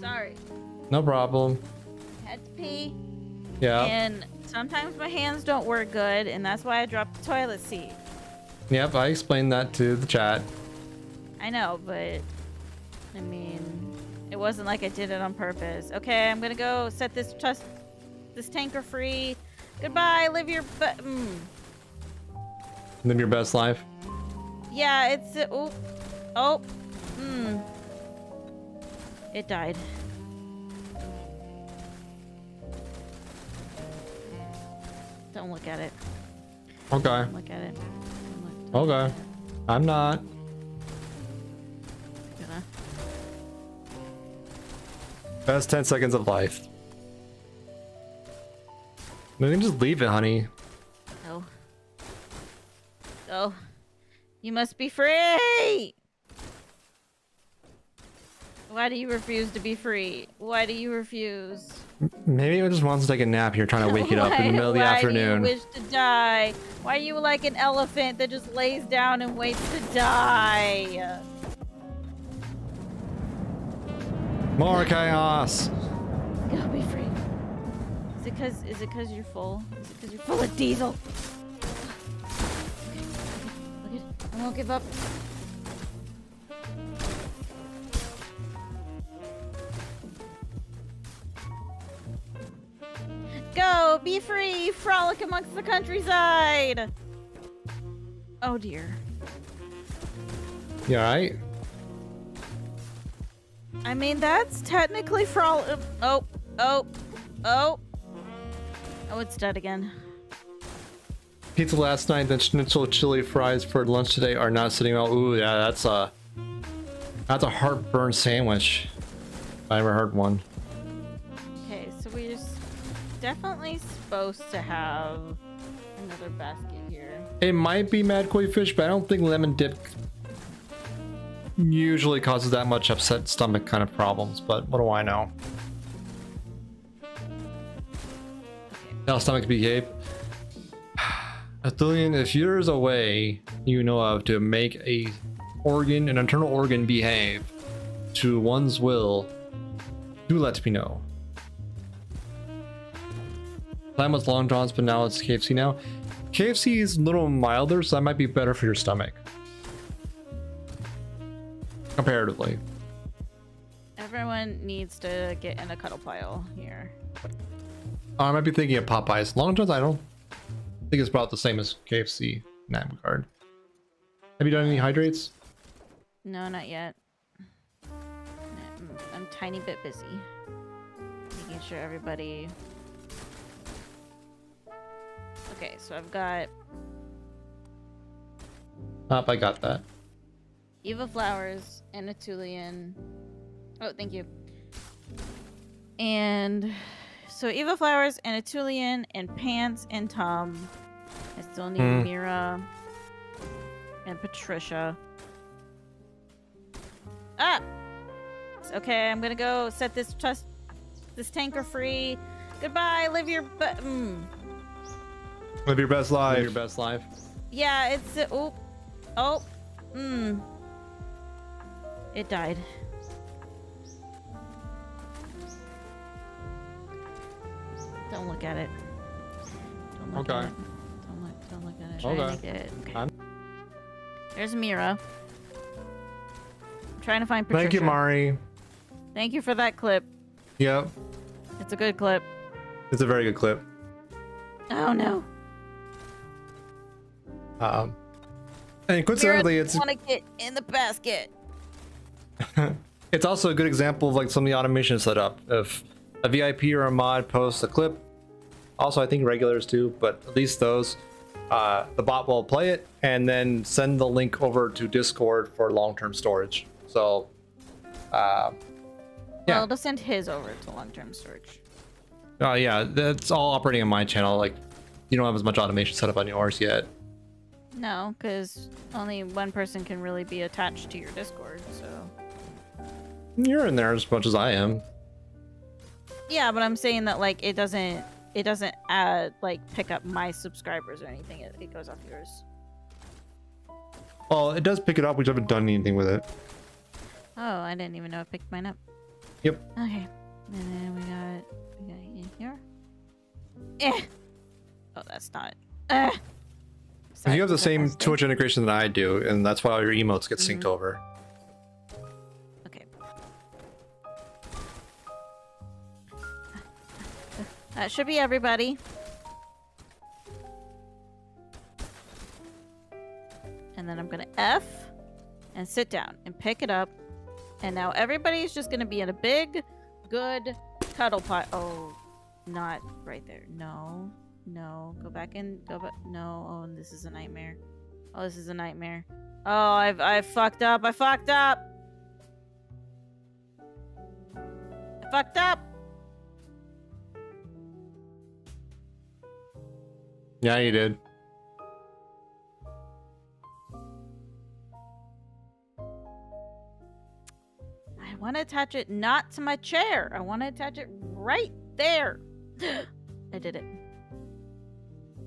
sorry. No problem. Had to pee. Yeah. And sometimes my hands don't work good, and that's why I dropped the toilet seat. Yep, I explained that to the chat. I know, but I mean, it wasn't like I did it on purpose. Okay, I'm gonna go set this trust, this tanker free. Goodbye. Live your but. Mm. Live your best life. Yeah, it's uh, oh, oh, hmm. It died. Don't look at it. Okay. Don't look at it. Okay. I'm not. Gonna. Best 10 seconds of life. No, can just leave it, honey. Go. Go. You must be free! Why do you refuse to be free? Why do you refuse? Maybe it just wants to take a nap. You're trying to wake it up in the middle of the Why afternoon. do you wish to die? Why are you like an elephant that just lays down and waits to die? More chaos. Go be free. Is it cause is it cause you're full? Is it cause you're full of diesel? Okay, look at I won't give up. Go, be free, frolic amongst the countryside. Oh dear. You alright? I mean, that's technically frolic. Oh, oh, oh. Oh, it's dead again. Pizza last night, then schnitzel chili fries for lunch today are not sitting well. Ooh, yeah, that's a that's a heartburn sandwich. I ever heard one. Definitely supposed to have another basket here. It might be mad koi fish, but I don't think lemon dip usually causes that much upset stomach kind of problems. But what do I know? How stomachs behave. Athelian, if there's a way you know of to make a organ, an internal organ behave to one's will, do let me know. Plan was long johns, but now it's KFC now. KFC is a little milder, so that might be better for your stomach. Comparatively. Everyone needs to get in a cuddle pile here. Oh, I might be thinking of Popeyes. Long johns, I don't think it's about the same as KFC in that regard. Have you done any hydrates? No, not yet. I'm, I'm tiny bit busy. Making sure everybody... Okay, so I've got Up, I got that. Eva Flowers and Atulian. Oh, thank you. And so Eva Flowers and Atulian and Pants and Tom. I still need Hmm. Mira and Patricia. Ah! Okay, I'm gonna go set this trust this tanker free. Goodbye, live your but mm. Live your best life. Live your best life. Yeah, it's uh, oh oh mm. It died. Don't look at it. Don't look Okay. at it. Don't look. Don't look at it. Okay. To get- okay. I'm- There's Mira. I'm trying to find Patricia. Thank you, Mari. Thank you for that clip. Yep. It's a good clip. It's a very good clip. Oh no. Um, and coincidentally, Mira it's want to get in the basket. it's also a good example of like some of the automation set up. If a VIP or a mod posts a clip, also I think regulars too, but at least those, uh, the bot will play it and then send the link over to Discord for long-term storage. So, uh, yeah. Well, it'll send his over to long-term storage. Oh yeah, that's all operating on my channel. Like, you don't have as much automation set up on yours yet. No, because only one person can really be attached to your Discord, so. You're in there as much as I am. Yeah, but I'm saying that like it doesn't it doesn't add like pick up my subscribers or anything. It, it goes off yours. Well, it does pick it up. We haven't done anything with it. Oh, I didn't even know it picked mine up. Yep. Okay. And then we got we got in here. Eh. Oh, that's not. Eh. You have the same Twitch integration that I do, and that's why all your emotes get synced Mhm. over. Okay. That should be everybody. And then I'm gonna F and sit down and pick it up. And now everybody's just gonna be in a big, good cuddle pot. Oh, not right there. No, no. Go back and go back. No. Oh, this is a nightmare. Oh, this is a nightmare. Oh, I've I fucked up. I fucked up. I fucked up. Yeah, you did. I want to attach it not to my chair. I want to attach it right there. I did it.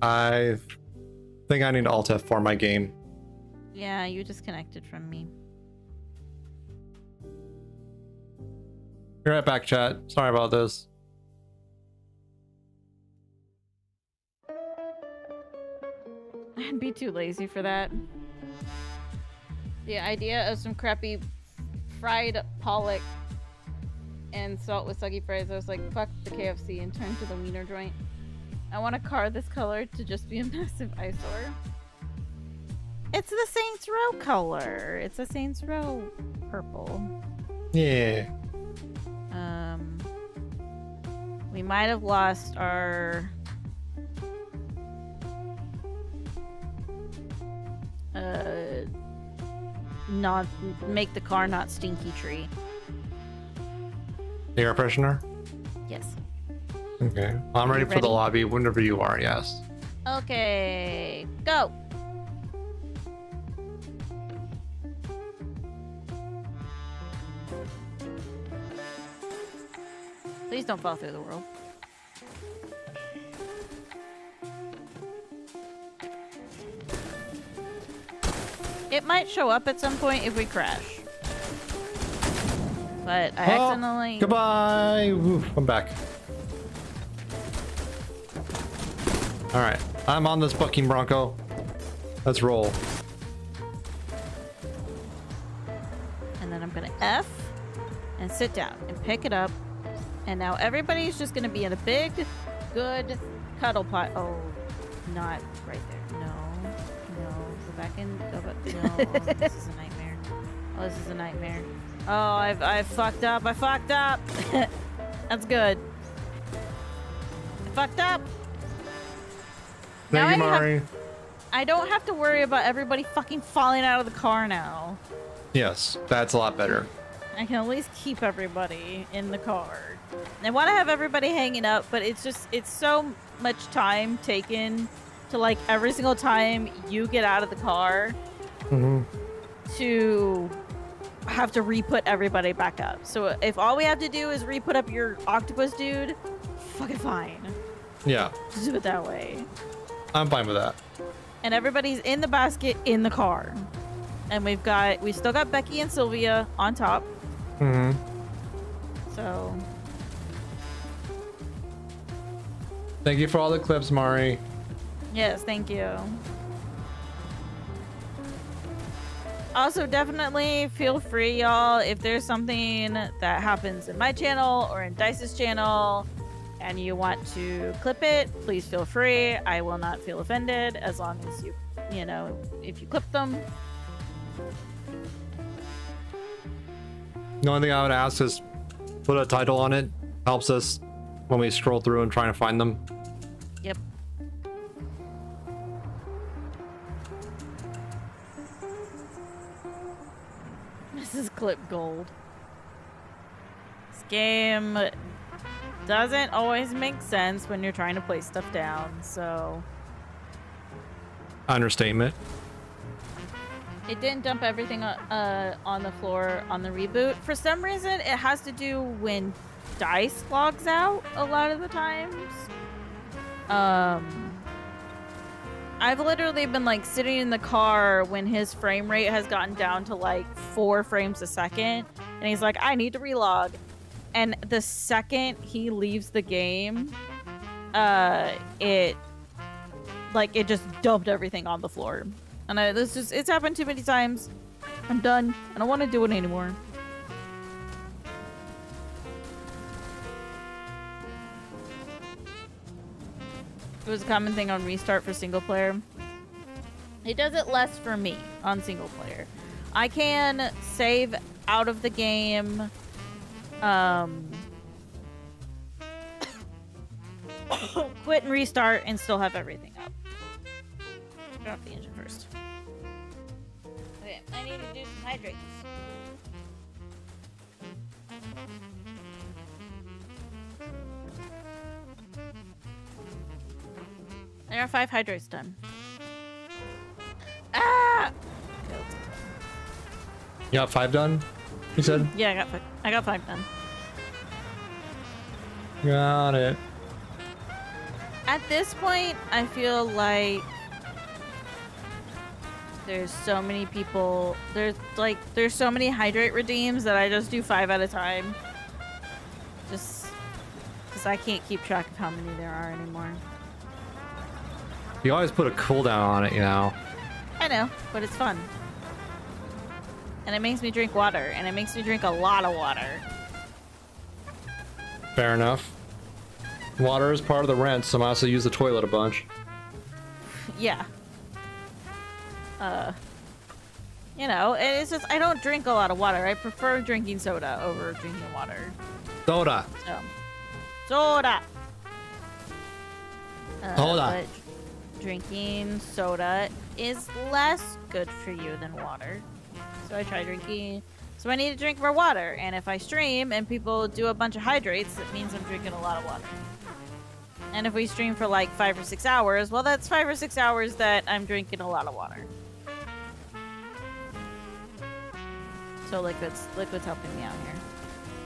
I think I need Alt F for my game. Yeah, you disconnected from me. Be right back, chat. Sorry about this. I'd be too lazy for that. The idea of some crappy fried pollock and salt with soggy fries, I was like, fuck the KFC and turn to the wiener joint. I want a car this color to just be a massive eyesore. It's the Saints Row color. It's a Saints Row purple. Yeah. Um, we might have lost our. Uh, not make the car not stinky tree. The Air freshener? Yes. Okay. I'm Are ready for the lobby whenever you are, yes. Okay, go. Please don't fall through the world. It might show up at some point if we crash. But I Oh, accidentally. Goodbye. Oof, I'm back. All right. I'm on this bucking Bronco. Let's roll. and then I'm gonna F and sit down and pick it up. And now everybody's just gonna be in a big, good cuddle pot. Oh, not right there. No, no. Go back and go back. No, oh, this is a nightmare. Oh, this is a nightmare. Oh, I've I've fucked up. I fucked up. That's good. I fucked up. Now Thank you, I have- I don't have to worry about everybody fucking falling out of the car now. Yes, that's a lot better. I can at least keep everybody in the car. I want to have everybody hanging up, but it's just it's so much time taken to like every single time you get out of the car Mm-hmm. to have to re-put everybody back up. So if all we have to do is re-put up your octopus dude, fucking fine. Yeah, Just do it that way. I'm fine with that. And everybody's in the basket in the car. And we've got we still got Becky and Sylvia on top. Mm-hmm. So Thank you for all the clips, Mari. Yes, thank you. Also, definitely feel free, y'all, if there's something that happens in my channel or in Dice's channel and you want to clip it, please feel free. I will not feel offended as long as you, you know, if you clip them. The only thing I would ask is put a title on it. Helps us when we scroll through and trying to find them. Yep. This is clip gold. This game doesn't always make sense when you're trying to place stuff down, so Understatement. it didn't dump everything uh, uh, on the floor on the reboot. For some reason, it has to do when dice logs out a lot of the times. Um, I've literally been like sitting in the car when his frame rate has gotten down to like four frames a second, and he's like, "I need to relog." And the second he leaves the game, uh, it like it just dumped everything on the floor. And I, this is it's happened too many times. I'm done. I don't want to do it anymore. It was a common thing on restart for single player. It does it less for me on single player. I can save out of the game. Um, quit and restart and still have everything up. Turn off the engine first. Okay, I need to do some hydrates. There are five hydrates done. Ah! Okay, let's go. You got five done? You said? Yeah, I got five. I got five done. Got it. At this point, I feel like there's so many people. There's like there's so many hydrate redeems that I just do five at a time. Just because I can't keep track of how many there are anymore. You always put a cooldown on it, you know. I know, but it's fun. And it makes me drink water, and it makes me drink a lot of water. Fair enough. Water is part of the rent, so I also use the toilet a bunch. yeah. Uh, you know, it's just I don't drink a lot of water. I prefer drinking soda over drinking water. Soda. So, soda. Uh, Soda. but drinking soda is less good for you than water. So I try drinking. So I need to drink more water. And if I stream and people do a bunch of hydrates, it means I'm drinking a lot of water. And if we stream for like five or six hours, well, that's five or six hours that I'm drinking a lot of water. So liquids, liquids helping me out here.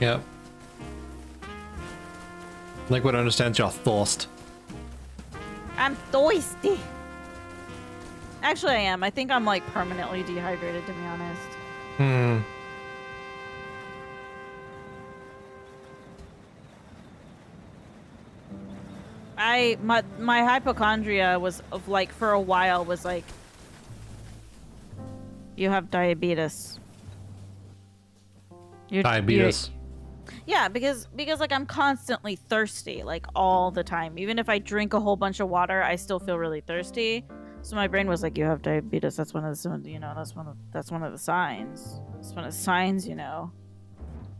Yep. Liquid understands your thirst. I'm thirsty. Actually, I am. I think I'm like permanently dehydrated, to be honest. Hmm. I my my hypochondria was of like for a while was like you have diabetes. You're- Diabetes. you're- yeah, because because like I'm constantly thirsty, like all the time. Even if I drink a whole bunch of water, I still feel really thirsty. So my brain was like, "You have diabetes. That's one of the you know that's one of that's one of the signs. That's one of the signs, you know."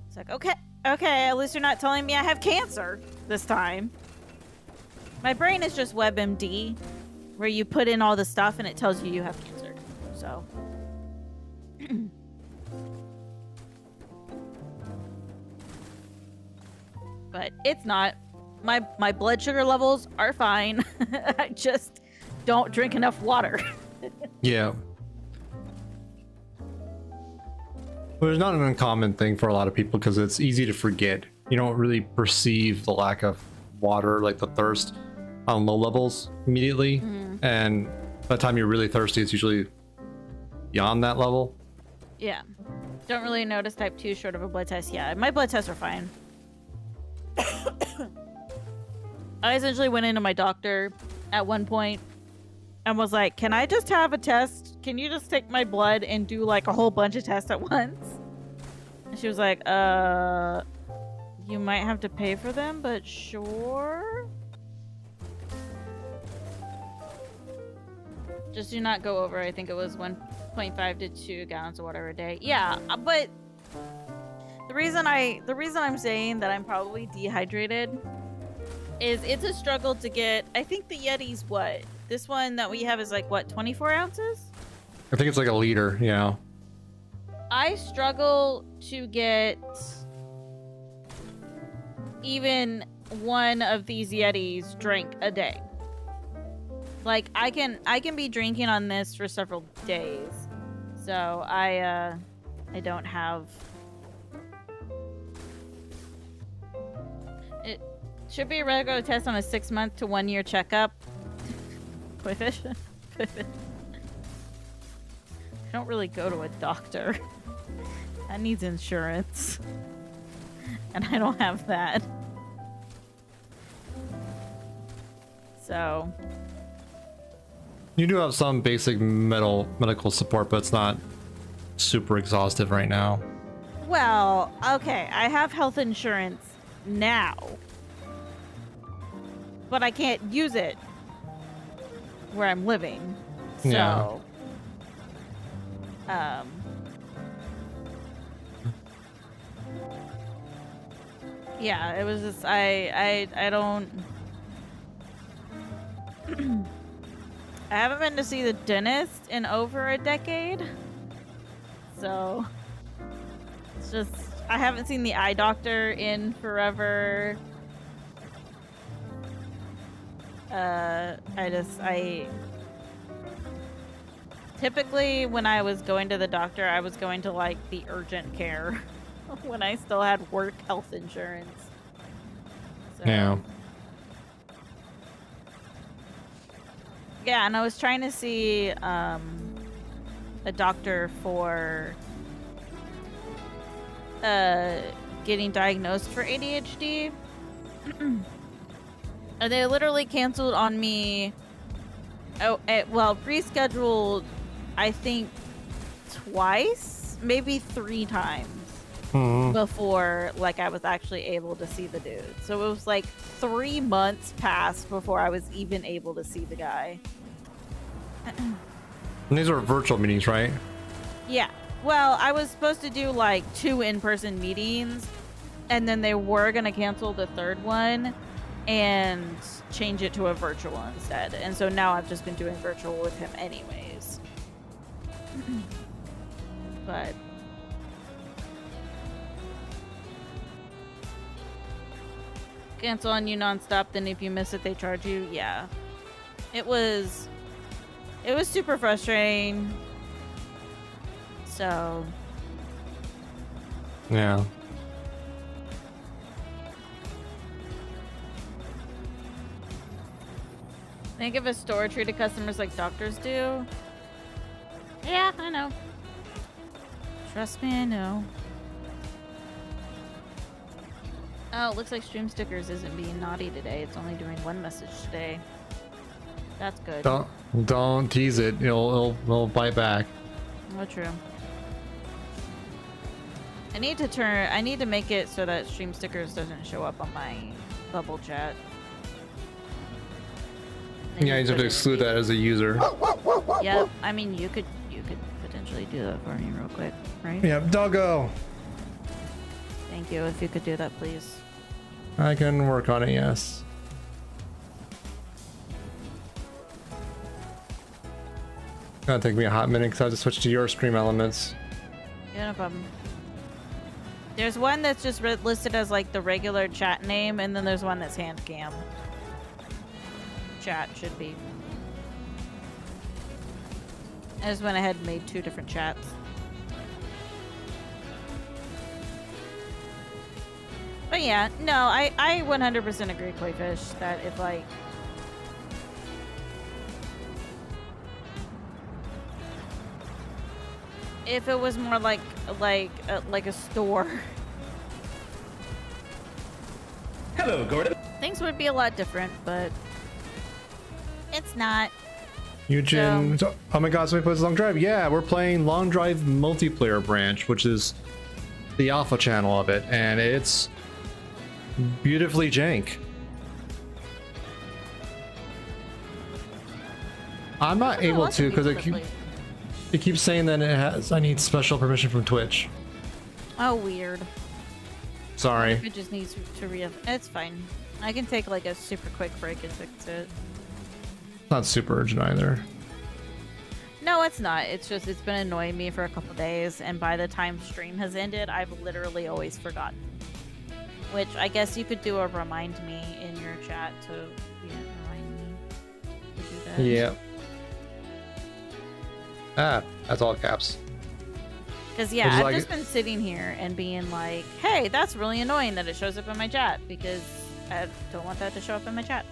It's like, okay, okay. At least you're not telling me I have cancer this time. My brain is just WebMD, where you put in all the stuff and it tells you you have cancer. So. but it's not. My my blood sugar levels are fine. I just don't drink enough water. Yeah. Well, it's not an uncommon thing for a lot of people because it's easy to forget. You don't really perceive the lack of water, like the thirst, on low levels immediately. Mhm. And by the time you're really thirsty, it's usually beyond that level. yeah. Don't really notice type 2 short of a blood test. Yeah, my blood tests are fine. I essentially went into my doctor at one point and was like, Can I just have a test? Can you just take my blood and do like a whole bunch of tests at once? And she was like, Uh, you might have to pay for them, but sure. Just do not go over, I think it was 1.5 to 2 gallons of water a day. Yeah, uh, but the reason I the reason I'm saying that I'm probably dehydrated is it's a struggle to get. I think the Yeti's what this one that we have is like what 24 ounces. I think it's like a liter. Yeah. I struggle to get even one of these Yetis drink a day. Like I can I can be drinking on this for several days. So I uh I don't have It should be a regular test on a 6 month to 1 year checkup. Quifish. I don't really go to a doctor. that needs insurance. And I don't have that. So, You do have some basic medical medical support, but it's not super exhaustive right now. well, okay, I have health insurance now. But I can't use it where I'm living. So, Yeah. um Yeah, it was just I I I don't I haven't been to see the dentist in over a decade. So it's just I haven't seen the eye doctor in forever. Uh I just I typically when I was going to the doctor I was going to like the urgent care when I still had work health insurance. So, Yeah. Yeah, and I was trying to see um, a doctor for uh, getting diagnosed for ADHD. they literally canceled on me. Oh, eh, well, pre-scheduled, I think twice, maybe three times Mhm. before like I was actually able to see the dude. So it was like three months passed before I was even able to see the guy. These are virtual meetings, right? Yeah. Well, I was supposed to do like two in-person meetings, and then they were gonna cancel the third one and change it to a virtual instead. And so now I've just been doing virtual with him anyways. but cancel on you nonstop. Then if you miss it, they charge you. Yeah, it was it was super frustrating. So Yeah. Think if a store treated customers like doctors do. Yeah, I know. Trust me, I know. Oh, it looks like Stream Stickers isn't being naughty today. It's only doing one message today. That's good. Don't don't tease it. It'll it'll, it'll bite back. Oh, true. I need to turn. I need to make it so that Stream Stickers doesn't show up on my bubble chat. I Yeah, you need have to exclude that as a user. Yep. I mean, you could you could potentially do that for me real quick, right? Yep, doggo. Thank you. If you could do that, please. I can work on it. Yes. Gonna take me a hot minute because I have to switch to your stream elements. Yeah, no problem. There's one that's just listed as like the regular chat name, and then there's one that's hand cam. Chat should be. I just went ahead and made two different chats. But yeah, no, I, I 100% agree, Koi-Fish, that if like if it was more like like uh, like a store, Hello, Gordon. things would be a lot different. But it's not. Eugen, so- oh my god, somebody plays Long Drive. Yeah, we're playing Long Drive multiplayer branch, which is the alpha channel of it, and it's beautifully jank. I'm not able to because it, keep, it keeps saying that it has. I need special permission from Twitch. Oh, weird. Sorry. It just needs to re It's fine. I can take like a super quick break and fix it. Not super urgent either. No, it's not. It's just it's been annoying me for a couple days, and by the time stream has ended, I've literally always forgotten. Which I guess you could do a remind me in your chat to you know, remind me to do that. Yeah. Ah, that's all caps. Because yeah, I've like just been sitting here and being like, "Hey, that's really annoying that it shows up in my chat," because I don't want that to show up in my chat.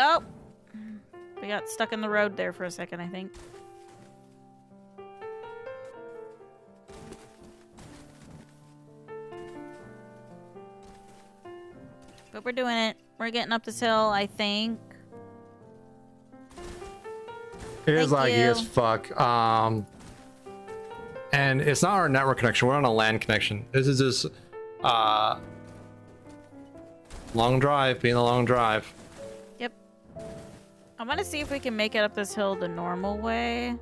Oh, we got stuck in the road there for a second, I think. But we're doing it. We're getting up this hill, I think. It is Thank laggy as fuck. Um, and it's not our network connection. We're on a LAN connection. This is just uh, long drive being a long drive. Yep. I want to see if we can make it up this hill the normal way.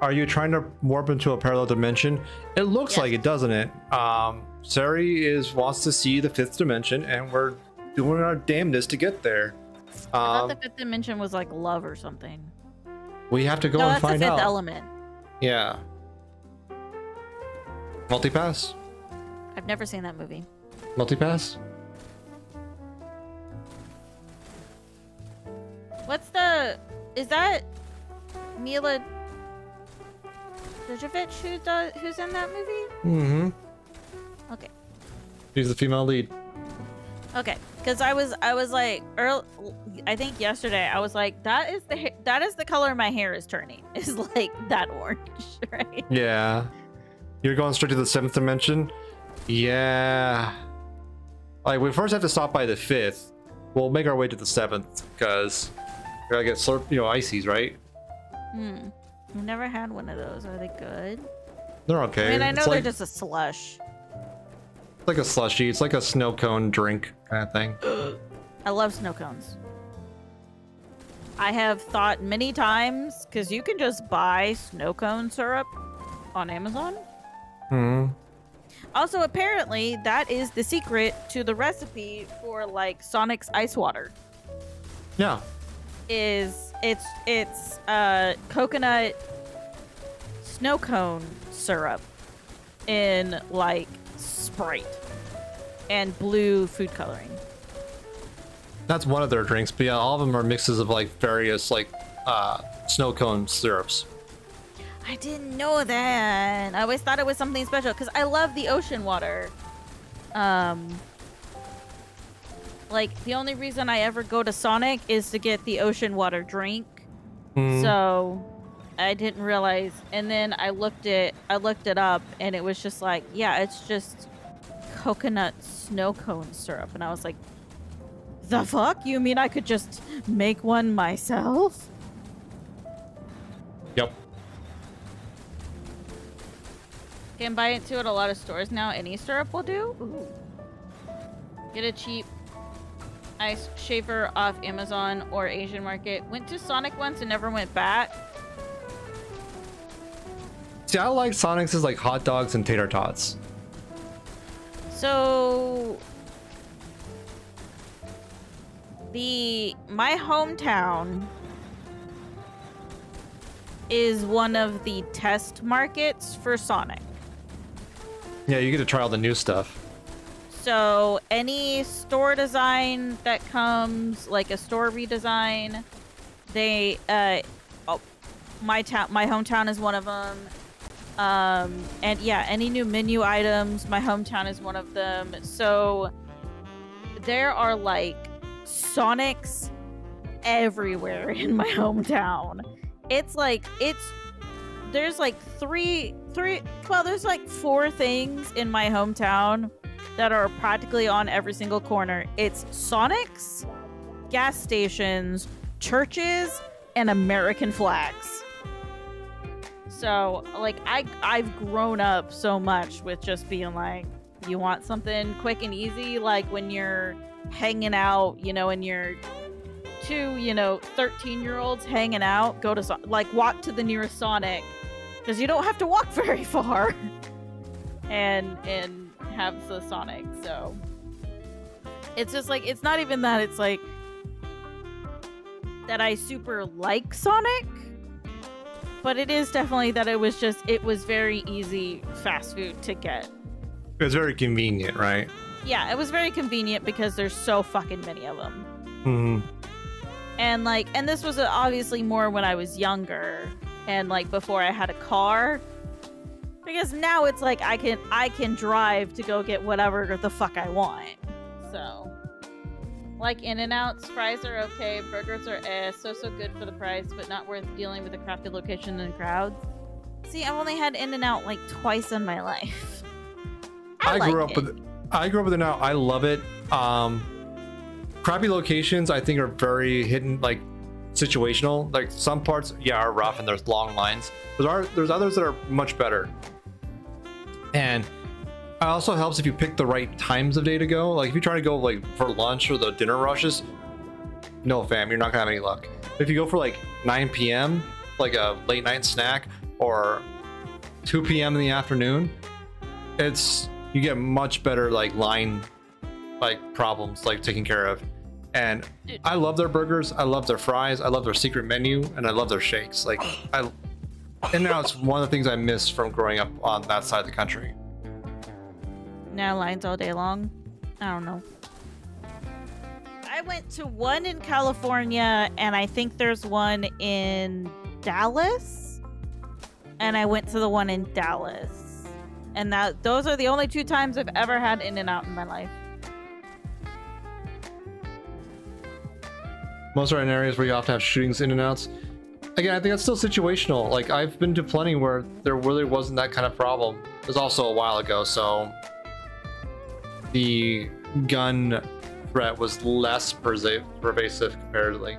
Are you trying to warp into a parallel dimension? It looks like it, doesn't it? Um, Sari is wants to see the fifth dimension, and we're doing our damnedest to get there. I thought Um, the fifth dimension was like love or something. we have to go no, and that's find the fifth out. element. Yeah. Multipass. I've never seen that movie. Multipass. What's the? Is that Milla Jovovich who does who's in that movie? Mm-hmm. Okay. She's the female lead. Okay, because I was I was like earl I think yesterday I was like that is the that is the color my hair is turning is like that orange right Yeah. You're going straight to the seventh dimension? Yeah. Like, we first have to stop by the fifth. We'll make our way to the seventh, because we gotta get slurp, you know, ices, right? hmm I've never had one of those are they good They're okay. I mean I know it's they're like, just a slush it's like a slushy. It's like a snow cone drink kind of thing. I love snow cones I have thought many times because you can just buy snow cone syrup on Amazon Hmm. also apparently that is the secret to the recipe for like Sonic's ice water Yeah. Is it's it's uh coconut snow cone syrup in like Sprite and blue food coloring. That's one of their drinks, but yeah, all of them are mixes of like various like uh, snow cone syrups. I didn't know that. I always thought it was something special because I love the ocean water. Um, like the only reason I ever go to Sonic is to get the ocean water drink. Mhm. So I didn't realize, and then I looked it. I looked it up, and it was just like, yeah, it's just coconut snow cone syrup, and I was like, the fuck? You mean I could just make one myself? Yep. Can buy it too at a lot of stores now. Any syrup will do. Ooh. Get a cheap ice shaver off Amazon or Asian Market. Went to Sonic once and never went back. See, I like Sonic's is like hot dogs and tater tots. So the my hometown is one of the test markets for Sonic. Yeah, you get to try all the new stuff. So any store design that comes, like a store redesign, they uh, oh, my town, my hometown is one of them. Um, and yeah, any new menu items, my hometown is one of them. So there are like Sonics everywhere in my hometown. It's like it's there's like three three well there's like four things in my hometown that are practically on every single corner. It's Sonics, gas stations, churches, and American flags. So, like I I've grown up so much with just being like you want something quick and easy like when you're hanging out, you know, and you're two, you know, 13 year olds hanging out, go to like walk to the nearest Sonic because you don't have to walk very far, and and have the Sonic. So it's just like it's not even that. It's like that I super like Sonic, but it is definitely that it was just it was very easy fast food to get. It's very convenient, right? Yeah, it was very convenient because there's so fucking many of them. hmm and like and this was uh, obviously more when i was younger and like before i had a car because now it's like i can i can drive to go get whatever the fuck i want so like in and outs fries are okay burgers are eh so so good for the price but not worth dealing with a crappy location and crowds see i've only had in and out like twice in my life I, like grew up it. with I grew up with it now. I love it. Um crappy locations I think are very hidden like situational. Like some parts, yeah, are rough and there's long lines. There are there's others that are much better. And it also helps if you pick the right times of day to go. Like if you try to go like for lunch or the dinner rushes, no fam, you're not gonna have any luck. If you go for like 9 p.m., like a late night snack, or 2 p.m. in the afternoon, it's you get much better like line like problems like taken care of. And I love their burgers, I love their fries, I love their secret menu, and I love their shakes. Like I and now it's one of the things I miss from growing up on that side of the country. now lines all day long i don't know i went to one in california and i think there's one in dallas and i went to the one in dallas and that those are the only two times i've ever had in and out in my life Most are in areas where you often have shootings in and outs. Again, I think that's still situational. Like I've been to plenty where there really wasn't that kind of problem. It was also a while ago, so the gun threat was less pervasive comparatively.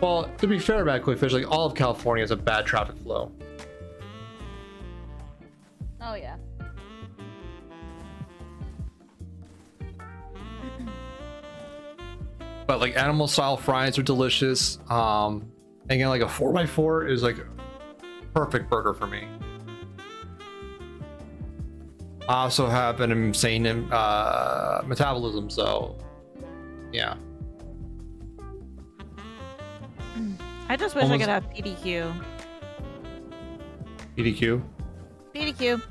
Well, to be fair about Quickfish, like all of California has a bad traffic flow. oh yeah But like animal style fries are delicious. Um, and again, like a 4x4 is like perfect burger for me. I also have an insane uh, metabolism, so yeah. i just wish i could have pdq PDQ. pdq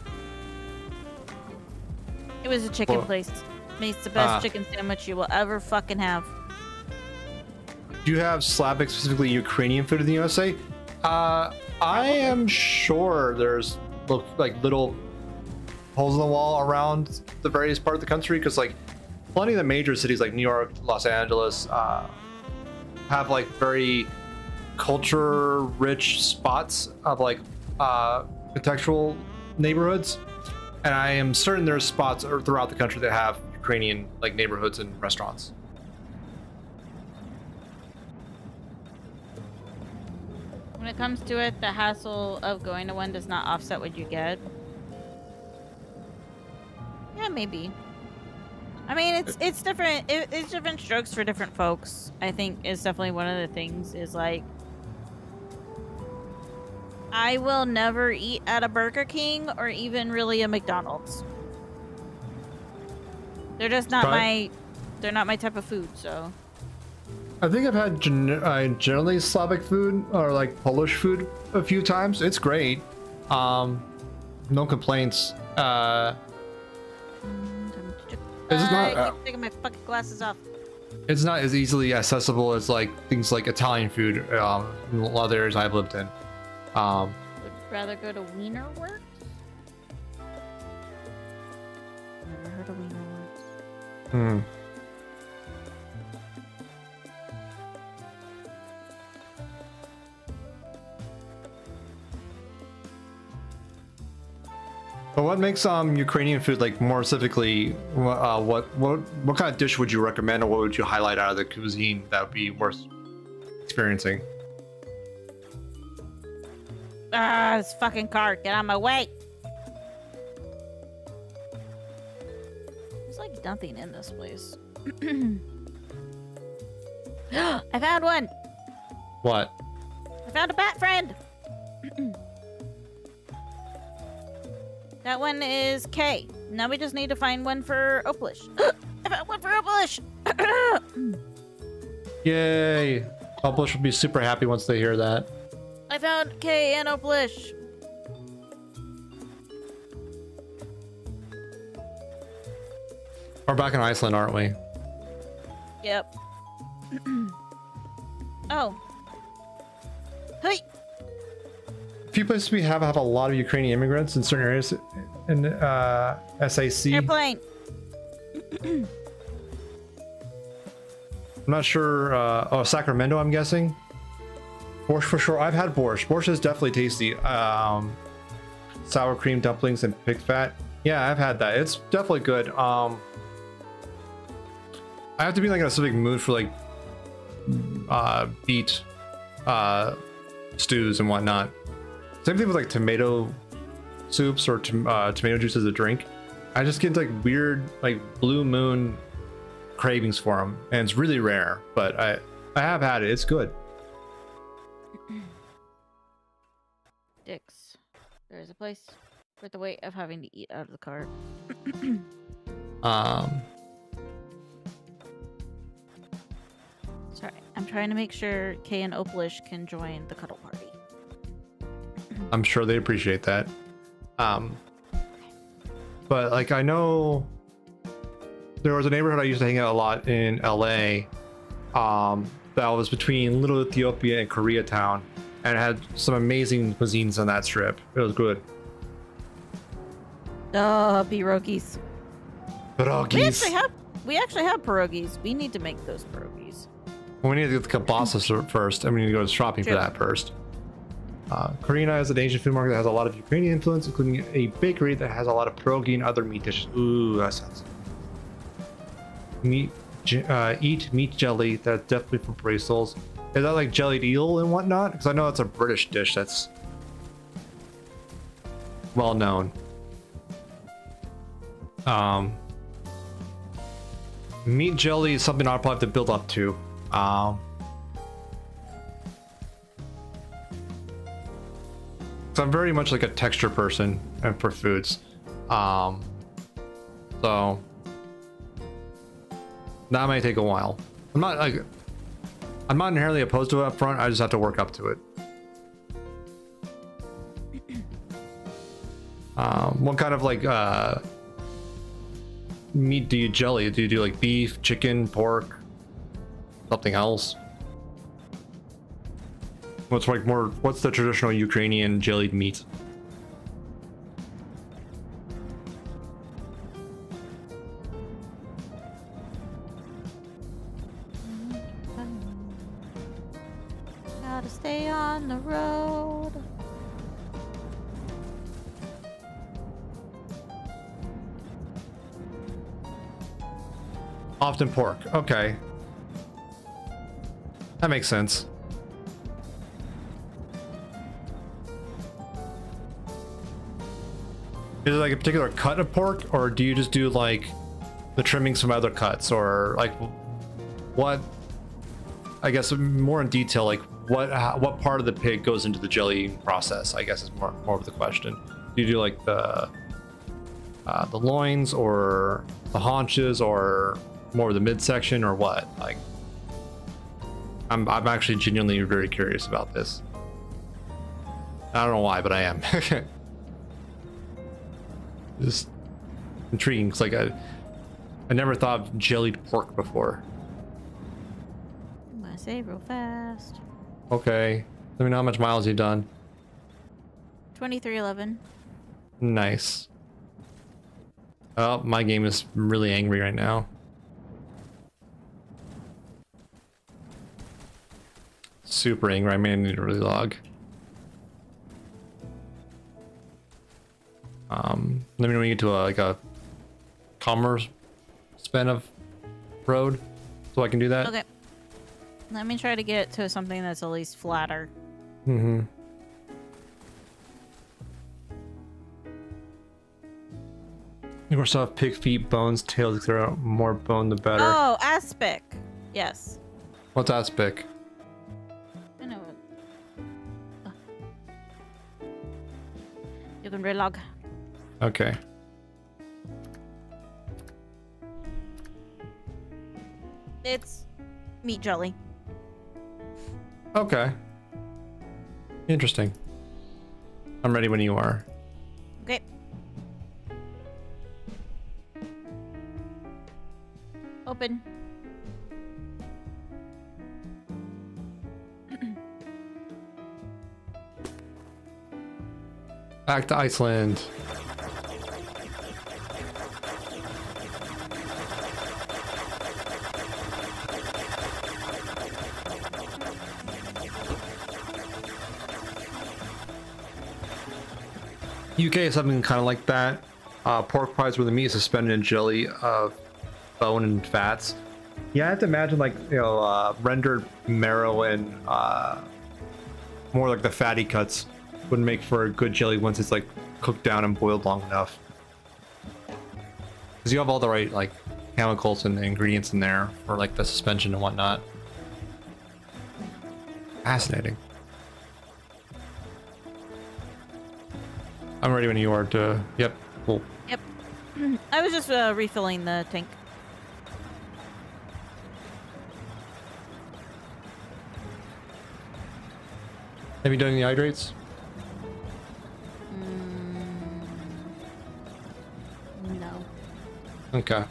it was a chicken Well- place makes the best Ah. chicken sandwich you will ever fucking have Do you have Slavic, specifically Ukrainian food in the USA? Uh, I am sure there's like little holes in the wall around the various part of the country because like plenty of the major cities like New York, Los Angeles, uh, have like very culture-rich spots of like uh, contextual neighborhoods, and I am certain there's spots throughout the country that have Ukrainian like neighborhoods and restaurants. When it comes to it, the hassle of going to one does not offset what you get. Yeah, maybe. I mean, it's it's different. It, it's different strokes for different folks. I think is definitely one of the things. Is like, I will never eat at a Burger King or even really a McDonald's. They're just not my. They're not my type of food. So. I think I've had gen- uh, generally Slavic food or like Polish food a few times. It's great. Um, no complaints. Uh, it's not. Uh, taking my fucking glasses off. it's not as easily accessible as like things like Italian food. Um, in a lot of areas I've lived in. Um, Would rather go to Wiener Works. Never heard of Wiener Works. hmm. But what makes um Ukrainian food like more specifically? Uh, what what what kind of dish would you recommend, or what would you highlight out of the cuisine that would be worth experiencing? Ah, this fucking car. Get out of my way. There's like nothing in this place. I found one. What? I found a bat friend. that one is K. Now we just need to find one for Oplish. I found one for Oplish. Yay! Publish will be super happy once they hear that. I found K and Oplish. We're back in Iceland, aren't we? Yep. oh. Hey. Few places we have have a lot of Ukrainian immigrants in certain areas in uh, SAC. Airplane. I'm not sure. Uh, oh, Sacramento, I'm guessing. Borscht for sure. I've had borscht. Borscht is definitely tasty. Um, sour cream dumplings and pig fat. Yeah, I've had that. It's definitely good. Um, I have to be like in a specific mood for like uh, beet uh, stews and whatnot. Same thing with like tomato soups or tom- uh, tomato juice as a drink. I just get like weird like blue moon cravings for them, and it's really rare. But I I have had it. It's good. Dix. There's a place with the weight of having to eat out of the cart. Um, Sorry, I'm trying to make sure Kay and Opalish can join the cuddle party. I'm sure they appreciate that. Um, but like I know there was a neighborhood I used to hang out a lot in LA. Um, that was between Little Ethiopia and Koreatown, and had some amazing cuisines on that strip. It was good. Oh, pierogies. Pierogies. We actually have we actually have pierogies. We need to make those pierogies. We need to get the kielbasa first, and we need to go shopping for that first. Uh, Karina is an Asian food market that has a lot of Ukrainian influence, including a bakery that has a lot of pierogi and other meat dishes. Ooh, that sounds. Meat, uh, eat meat jelly. That's definitely for Brussels. Is that like jellied eel and whatnot? Because I know that's a British dish that's well known. Um, meat jelly is something I'll probably have to build up to. Um, so I'm very much like a texture person and for foods. Um, so that might take a while. I'm not like I'm not inherently opposed to it up front. I just have to work up to it. Um, what kind of like uh, meat do you jelly? Do you do like beef, chicken, pork, something else? What's like more? What's the traditional Ukrainian jellied meat? Gotta stay on the road. Often pork. Okay. That makes sense. Is it like a particular cut of pork, or do you just do like the trimmings from other cuts, or like what? I guess more in detail, like what how, what part of the pig goes into the jelly process? I guess is more more of the question. Do you do like the uh, the loins, or the haunches, or more of the midsection, or what? Like, I'm I'm actually genuinely very curious about this. I don't know why, but I am. Just intriguing. It's like I, I never thought of jellied pork before. I'm gonna save real fast. Okay, let me know how much miles you've done. 2311. Nice. Oh, my game is really angry right now. Super angry. I may need to relog. Um, let me know when you get to a, like a commerce span of road, so I can do that. Okay. Let me try to get to something that's at least flatter. Mm-hmm. Of course, I pig feet, bones, tails, etc. More bone, the better. Oh, aspic. Yes. What's aspic? I know. Uh. You can relog. Okay. It's meat jelly. Okay. Interesting. I'm ready when you are. Okay. Open. Back to Iceland. UK is something kind of like that. Uh, pork pies where the meat is suspended in jelly of bone and fats. Yeah, I have to imagine like you know uh, rendered marrow and uh, more like the fatty cuts would make for a good jelly once it's like cooked down and boiled long enough. Because you have all the right like chemicals and ingredients in there for like the suspension and whatnot. Fascinating. I'm ready when you are to. Yep. Cool. Yep. I was just uh, refilling the tank. Have you done any hydrates? No. Okay.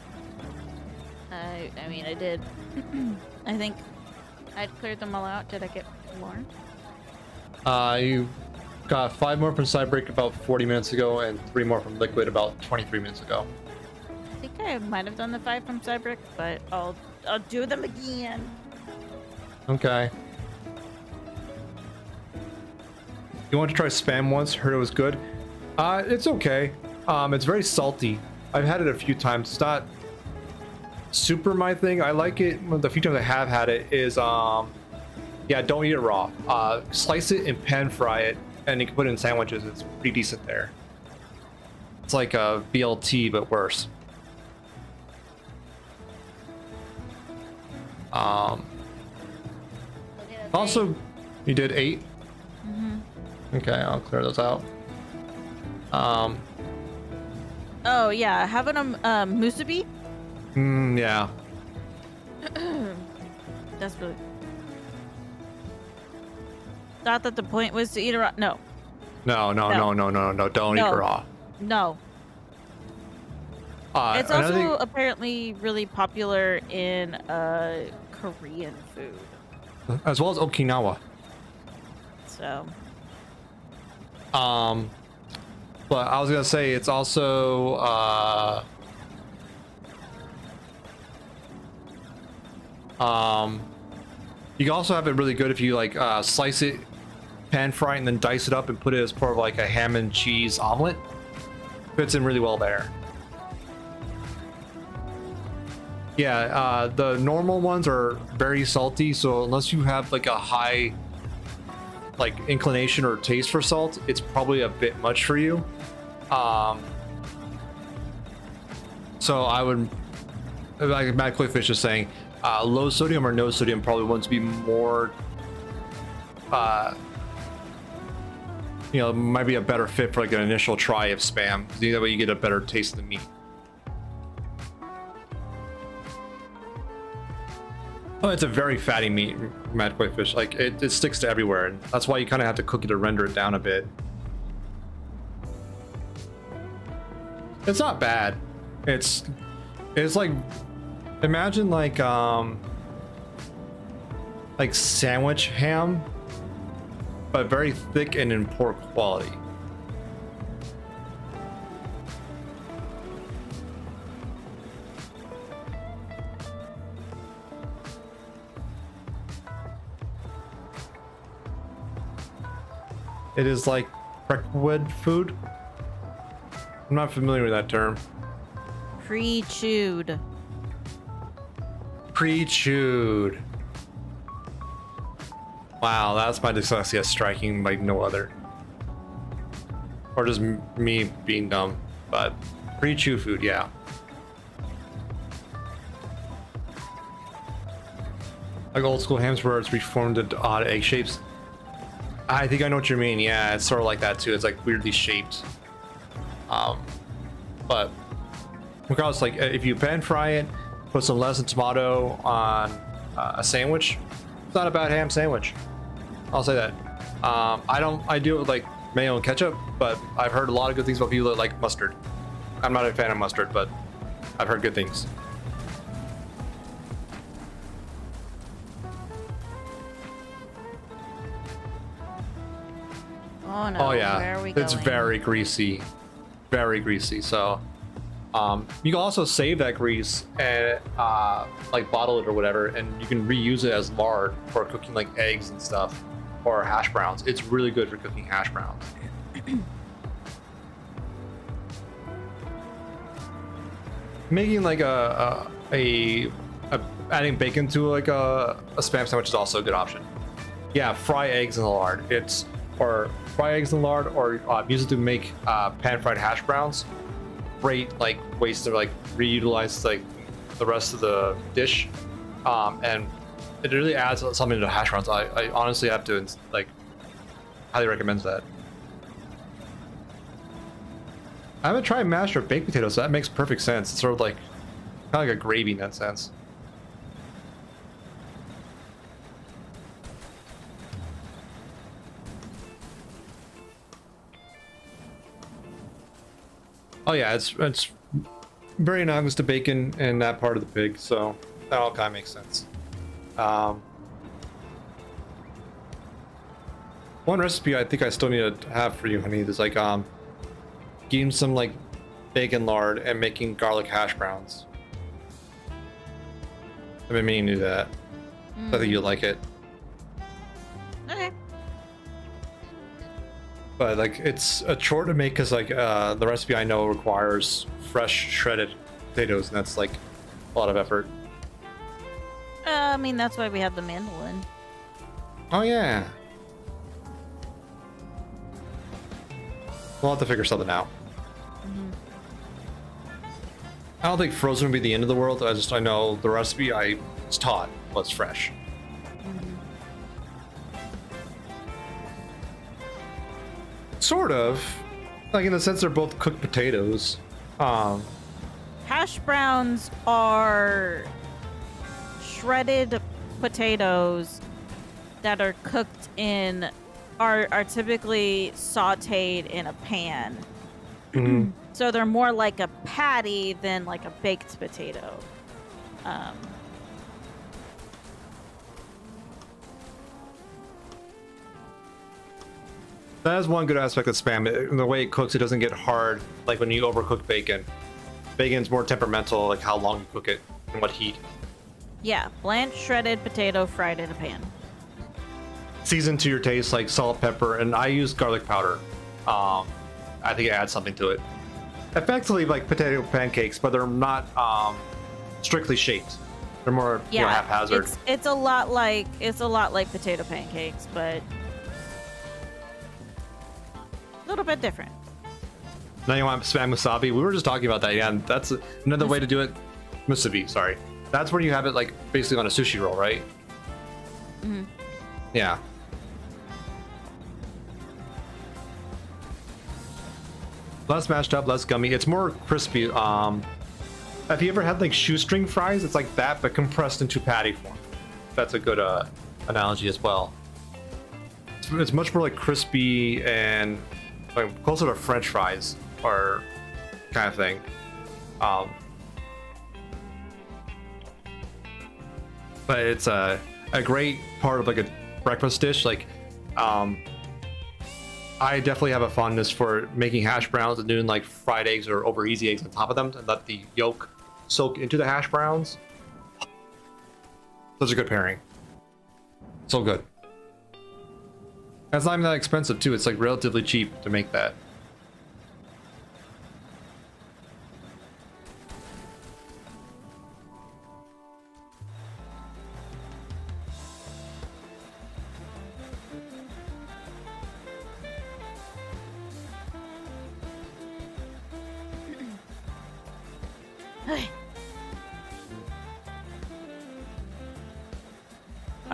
I I mean I did. I think I'd cleared them all out. Did I get more? Uh, you got five more from Sidebreak about 40 minutes ago, and three more from Liquid about 23 minutes ago. I think I might have done the five from Cybrick, but I'll I'll do them again. Okay. You want to try spam once? Heard it was good. Uh, it's okay. Um, it's very salty. I've had it a few times. It's not super my thing. I like it. The few times I have had it is, um, yeah, don't eat it raw. Uh, slice it and pan fry it, and you can put it in sandwiches. It's pretty decent there. It's like a BLT, but worse. Um, also, you did 8 Mhm. Okay, I'll clear those out. Um, Oh yeah, having them um, musubi. mm, yeah. That's really. Thought that the point was to eat it raw. No, No, no, No. no, no, no, no. Don't No. eat raw. no. Uh, it's also thing- apparently really popular in uh, Korean food. as well as Okinawa. So Um, but I was gonna say it's also uh, um, you can also have it really good if you like uh, slice it, pan fry and then dice it up and put it as part of like a ham and cheese omelet. Fits in really well there. Yeah, uh, the normal ones are very salty, so unless you have like a high like inclination or taste for salt, it's probably a bit much for you. Um, so I would, like Matt Clickfish is saying, uh, low sodium or no sodium probably wants to be more, uh, you know, might be a better fit for like an initial try of spam. That way you get a better taste of the meat. Oh, it's a very fatty meat, mad fish. Like it, it sticks to everywhere, and that's why you kind of have to cook it to render it down a bit. It's not bad. It's it's like imagine like um like sandwich ham, but very thick and in poor quality. It is like Breckwood food. I'm not familiar with that term. pre-chewed. Pre-chewed. Wow, that's my dyslexia striking like no other. Or just me being dumb. But pre-chew food, yeah. Like old school hams where it's reformed into odd egg shapes. I think I know what you mean. Yeah, it's sort of like that too. It's like weirdly shaped. Um, but regardless, like if you pan fry it, put some lettuce and tomato on uh, a sandwich, it's not a bad ham sandwich. I'll say that. Um, I don't. I do it with like mayo and ketchup, but I've heard a lot of good things about people that like mustard. I'm not a fan of mustard, but I've heard good things. Oh no. oh yeah, Where are we it's going? very greasy, very greasy. So, um, you can also save that grease and uh, like bottle it or whatever, and you can reuse it as lard for cooking like eggs and stuff or hash browns. It's really good for cooking hash browns. Making like a a, a, a adding bacon to like a, a spam sandwich is also a good option. Yeah, fry eggs in the lard. It's or fry eggs in the lard, or uh, use it to make uh, pan fried hash browns. Great like ways to like reutilize like the rest of the dish, um, and it really adds something to hash browns. I, I honestly have to like highly recommend that. I haven't tried mashed or baked potatoes, so that makes perfect sense. It's sort of like kind of like a gravy in that sense. Oh yeah, it's it's very analogous to bacon and that part of the pig, so that all kind of makes sense. Um, one recipe I think I still need to have for you, honey, is like um, getting some like bacon lard and making garlic hash browns. I've been meaning to do that. I think you'll like it. Okay. But like it's a chore to make because like uh, the recipe I know requires fresh shredded potatoes, and that's like a lot of effort. Uh, I mean, that's why we have the mandolin. Oh yeah. We'll have to figure something out. I don't think frozen would be the end of the world. I just I know the recipe I was taught was fresh. Sort of. Like in the sense they're both cooked potatoes. Um Hash browns are shredded potatoes that are cooked in are are typically sautéed in a pan. mhm. So they're more like a patty than like a baked potato. Um, That is one good aspect of spam. It, the way it cooks, it doesn't get hard like when you overcook bacon. Bacon's more temperamental, like how long you cook it and what heat. Yeah, blanched shredded potato fried in a pan. Season to your taste, like salt, pepper, and I use garlic powder. Um, I think it adds something to it. Effectively, like potato pancakes, but they're not um, strictly shaped. They're more you know, Yeah, haphazard. it's it's a lot like it's a lot like potato pancakes, but a little bit different. Now you want spam musabi? We were just talking about that. Yeah, that's another way to do it. Musabi, sorry. That's where you have it like basically on a sushi roll, right? Mhm. Yeah. Less mashed up, less gummy. It's more crispy. Um, have you ever had like shoestring fries? It's like that, but compressed into patty form. That's a good uh, analogy as well. It's, it's much more like crispy and like closer to French fries or kind of thing. Um, but it's a a great part of like a breakfast dish. Like, um, I definitely have a fondness for making hash browns and doing like fried eggs or over easy eggs on top of them and let the yolk soak into the hash browns. Such a good pairing. So good. It's not even that expensive too. It's like relatively cheap to make that.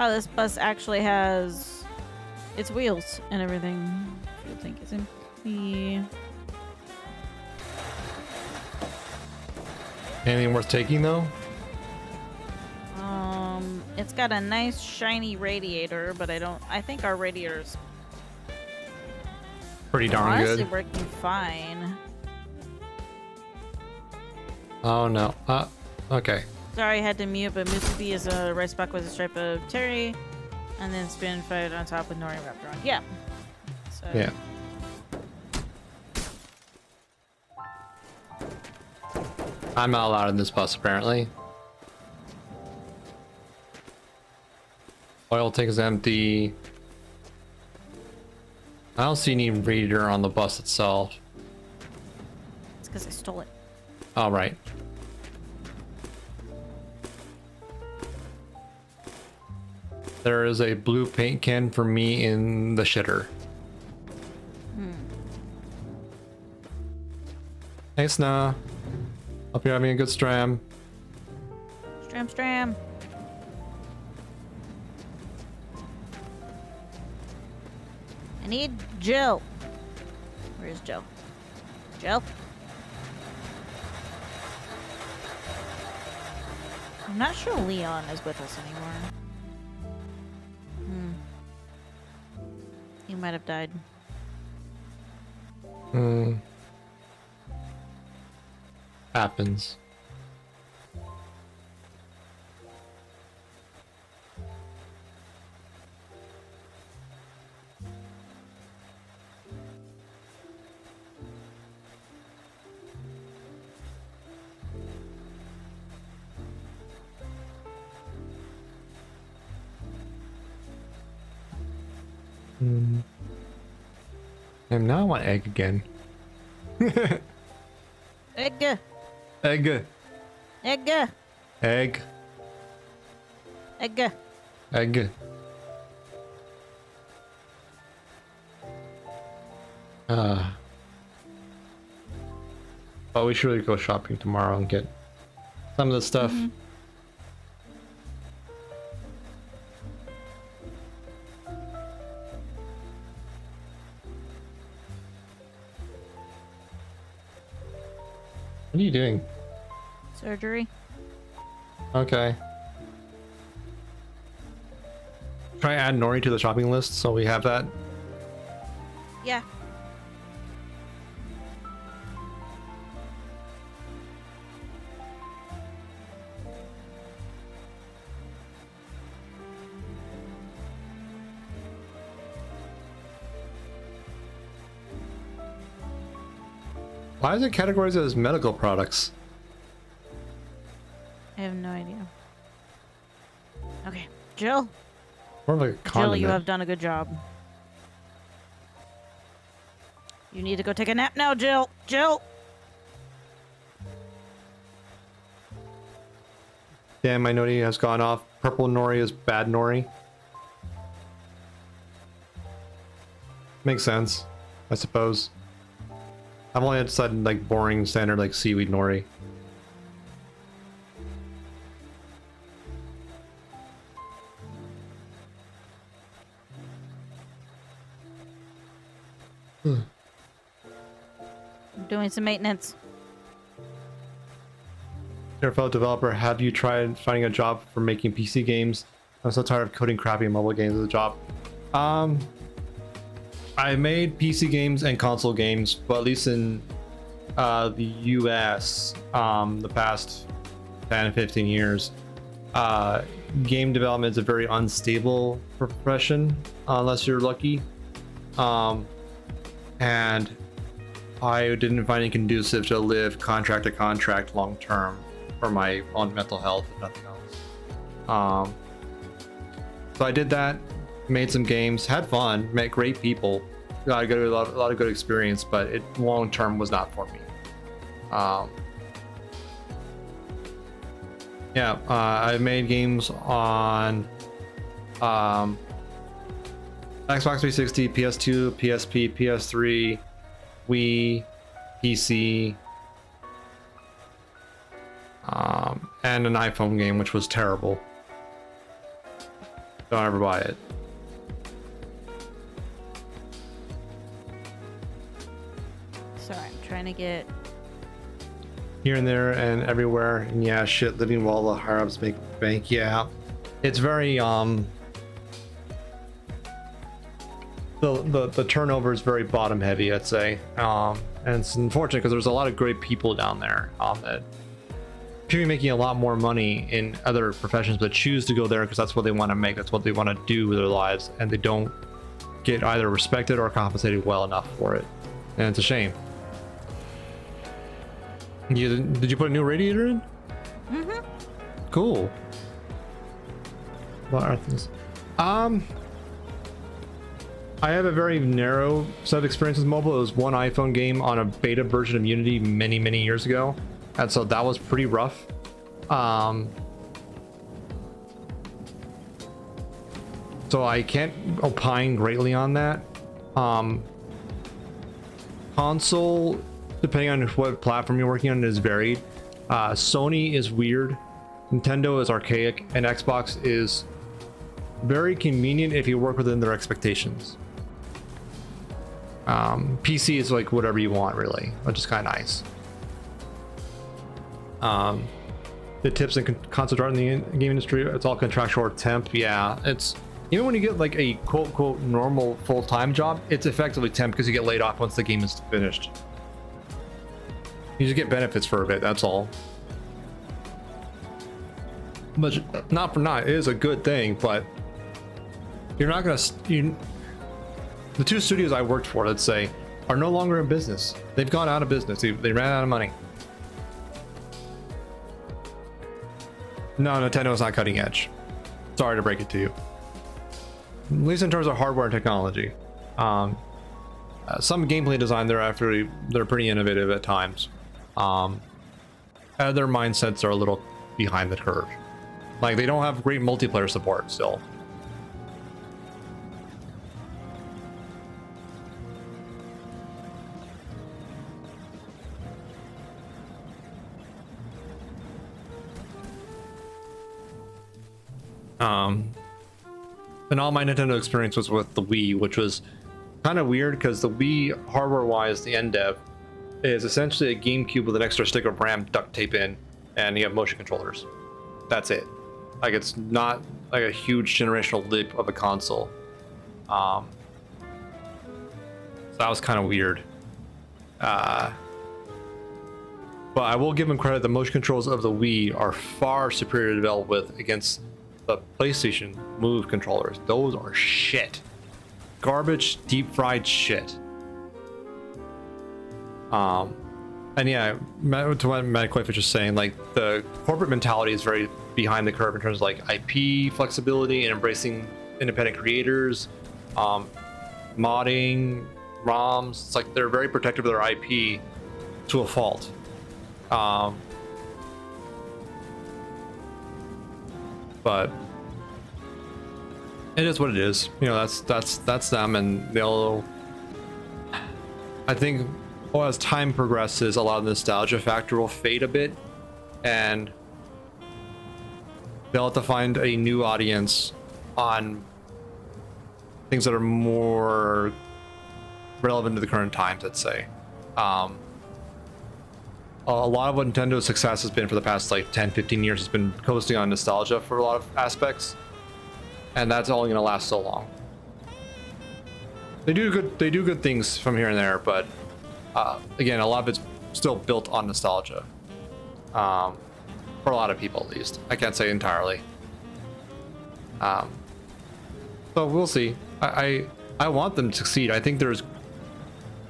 Oh, this bus actually has its wheels and everything. Fuel tank is empty. Anything worth taking though? Um, it's got a nice shiny radiator, but I don't. I think our radiator's Pretty darn honestly good. working fine. Oh no. Uh, okay. Sorry, I had to mute, but Musubi is a rice buck with a stripe of terry, and then spin fried on top with nori wrapped around. Yeah. So, Yeah. I'm not allowed in this bus apparently. Oil tank is empty. I don't see any reader on the bus itself. It's because I stole it. All right. There is a blue paint can for me in the shitter. Hmm. Thanks, Nah. Hope you're having a good stram. Stram, stram. I need Joe. Where's Joe? Joe? I'm not sure Leon is with us anymore. Might have died. Hmm. Happens. Now I want egg again. Egg! Egg. Egg! Egg. Egg! Egg. Uh, but we should really go shopping tomorrow and get some of the stuff. What are you doing? Surgery. Okay. Try add Nori to the shopping list so we have that. Yeah. Why is it categorized as medical products? I have no idea. Okay. Jill. More like a Jill, you have done a good job. You need to go take a nap now, Jill. Jill. Damn, my Nori has gone off. Purple Nori is bad Nori. Makes sense, I suppose. I've only decided like boring standard like seaweed Nori. I'm doing some maintenance. Dear fellow developer, have you tried finding a job for making PC games? I'm so tired of coding crappy mobile games as a job. Um, I made PC games and console games, but at least in uh, the US, um, the past 10 15 years, uh, game development is a very unstable profession unless you're lucky. Um, and I didn't find it conducive to live contract to contract long term for my own mental health, if nothing else. Um, so I did that, made some games, had fun, met great people, got a, good, a, lot, a lot of good experience, but it long term was not for me. Um, yeah, uh, I made games on um, Xbox 360, PS2, PSP, PS3, Wii, PC, um, and an iPhone game, which was terrible. Don't ever buy it. Trying to get. Here and there and everywhere. And yeah, shit, living while the higher ups make bank. Yeah. It's very, um. The, the, the turnover is very bottom heavy, I'd say. Um, and it's unfortunate because there's a lot of great people down there um, that people making a lot more money in other professions but choose to go there because that's what they want to make that's what they want to do with their lives and they don't get either respected or compensated well enough for it and it's a shame you did you put a new radiator in Mm-hmm. cool what are things um I have a very narrow set of experience with mobile. It was one iPhone game on a beta version of Unity many, many years ago. And so that was pretty rough. Um, so I can't opine greatly on that. Um, console, depending on what platform you're working on, is varied. Uh, Sony is weird. Nintendo is archaic, and Xbox is very convenient if you work within their expectations. Um, PC is like whatever you want, really, which is kind of nice. Um, the tips and con- console art in the game industry, it's all contractual or temp. Yeah, it's even when you get like a quote quote normal full time job, it's effectively temp because you get laid off once the game is finished. You just get benefits for a bit. That's all. But not for not, it is a good thing. But you're not gonna you, the two studios I worked for, let's say, are no longer in business. They've gone out of business. They, they ran out of money. No, Nintendo's not cutting edge. Sorry to break it to you. At least in terms of hardware and technology. Um, uh, some gameplay design, they're actually they're pretty innovative at times. Um, other mindsets are a little behind the curve. Like they don't have great multiplayer support still. Um, and all my Nintendo experience was with the Wii, which was kind of weird because the Wii, hardware-wise, the NDEV is essentially a GameCube with an extra stick of RAM duct tape in, and you have motion controllers. That's it. Like it's not like a huge generational leap of a console. Um, so that was kind of weird. Uh, but I will give them credit. The motion controls of the Wii are far superior to develop with against the PlayStation Move controllers. Those are shit. Garbage, deep fried shit. Um, and yeah, to what Matt Quiff was just saying, like the corporate mentality is very behind the curve in terms of like IP flexibility and embracing independent creators, um, modding, ROMs. It's like they're very protective of their IP to a fault. Um, but it is what it is. You know, that's that's that's them, and they'll. I think, well, as time progresses, a lot of the nostalgia factor will fade a bit, and they'll have to find a new audience on things that are more relevant to the current times. Let's say. Um, a lot of what Nintendo's success has been for the past like 10, 15 years has been coasting on nostalgia for a lot of aspects. And that's only gonna last so long. They do good they do good things from here and there, but uh, again, a lot of it's still built on nostalgia. Um, for a lot of people at least. I can't say entirely. Um, so we'll see. I, I I want them to succeed. I think there's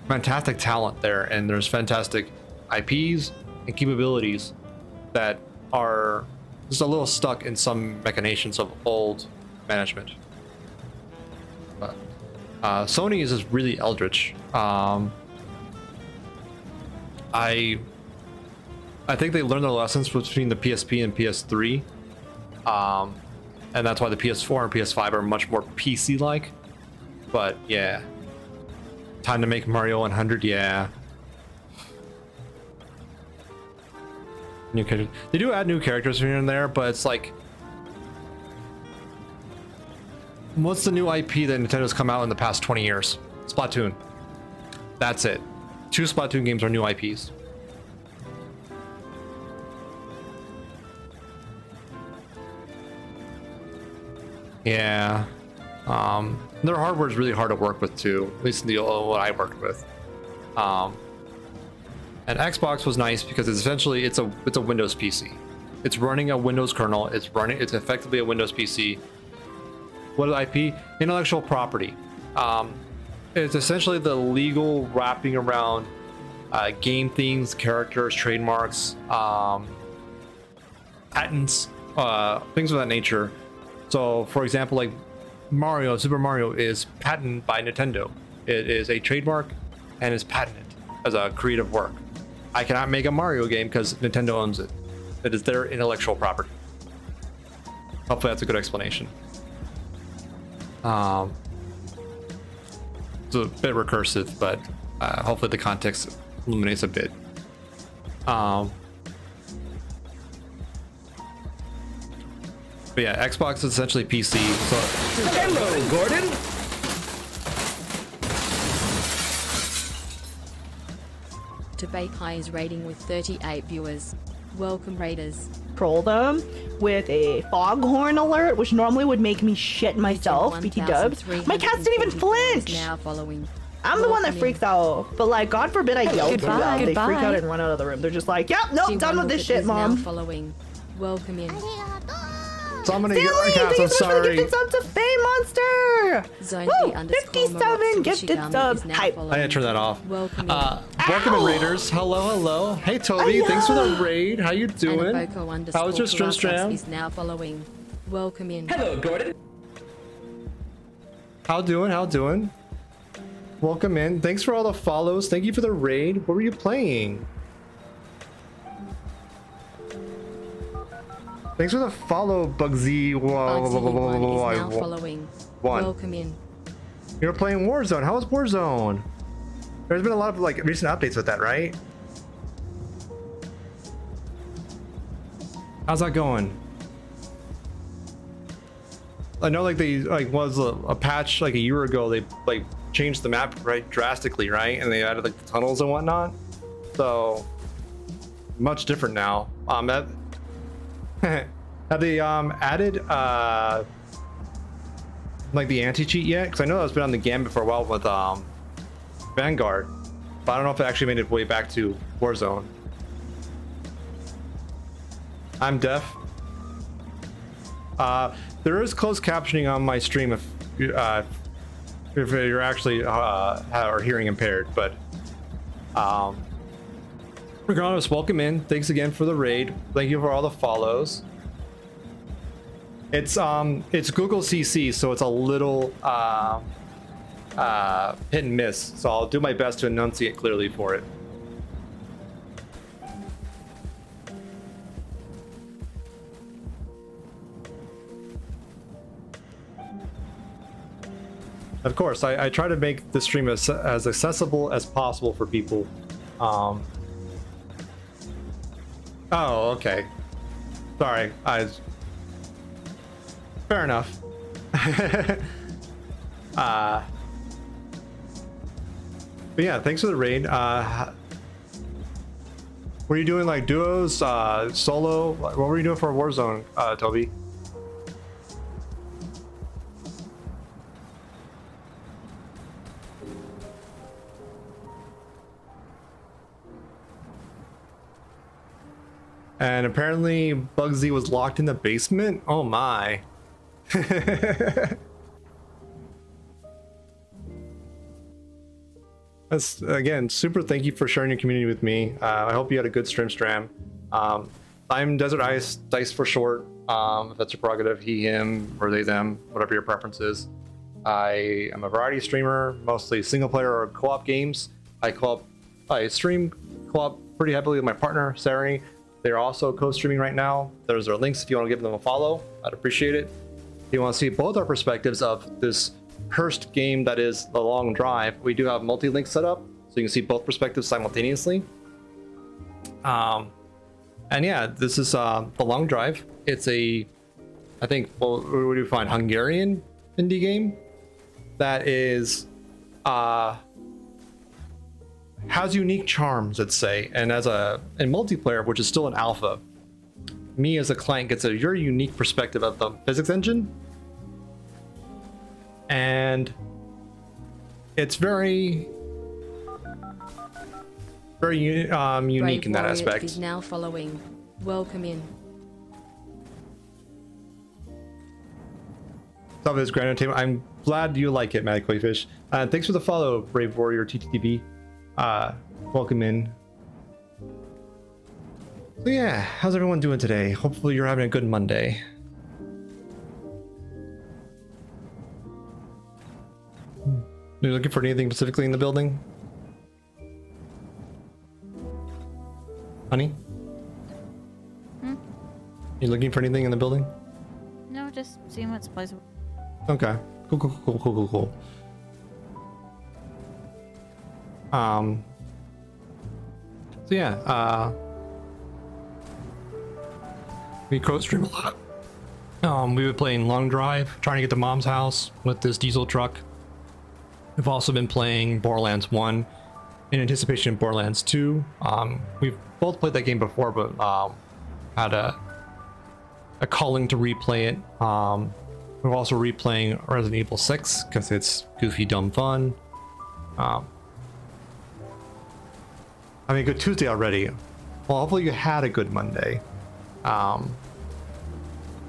fantastic talent there and there's fantastic IPs and capabilities that are just a little stuck in some machinations of old management. But uh, Sony is just really eldritch. Um, I I think they learned their lessons between the PSP and PS3, um, and that's why the PS4 and PS5 are much more PC-like. But yeah, time to make Mario 100. Yeah. new characters. They do add new characters here and there, but it's like what's the new IP that Nintendo's come out in the past 20 years? Splatoon. That's it. Two Splatoon games are new IPs. Yeah. Um, their hardware is really hard to work with too. At least in the what I worked with. Um, and Xbox was nice because it's essentially it's a it's a Windows PC. It's running a Windows kernel. It's running. It's effectively a Windows PC. What is IP? Intellectual property. Um, it's essentially the legal wrapping around uh, game themes, characters, trademarks, um, patents, uh, things of that nature. So, for example, like Mario, Super Mario is patented by Nintendo. It is a trademark and is patented as a creative work. I cannot make a Mario game because Nintendo owns it. It is their intellectual property. Hopefully, that's a good explanation. Um, it's a bit recursive, but uh, hopefully the context illuminates a bit. Um, but yeah, Xbox is essentially PC. So Hello, Gordon. Toby Kai's rating with 38 viewers. Welcome, Raiders. Troll them with a foghorn alert, which normally would make me shit myself. BT dubs. My cats didn't even flinch. Now following. I'm the one that freaks out. But like, God forbid I yell too loud. They freak out and run out of the room. They're just like, yep, nope, done with this shit, mom. Following. Welcome in. So I'm gonna get my cats. thank you I'm so much for the sorry. gifted sub to Fame Monster. Zone Woo, 57 gifted subs. is Hype. I didn't turn that off. Welcome in. Uh, welcome in Raiders. Hello, hello. Hey Toby, thanks for the raid. How you doing? Anaboko underscore How was your stream Karakas stream? is now following. Welcome in. Hello, Gordon. How doing? How doing? Welcome in. Thanks for all the follows. Thank you for the raid. What were you playing? Thanks for the follow, Bugsy. One whoa, is whoa, now following. One. Welcome in. You're playing Warzone. How was Warzone? There's been a lot of like recent updates with that, right? How's that going? I know like they like was a, a patch like a year ago. They like changed the map right drastically, right? And they added like the tunnels and whatnot. So much different now. Um, that have they um added uh like the anti-cheat yet? Because I know that's been on the gambit for a while with um Vanguard, but I don't know if it actually made its way back to Warzone. I'm deaf. Uh, there is closed captioning on my stream if uh, if you're actually uh, are hearing impaired, but um, regardless, welcome in. Thanks again for the raid. Thank you for all the follows. It's um it's Google CC, so it's a little uh, uh, hit and miss. So I'll do my best to enunciate clearly for it. Of course, I, I try to make the stream as, as accessible as possible for people. Um, oh, okay. Sorry, I. Fair enough. uh, but yeah, thanks for the raid. Uh, were you doing like duos, uh, solo? What were you doing for Warzone, uh, Toby? And apparently Bugsy was locked in the basement. Oh my. That's again super. Thank you for sharing your community with me. Uh, I hope you had a good stream, Stram. Um, I'm Desert Ice, Dice for short. Um, if that's your prerogative, he, him, or they, them, whatever your preference is. I am a variety streamer, mostly single player or co-op games. I co-op, I stream co-op pretty heavily with my partner Sari. They're also co-streaming right now. There's our links if you want to give them a follow. I'd appreciate it. If you want to see both our perspectives of this cursed game that is The Long Drive, we do have multi-link set up, so you can see both perspectives simultaneously. Um, and yeah, this is uh, The Long Drive. It's a, I think, well, what do you find? Hungarian indie game that is uh has unique charms, let's say, and as a in multiplayer, which is still an alpha, me as a client gets a very unique perspective of the physics engine, and it's very very um, unique Brave in that aspect. is now following. Welcome in. Top of this grand entertainment. I'm glad you like it, Mad Fish. Uh, thanks for the follow, Brave Warrior TTTV. Uh, welcome in. So yeah, how's everyone doing today? Hopefully you're having a good Monday. Are you looking for anything specifically in the building? Honey? Hmm? You looking for anything in the building? No, just seeing what supplies. Okay. Cool, cool, cool, cool, cool, cool. Um. So yeah, uh, we quote stream a lot. Um, we've been playing Long Drive, trying to get to Mom's house with this diesel truck. We've also been playing Borderlands 1 in anticipation of Borderlands 2. Um, we've both played that game before, but um, had a a calling to replay it. Um, we're also replaying Resident Evil 6 because it's goofy, dumb fun. Um, I mean, good Tuesday already. Well, hopefully you had a good Monday. Um,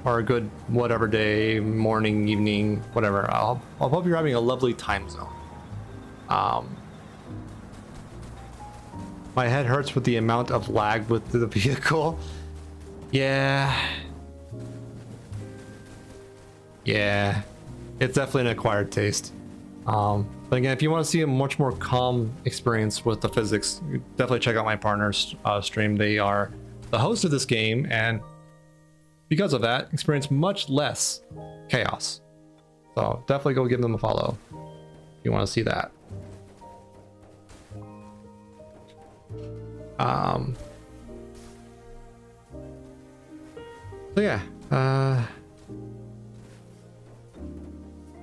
or a good whatever day, morning, evening, whatever. I'll, I'll hope you're having a lovely time zone. Um, my head hurts with the amount of lag with the vehicle. Yeah. Yeah. It's definitely an acquired taste. Um, but again, if you want to see a much more calm experience with the physics, definitely check out my partner's uh, stream. They are the host of this game, and because of that, experience much less chaos. So definitely go give them a follow if you want to see that. Um. So yeah, uh,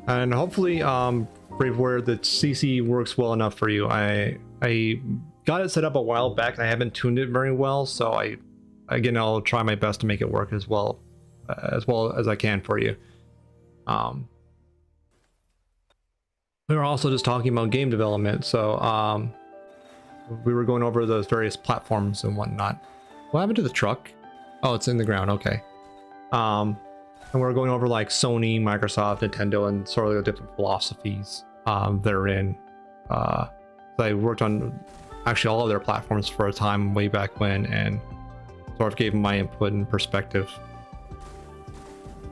and hopefully, um, Brave Warrior, the CC works well enough for you. I I got it set up a while back, and I haven't tuned it very well. So I, again, I'll try my best to make it work as well, uh, as well as I can for you. Um, we were also just talking about game development, so um, we were going over those various platforms and whatnot. What happened to the truck? Oh, it's in the ground. Okay. Um, and we're going over like Sony, Microsoft, Nintendo, and sort of the different philosophies um, they're in. Uh, I worked on actually all of their platforms for a time way back when, and sort of gave my input and perspective.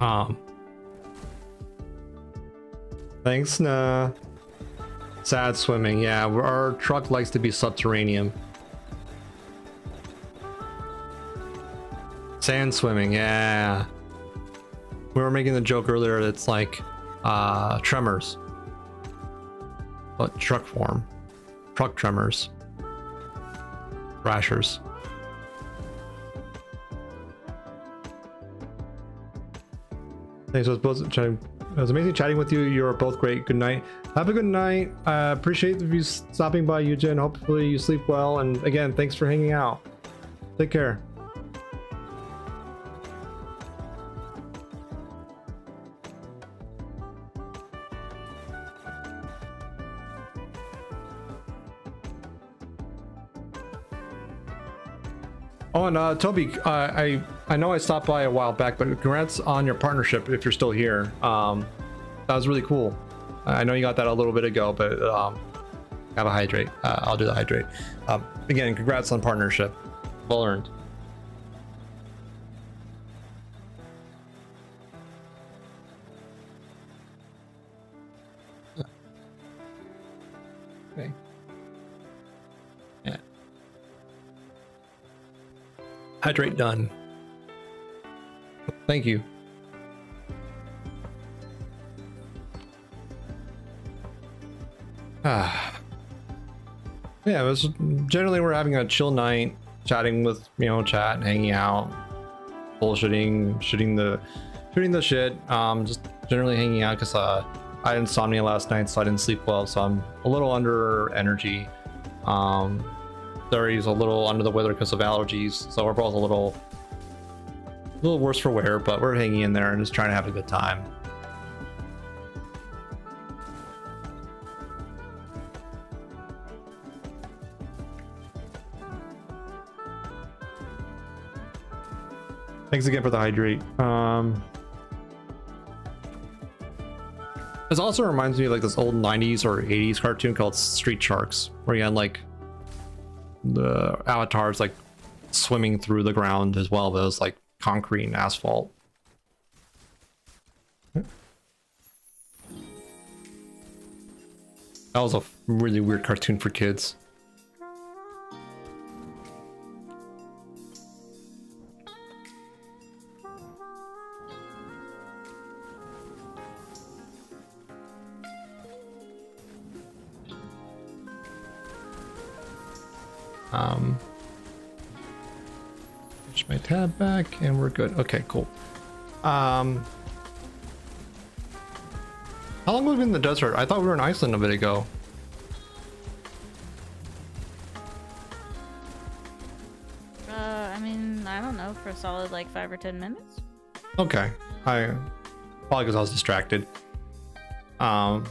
Um, thanks, nah. Sad swimming, yeah. Our truck likes to be subterranean. Sand swimming, yeah. We were making the joke earlier. It's like uh, tremors, but truck form, truck tremors, thrashers. Thanks. It was, both, it was amazing chatting with you. You're both great. Good night. Have a good night. I uh, appreciate you stopping by, Eugen. Hopefully you sleep well. And again, thanks for hanging out. Take care. Oh, and uh, Toby, uh, I I know I stopped by a while back, but congrats on your partnership if you're still here. Um, that was really cool. I know you got that a little bit ago, but um, have a hydrate. Uh, I'll do the hydrate. Um, again, congrats on partnership. Well earned. Hydrate done. Thank you. Ah. yeah, it was generally we're having a chill night, chatting with you know, chat, hanging out, bullshitting, shooting the shooting the shit. Um just generally hanging out because uh, I had insomnia last night, so I didn't sleep well, so I'm a little under energy. Um, Dari's a little under the weather because of allergies, so we're both a little, a little worse for wear, but we're hanging in there and just trying to have a good time. Thanks again for the hydrate. Um, this also reminds me of like this old 90s or 80s cartoon called Street Sharks, where you had like the avatars like swimming through the ground as well, was like concrete and asphalt. That was a really weird cartoon for kids. Um, push my tab back and we're good. Okay, cool. Um, how long have we been in the desert? I thought we were in Iceland a bit ago. Uh, I mean, I don't know, for a solid like five or ten minutes. Okay, I probably because I was distracted. Um,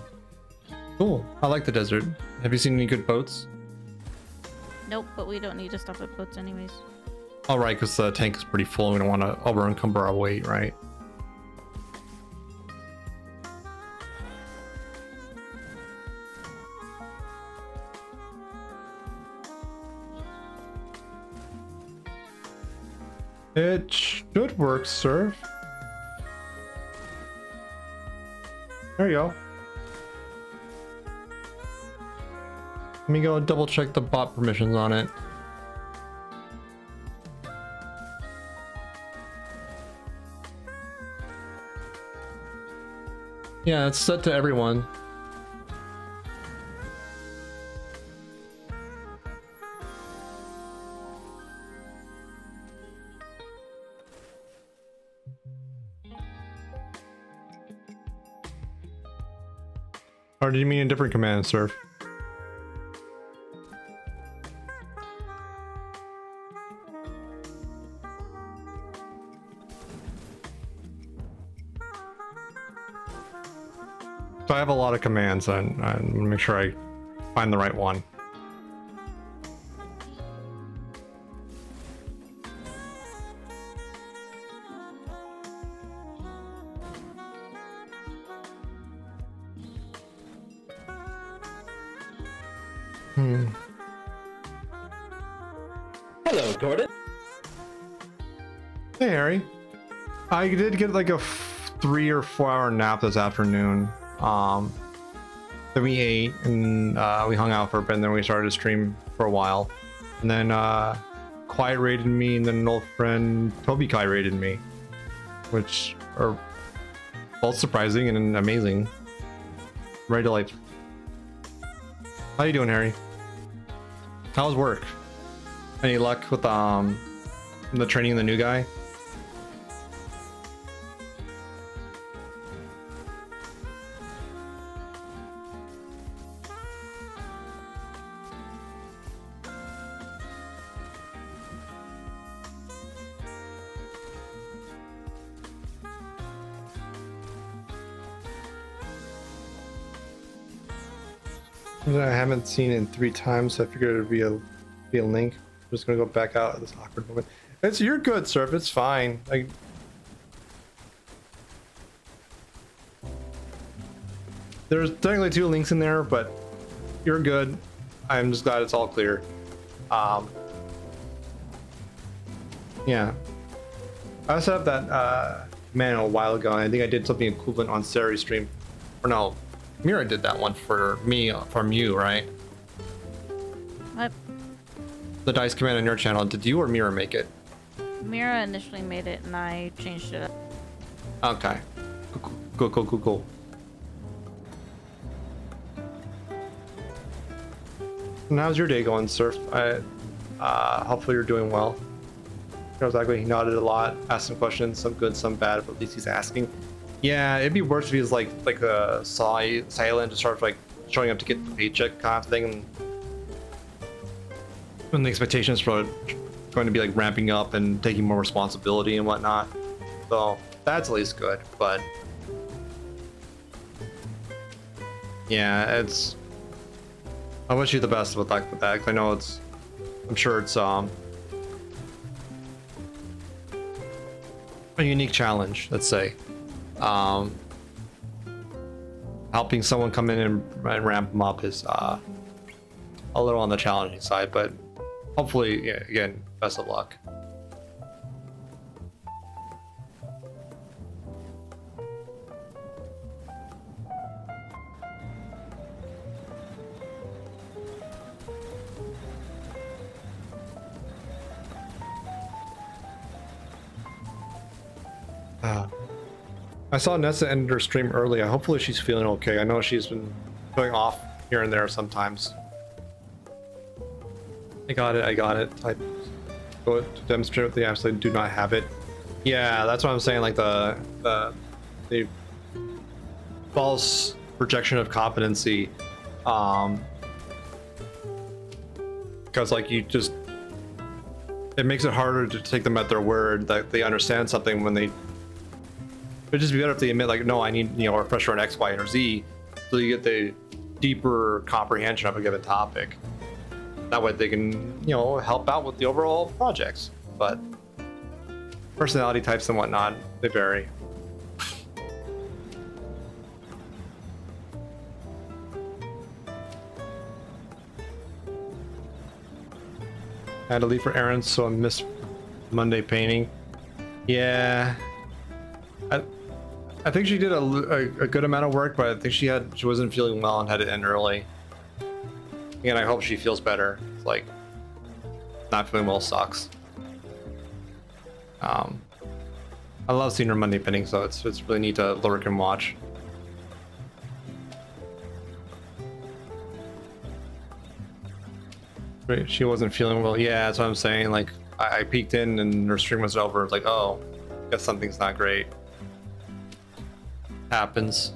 cool. I like the desert. Have you seen any good boats? Nope, but we don't need to stop at boats anyways. All right, because the tank is pretty full. We don't want to over encumber our weight, right? It should work, sir. There you go. Let me go double check the bot permissions on it. Yeah, it's set to everyone. Or do you mean a different command, sir? So I have a lot of commands and I'm gonna make sure I find the right one. Hmm. Hello, Gordon. Hey, Harry. I did get like a f- three or four hour nap this afternoon. Um, then we ate and uh, we hung out for a bit, and then we started to stream for a while. And then uh, Quiet rated me, and then an old friend Toby Kai rated me, which are both surprising and amazing. Very delightful. How you doing, Harry? How's work? Any luck with um the training of the new guy? Haven't seen it in three times, so I figured it'd be a be a link. I'm just gonna go back out at this awkward moment. It's you're good, Surf. It's fine. Like there's technically two links in there, but you're good. I'm just glad it's all clear. Um, yeah, I set up that uh, man a while ago, and I think I did something equivalent on Sari's stream. Or no, Mira did that one for me from you, right? What? The dice command on your channel. Did you or Mira make it? Mira initially made it and I changed it up. Okay. Cool, cool, cool, cool. And how's your day going, Surf? I, uh, hopefully you're doing well. Exactly. He nodded a lot, asked some questions, some good, some bad, but at least he's asking. Yeah, it'd be worse if he was like like a si- silent, just sort of like showing up to get the paycheck kind of thing. When the expectations for going to be like ramping up and taking more responsibility and whatnot. So that's at least good, but yeah, it's. I wish you the best with luck with that. I know it's. I'm sure it's um. A unique challenge, let's say. Um, helping someone come in and, ramp them up is uh, a little on the challenging side, but hopefully, yeah, again, best of luck. Uh, I saw Nessa end her stream earlier. Hopefully she's feeling okay. I know she's been going off here and there sometimes. I got it, I got it. I go to demonstrate what they absolutely do not have it. Yeah, that's what I'm saying, like the the the false projection of competency. Um because like you just it makes it harder to take them at their word that they understand something when they It'd just be better if they admit, like, no, I need, you know, a refresher on X, Y, or Z, so you get the deeper comprehension of a given topic. That way they can, you know, help out with the overall projects. But personality types and whatnot, they vary. I had to leave for errands, so I missed Monday painting. Yeah. I, I think she did a, a, a, good amount of work, but I think she had she wasn't feeling well and had to end early. And I hope she feels better. It's like not feeling well sucks. Um, I love seeing her Monday pinning, so it's it's really neat to lurk and watch. She wasn't feeling well. Yeah, that's what I'm saying. Like I, I peeked in and her stream was over. It's like, oh, guess something's not great happens.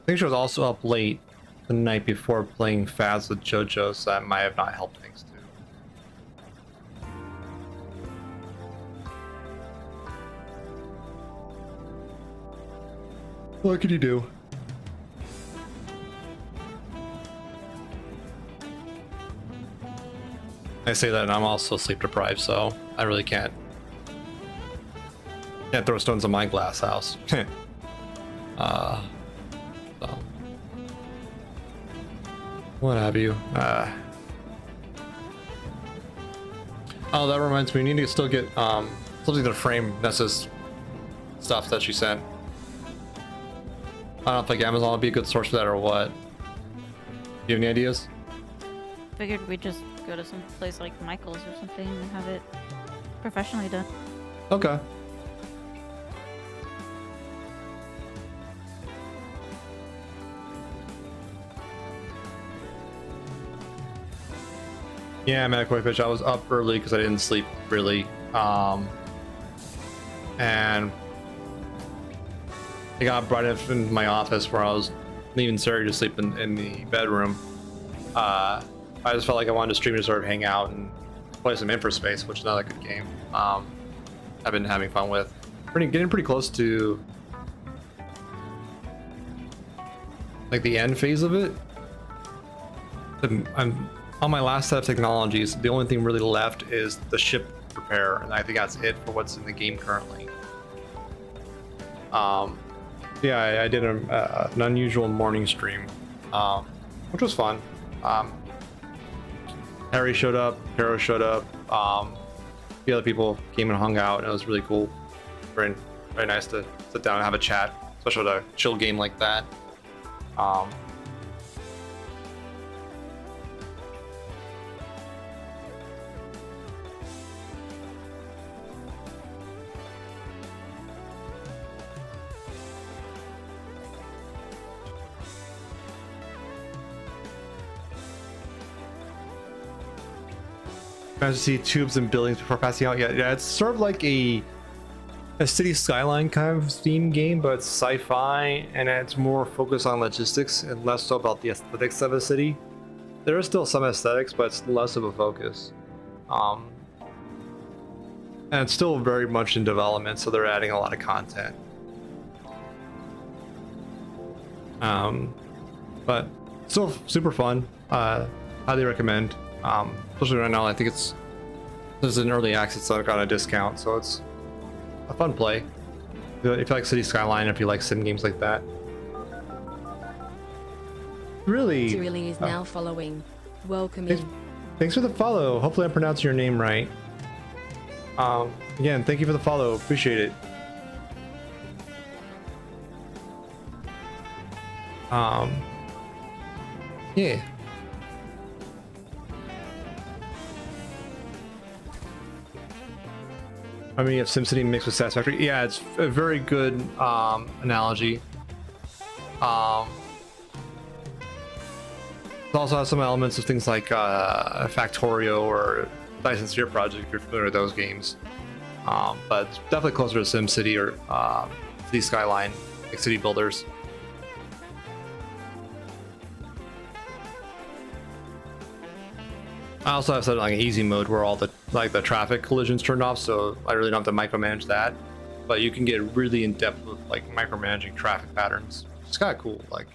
I think she was also up late the night before playing Faz with JoJo, so that might have not helped things What could you do? I say that and I'm also sleep deprived, so I really can't can't throw stones in my glass house. uh so what have you. Uh Oh that reminds me, we need to still get um something to frame Nessa's stuff that she sent. I don't think Amazon would be a good source for that or what. Do you have any ideas? Figured we'd just go to some place like Michael's or something and have it professionally done. Okay. Yeah, I'm at a quick pitch. I was up early because I didn't sleep really. Um, and I got brought in my office where I was leaving Sarah to sleep in, in the bedroom. Uh, I just felt like I wanted to stream to sort of hang out and play some Infraspace, which is another good game. Um, I've been having fun with. Pretty getting pretty close to like the end phase of it. I'm on my last set of technologies. The only thing really left is the ship repair, and I think that's it for what's in the game currently. Um, yeah, I, I did a, uh, an unusual morning stream, um, which was fun. Um, Harry showed up, Caro showed up, um, the other people came and hung out, and it was really cool. Very, very nice to sit down and have a chat, especially with a chill game like that. Um, fantasy tubes and buildings before passing out. Yeah, yeah, it's sort of like a a city skyline kind of theme game, but it's sci-fi and it's more focused on logistics and less so about the aesthetics of a city. There is still some aesthetics, but it's less of a focus. Um, and it's still very much in development, so they're adding a lot of content. Um, but still super fun. Uh, highly recommend. Um, especially right now, I think it's this is an early access, so I got a discount, so it's a fun play. If you like City Skyline, if you like sim games like that. Really? Cyrilli is uh, now following. Welcome Thanks, thanks for the follow. Hopefully I'm pronouncing your name right. Um, again, thank you for the follow. Appreciate it. Um, yeah. I mean, have SimCity mixed with Satisfactory. Yeah, it's a very good um, analogy. Um, it also has some elements of things like uh, Factorio or Dyson Sphere Project, if you're familiar with those games. Um, but definitely closer to SimCity or um, City Skyline, like City Builders. I also have something like an easy mode where all the like the traffic collisions turned off, so I really don't have to micromanage that. But you can get really in depth with like micromanaging traffic patterns. It's kind of cool. Like,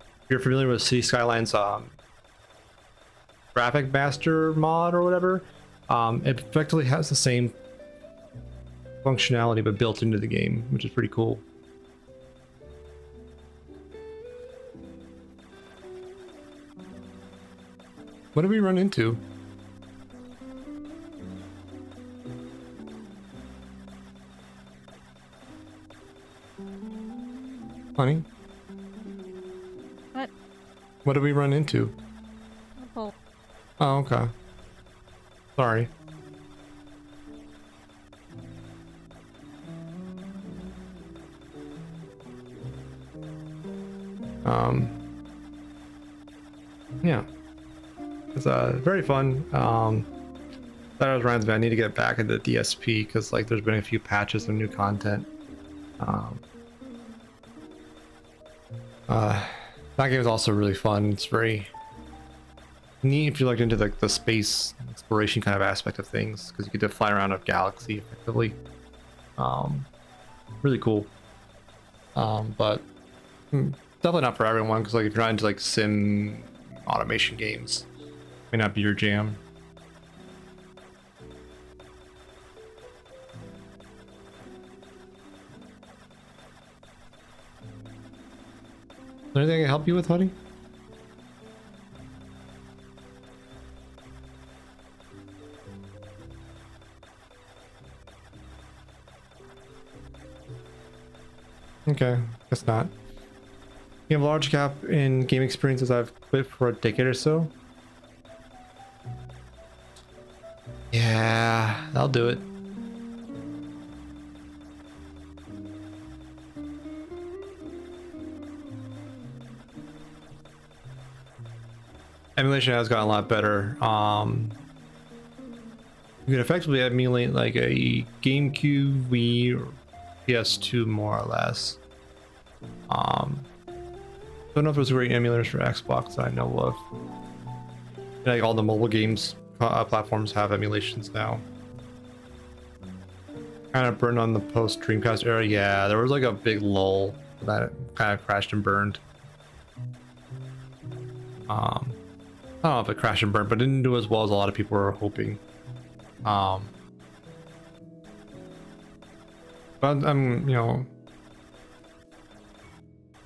if you're familiar with City Skylines, um, Traffic Master mod or whatever, um, it effectively has the same functionality but built into the game, which is pretty cool. What did we run into? Honey? What? What did we run into? Oh. Oh, okay. Sorry. Um. Yeah. It's uh very fun. Um, that was me I need to get back into the DSP because like there's been a few patches of new content. Um, uh, that game is also really fun. It's very neat if you look into the, the space exploration kind of aspect of things because you get to fly around a galaxy effectively. Um, really cool. Um, but hmm, definitely not for everyone because like if you're into like sim automation games, may not be your jam. Is there anything I can help you with, honey? Okay, guess not. You have a large gap in game experiences I've quit for a decade or so. Yeah, that'll do it. Emulation has gotten a lot better. Um, you can effectively emulate like a GameCube, Wii, or PS2 more or less. Um, don't know if there's a great emulators for Xbox that I know of. Like all the mobile games uh, platforms have emulations now. Kind of burned on the post Dreamcast era. Yeah, there was like a big lull that kind of crashed and burned. Um, I don't know if it crashed and burned, but didn't do as well as a lot of people were hoping. Um, but I'm, you know,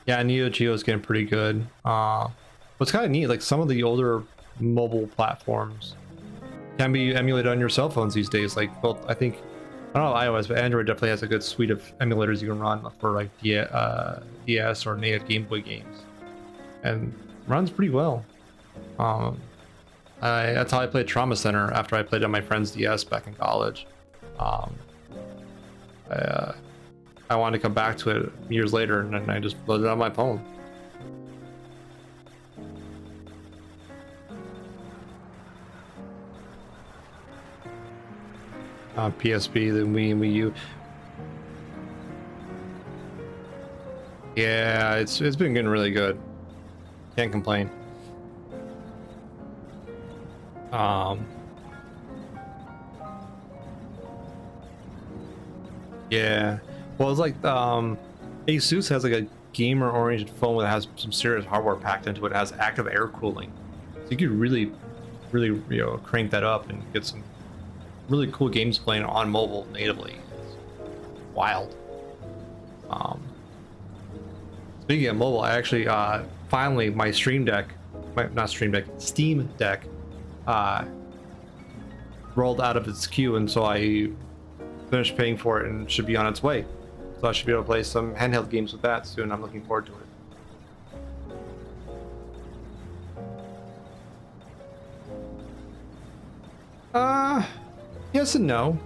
yeah, Neo Geo is getting pretty good. Uh, what's kind of neat, like some of the older mobile platforms can be emulated on your cell phones these days. Like, both, I think, I don't know iOS, but Android definitely has a good suite of emulators you can run for like D uh, DS or native Game Boy games, and runs pretty well. Um, I, that's how I played Trauma Center after I played on my friend's DS back in college. Um, I, uh, I wanted to come back to it years later, and I just loaded it on my phone. Uh, PSP than Wii and Wii U. Yeah, it's it's been getting really good. Can't complain. Um. Yeah. Well, it's like um, Asus has like a gamer-oriented phone that has some serious hardware packed into it. It has active air cooling, so you could really, really, you know, crank that up and get some really cool games playing on mobile natively. It's wild. Um, speaking of mobile, I actually uh, finally my Stream Deck, my, not Stream Deck, Steam Deck, uh, rolled out of its queue, and so I finished paying for it and should be on its way. So I should be able to play some handheld games with that soon. I'm looking forward to it. Uh, yes and no.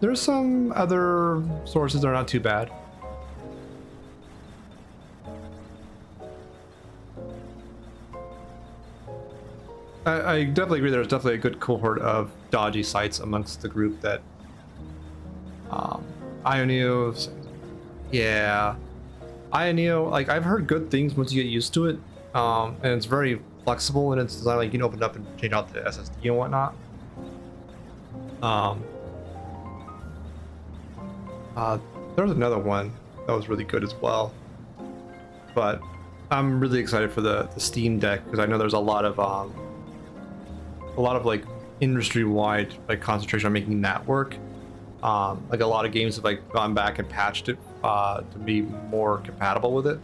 There's some other sources that are not too bad. I, I definitely agree there's definitely a good cohort of dodgy sites amongst the group that um, AYANEO, yeah, AYANEO, like I've heard good things once you get used to it, um, and it's very flexible and it's designed like you can open it up and change out the SSD and whatnot. Um, uh, there was another one that was really good as well, but I'm really excited for the, the Steam Deck because I know there's a lot of um, a lot of like industry-wide like concentration on making that work. Um, like a lot of games have like gone back and patched it uh, to be more compatible with it.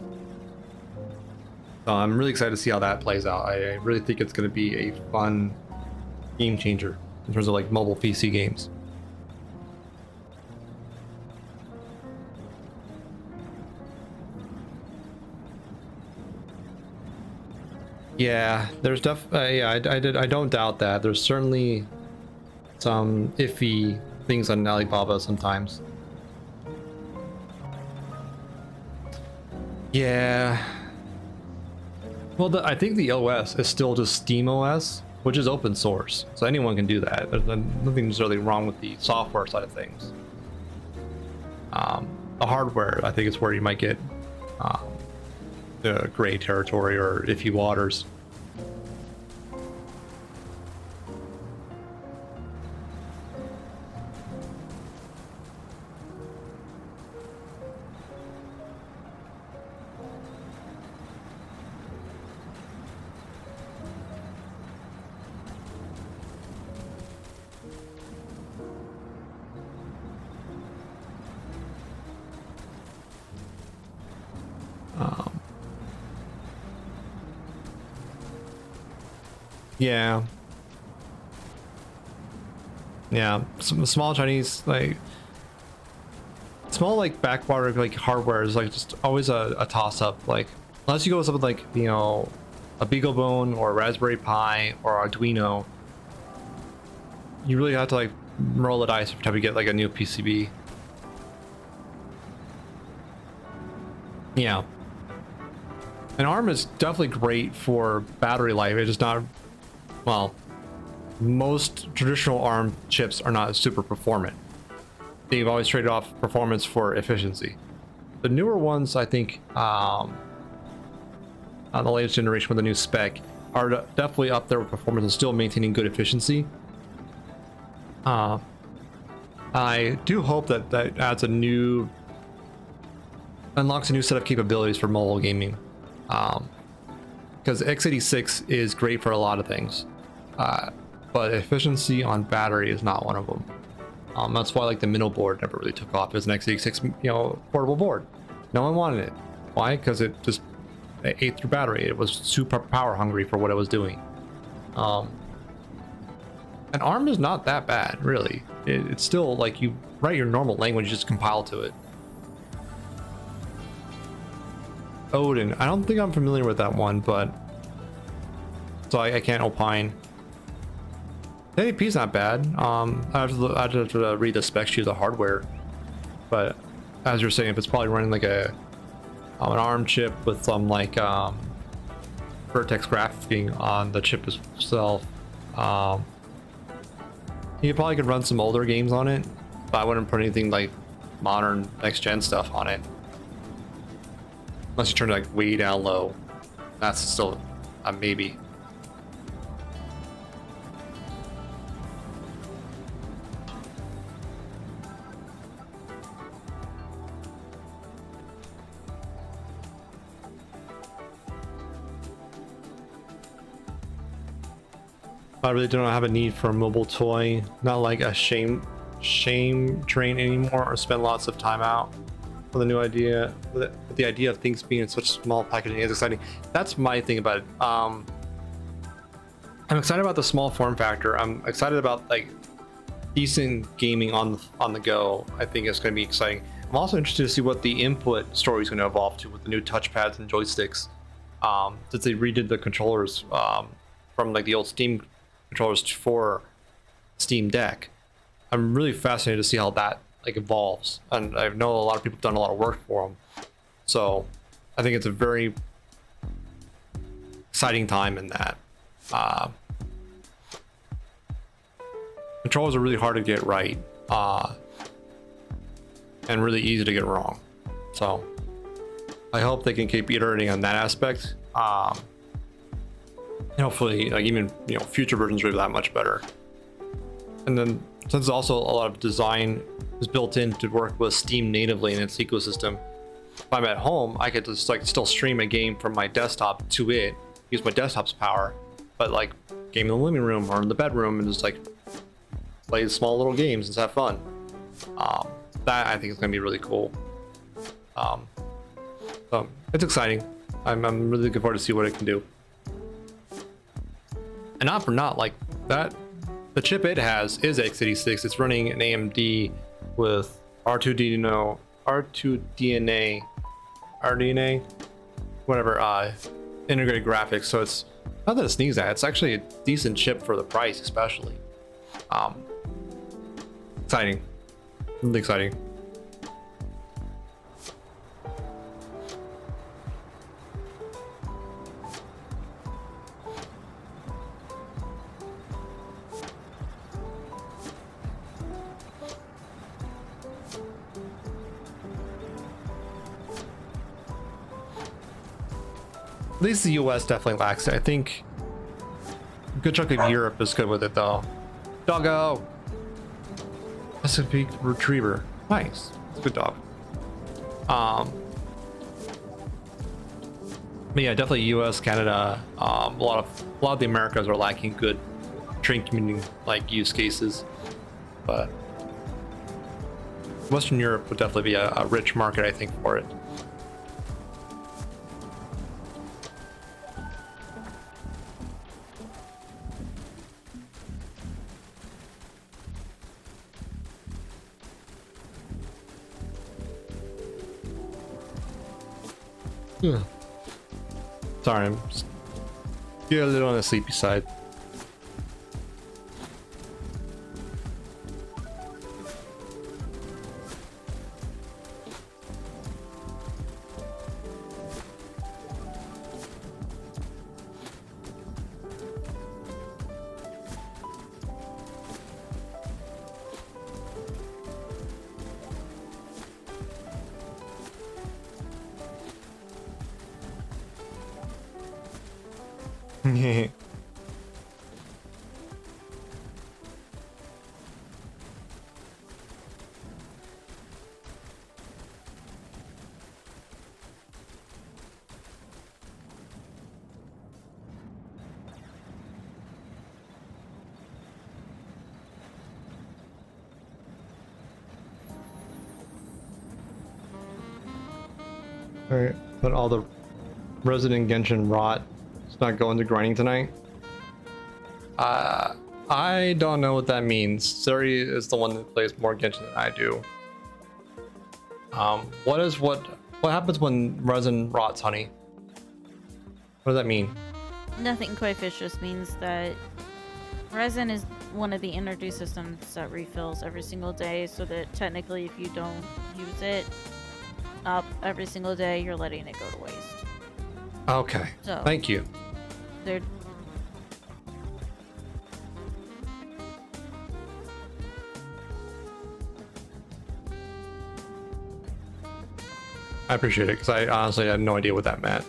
So I'm really excited to see how that plays out. I, I really think it's going to be a fun game changer in terms of like mobile PC games. Yeah, there's def. Uh, yeah, I, I did. I don't doubt that. There's certainly some iffy things on Alibaba sometimes. Yeah. Well, the, I think the OS is still just Steam OS, which is open source, so anyone can do that. There's nothing necessarily wrong with the software side of things. Um, the hardware, I think, is where you might get um, the gray territory or iffy waters. Yeah. Yeah, some small Chinese like small like backwater like hardware is like just always a, a toss up. Like unless you go with something like you know a BeagleBone or a Raspberry Pi or Arduino, you really have to like roll the dice every time you get like a new PCB. Yeah. An ARM is definitely great for battery life. It's just not, well, most traditional ARM chips are not super performant. They've always traded off performance for efficiency. The newer ones, I think, um, on the latest generation with the new spec, are definitely up there with performance and still maintaining good efficiency. Uh, I do hope that that adds a new, unlocks a new set of capabilities for mobile gaming because um, x86 is great for a lot of things uh, but efficiency on battery is not one of them um, that's why like the middle board never really took off. As an x86 you know portable board. No one wanted it. Why? Because it just it ate through battery. It was super power hungry for what it was doing. Um, arm is not that bad really. It, it's still like you write your normal language just compile to it. Odin. I don't think I'm familiar with that one, but so I, I can't opine. The AP's not bad. Um, I have to, I have to read the spec sheet of the hardware, but as you're saying, if it's probably running like a um, an ARM chip with some like um, Vertex graphics on the chip itself, um, you probably could run some older games on it. But I wouldn't put anything like modern next gen stuff on it. Unless you turn it like way down low. That's still a maybe. I really don't have a need for a mobile toy. Not like a shame shame train anymore or spend lots of time out with a new idea. The idea of things being in such small packaging is exciting. That's my thing about it. Um, I'm excited about the small form factor. I'm excited about like decent gaming on the, on the go. I think it's going to be exciting. I'm also interested to see what the input story is going to evolve to with the new touchpads and joysticks. Um, since they redid the controllers um, from like the old Steam controllers for Steam Deck. I'm really fascinated to see how that like evolves, and I know a lot of people have done a lot of work for them. So I think it's a very exciting time in that. Uh, controllers are really hard to get right, uh, and really easy to get wrong. So I hope they can keep iterating on that aspect. Um, hopefully, like even you know, future versions will be that much better. And then since also a lot of design is built in to work with Steam natively in its ecosystem, if I'm at home, I could just like still stream a game from my desktop to it, use my desktop's power, but like game in the living room or in the bedroom and just like play small little games and have fun. Um, that I think is going to be really cool. Um, so it's exciting. I'm, I'm really looking forward to see what it can do. And not for not, like that, the chip it has is x86. It's running an AMD with R2D R2DNA, RDNA, whatever, uh, integrated graphics. So it's not that it sneeze at. It's actually a decent chip for the price, especially. Um, exciting, really exciting. At least the US definitely lacks it. I think a good chunk of Europe is good with it though. Doggo! Pacific Retriever. Nice. It's a good dog. Um, but yeah, definitely US, Canada, um, a lot of a lot of the Americas are lacking good train commuting like use cases. But Western Europe would definitely be a, a rich market, I think, for it. Sorry, I'm get a little on the sleepy side. Alright, but all the Resident Genshin rot is not going to grinding tonight. Uh, I don't know what that means. Suri is the one that plays more Genshin than I do. Um, what is what? What happens when resin rots, honey? What does that mean? Nothing Koi-Fish just means that resin is one of the energy systems that refills every single day, so that technically if you don't use it up every single day, you're letting it go to waste. Okay. So Thank you. I appreciate it because I honestly had no idea what that meant.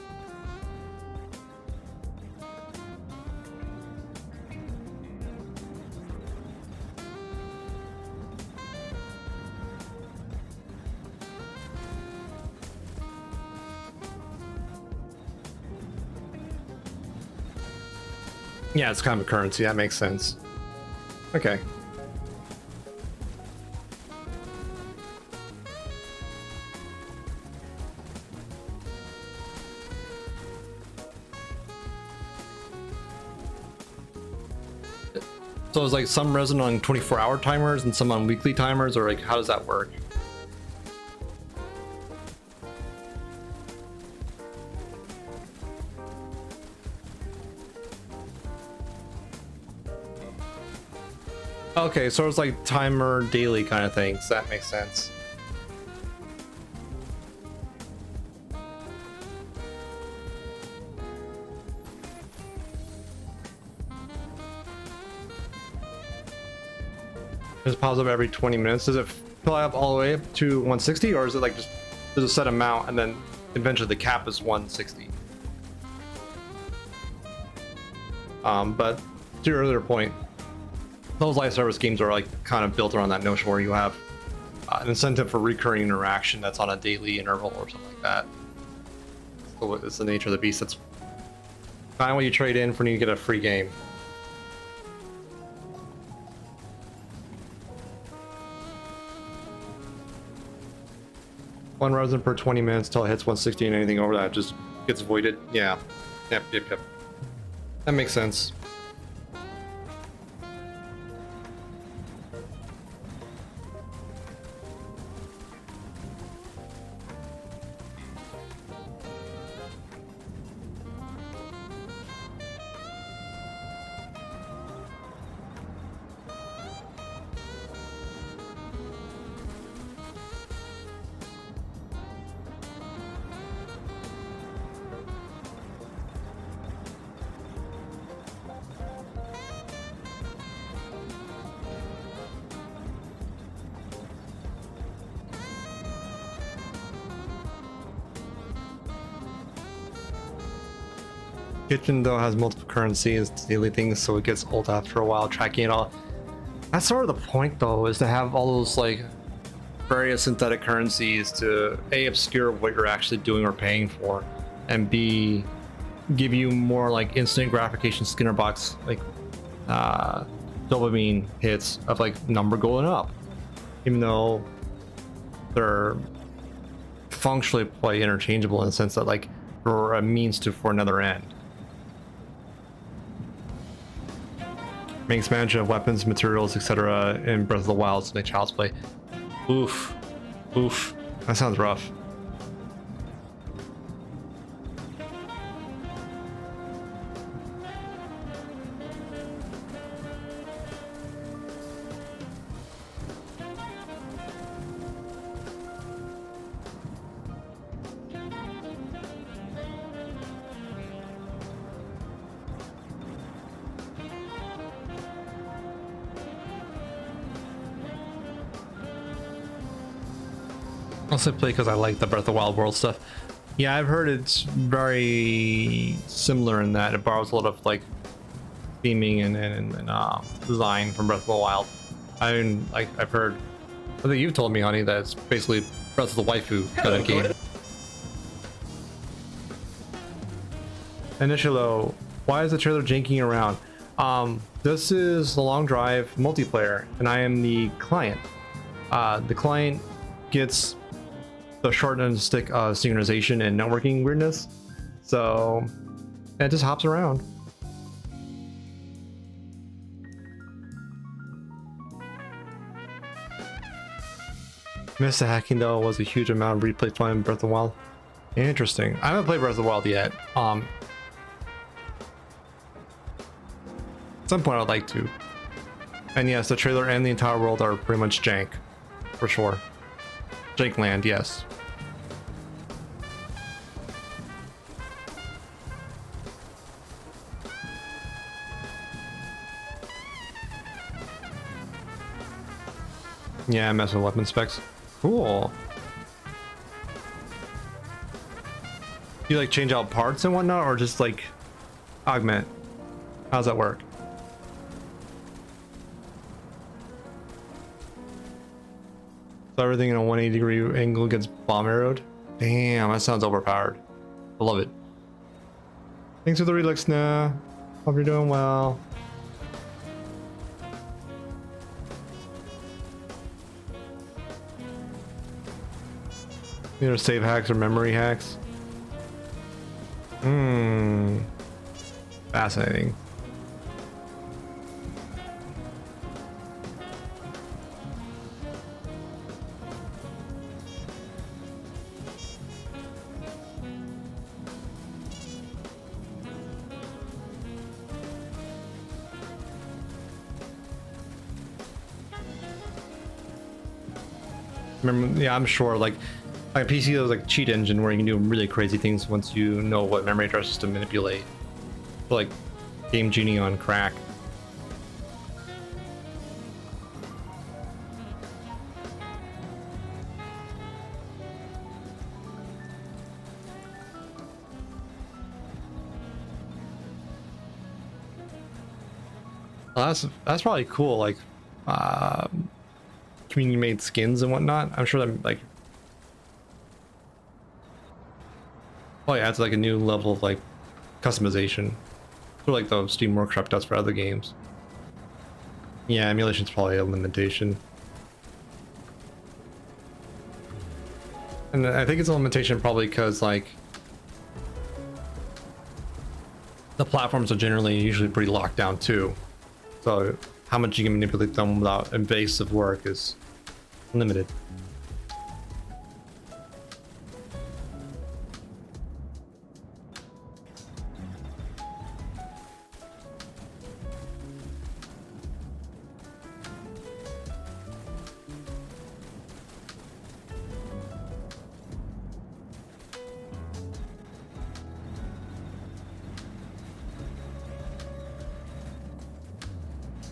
Yeah, it's kind of a currency. That makes sense. Okay. So it's like some resin on 24 hour timers and some on weekly timers, or like how does that work? Okay, so it's like timer daily kind of thing, so that makes sense. Just pops up every 20 minutes. Does it fill up all the way up to 160 or is it like just there's a set amount and then eventually the cap is 160? Um, but to your earlier point, those live service games are like kind of built around that notion where you have uh, an incentive for recurring interaction that's on a daily interval or something like that. So it's the nature of the beast. That's kind of what you trade in for when you get a free game. One resin per 20 minutes till it hits 160 and anything over that just gets voided. Yeah. Yep, yep, yep. That makes sense. Genshin though has multiple currencies, daily things, so it gets old after a while tracking it all. That's sort of the point though, is to have all those like various synthetic currencies to A obscure what you're actually doing or paying for, and B give you more like instant gratification Skinner box like uh dopamine hits of like number going up. Even though they're functionally quite interchangeable in the sense that like they're a means to for another end. Makes management of weapons, materials, etc. in Breath of the Wild to make Child's Play. Oof. Oof. That sounds rough. Play because I like the Breath of Wild world stuff. Yeah, I've heard it's very similar in that it borrows a lot of like theming and, and, and uh, design from Breath of the Wild. I mean, like I've heard, I think you've told me, honey, that it's basically Breath of the Waifu kind of game. Initialo, why is the trailer janking around? Um, this is the long drive multiplayer, and I am the client. Uh, the client gets the short stick uh, synchronization and networking weirdness. So it just hops around. The hacking though was a huge amount of replay time in Breath of the Wild. Interesting. I haven't played Breath of the Wild yet. Um, at some point I'd like to. And yes, the trailer and the entire world are pretty much jank, for sure. Jake Land, yes. Yeah, I mess with weapon specs. Cool. you like change out parts and whatnot, or just like augment? How's that work? Everything in a 180 degree angle gets bomb arrowed? Damn, that sounds overpowered. I love it. Thanks for the relix, Nah. Hope you're doing well. Either save hacks or memory hacks. Hmm. Fascinating. Yeah, I'm sure. Like, my PC there's like cheat engine where you can do really crazy things once you know what memory addresses to manipulate. Like, Game Genie on crack. Well, that's that's probably cool. Like, um, community made skins and whatnot. I'm sure that like probably adds like a new level of like customization. Sort of like the Steam Workshop does for other games. Yeah, emulation's probably a limitation. And I think it's a limitation probably because like the platforms are generally usually pretty locked down too. So how much you can manipulate them without invasive work is limited.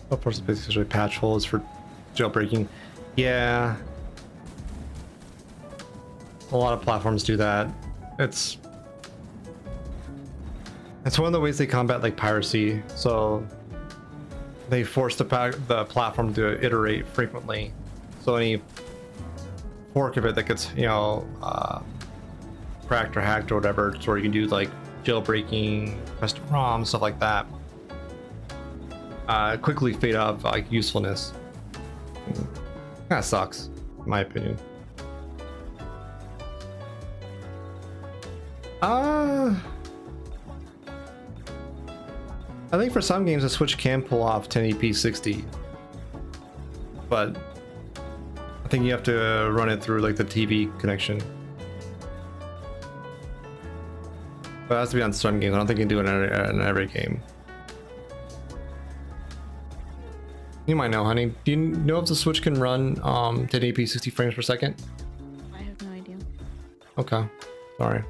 Of course, it's usually patch holes for jailbreaking. Yeah. A lot of platforms do that. It's it's one of the ways they combat like piracy. So they force the the platform to iterate frequently. So any fork of it that gets you know uh, cracked or hacked or whatever, so you can do like jailbreaking, custom ROM stuff like that uh, quickly fade out of like usefulness. Kind of sucks, my opinion. Uh, I think for some games the Switch can pull off 1080p 60, but I think you have to run it through like the TV connection. But it has to be on certain games. I don't think you can do it in every, in every game. You might know, honey. Do you know if the Switch can run um, 1080p 60 frames per second? I have no idea. Okay. Sorry.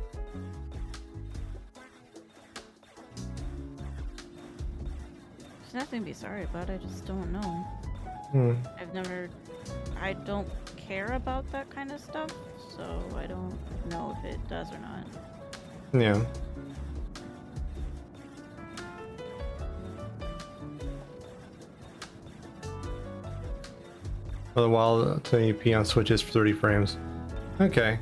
There's nothing to be sorry about. I just don't know. Hmm. I've never. I don't care about that kind of stuff, so I don't know if it does or not. Yeah. For the while 1080p on switches for 30 frames. Okay.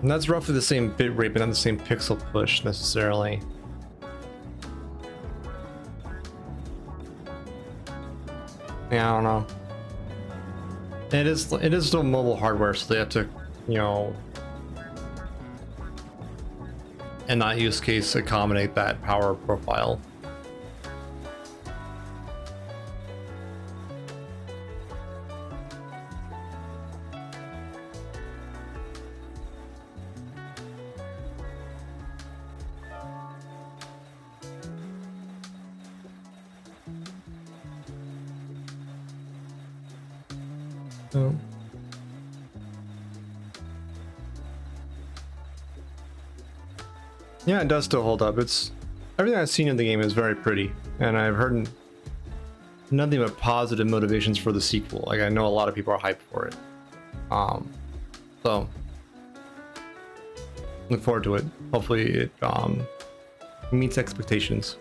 And that's roughly the same bit rate, but not the same pixel push necessarily. Yeah, I don't know. It is it is still mobile hardware, so they have to, you know, in that use case accommodate that power profile. It does still hold up. It's everything I've seen in the game is very pretty, and I've heard nothing but positive motivations for the sequel. Like I know a lot of people are hyped for it. Um, so look forward to it. Hopefully, it um, meets expectations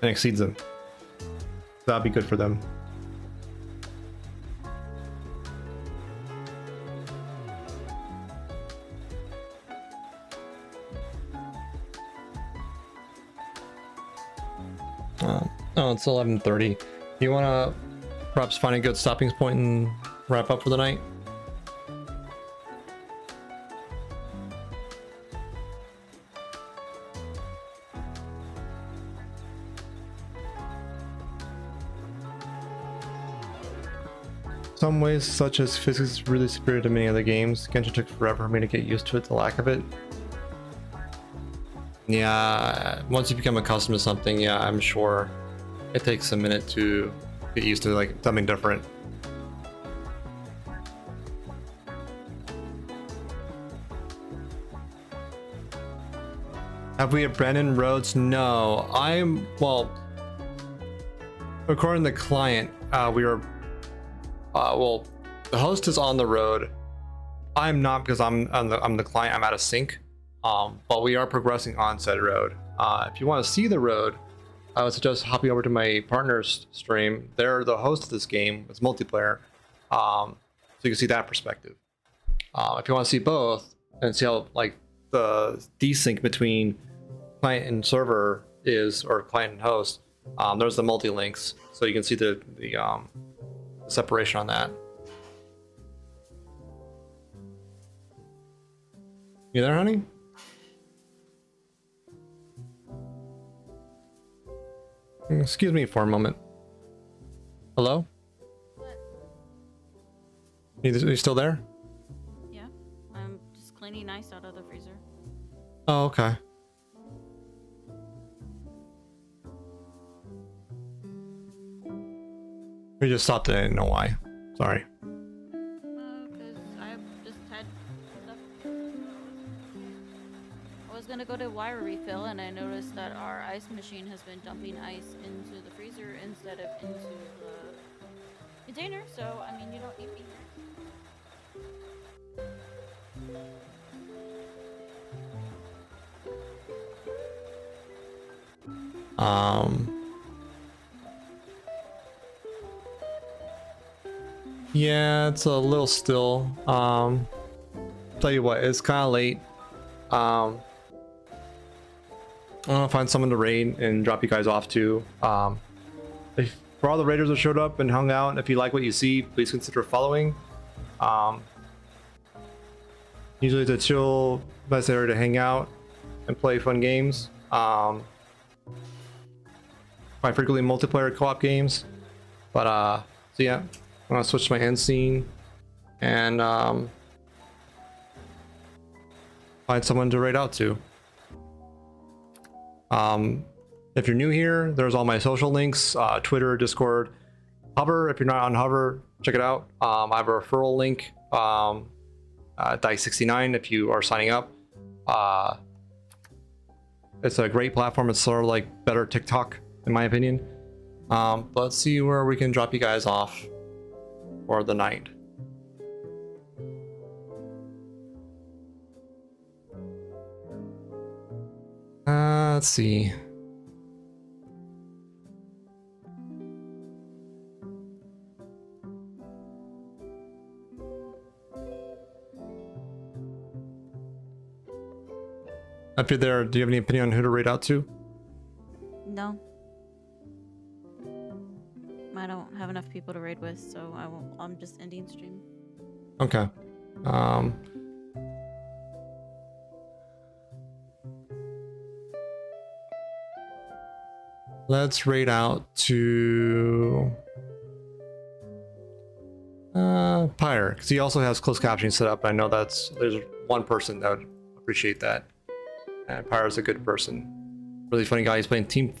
and exceeds them. That'd be good for them. It's 11:30. You want to perhaps find a good stopping point and wrap up for the night? Some ways, such as physics, is really superior to many other games. Genshin took forever for me to get used to it, the lack of it. Yeah, once you become accustomed to something, yeah, I'm sure it takes a minute to get used to like something different. Have we at Brandon Roads? No, I'm well. According to the client, uh, we are. Uh, well, the host is on the road. I'm not because I'm I'm the, I'm the client. I'm out of sync. Um, but we are progressing on said road. Uh, if you want to see the road, I would suggest hopping over to my partner's stream. They're the host of this game. It's multiplayer, um, so you can see that perspective. Uh, if you want to see both and see how like the desync between client and server is, or client and host, um, there's the multi links, so you can see the the, um, the separation on that. You there, honey? Excuse me for a moment. Hello? You, you still there? Yeah, I'm just cleaning ice out of the freezer. Oh, okay. We just stopped. I didn't know why. Sorry. Gonna go to wire refill, and I noticed that our ice machine has been dumping ice into the freezer instead of into the container. So I mean, you don't need me here. Um. Yeah, it's a little still. Um, tell you what, it's kind of late. Um, To find someone to raid and drop you guys off to. Um, if, for all the raiders that showed up and hung out, if you like what you see, please consider following. Um, usually it's a chill, nice area to hang out and play fun games. Um, quite frequently multiplayer co-op games. But uh, so yeah, I'm gonna switch to my end scene and um, find someone to raid out to. Um, if you're new here, there's all my social links: uh, Twitter, Discord, Hover. If you're not on Hover, check it out. Um, I have a referral link. Um, uh, Dice69 if you are signing up. Uh, it's a great platform. It's sort of like better TikTok in my opinion. Um, let's see where we can drop you guys off for the night. Uh, let's see. Up here, there, do you have any opinion on who to rate out to? No. I don't have enough people to raid with, so I won't. I'm just ending stream. Okay. Um. Let's rate out to uh Pyre, because he also has closed captioning set up. I know that's there's one person that would appreciate that. And Pyre's a good person. Really funny guy. He's playing team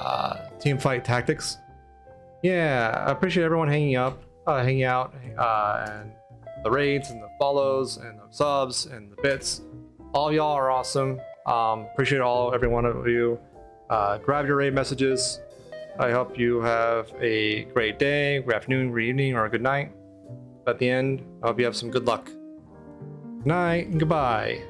uh team fight tactics. Yeah, I appreciate everyone hanging up, uh, hanging out, uh, and the raids and the follows and the subs and the bits. All y'all are awesome. Um, appreciate all every one of you. Uh, grab your raid messages. I hope you have a great day, good afternoon, good evening, or a good night. at the end. I hope you have some good luck. Night and goodbye.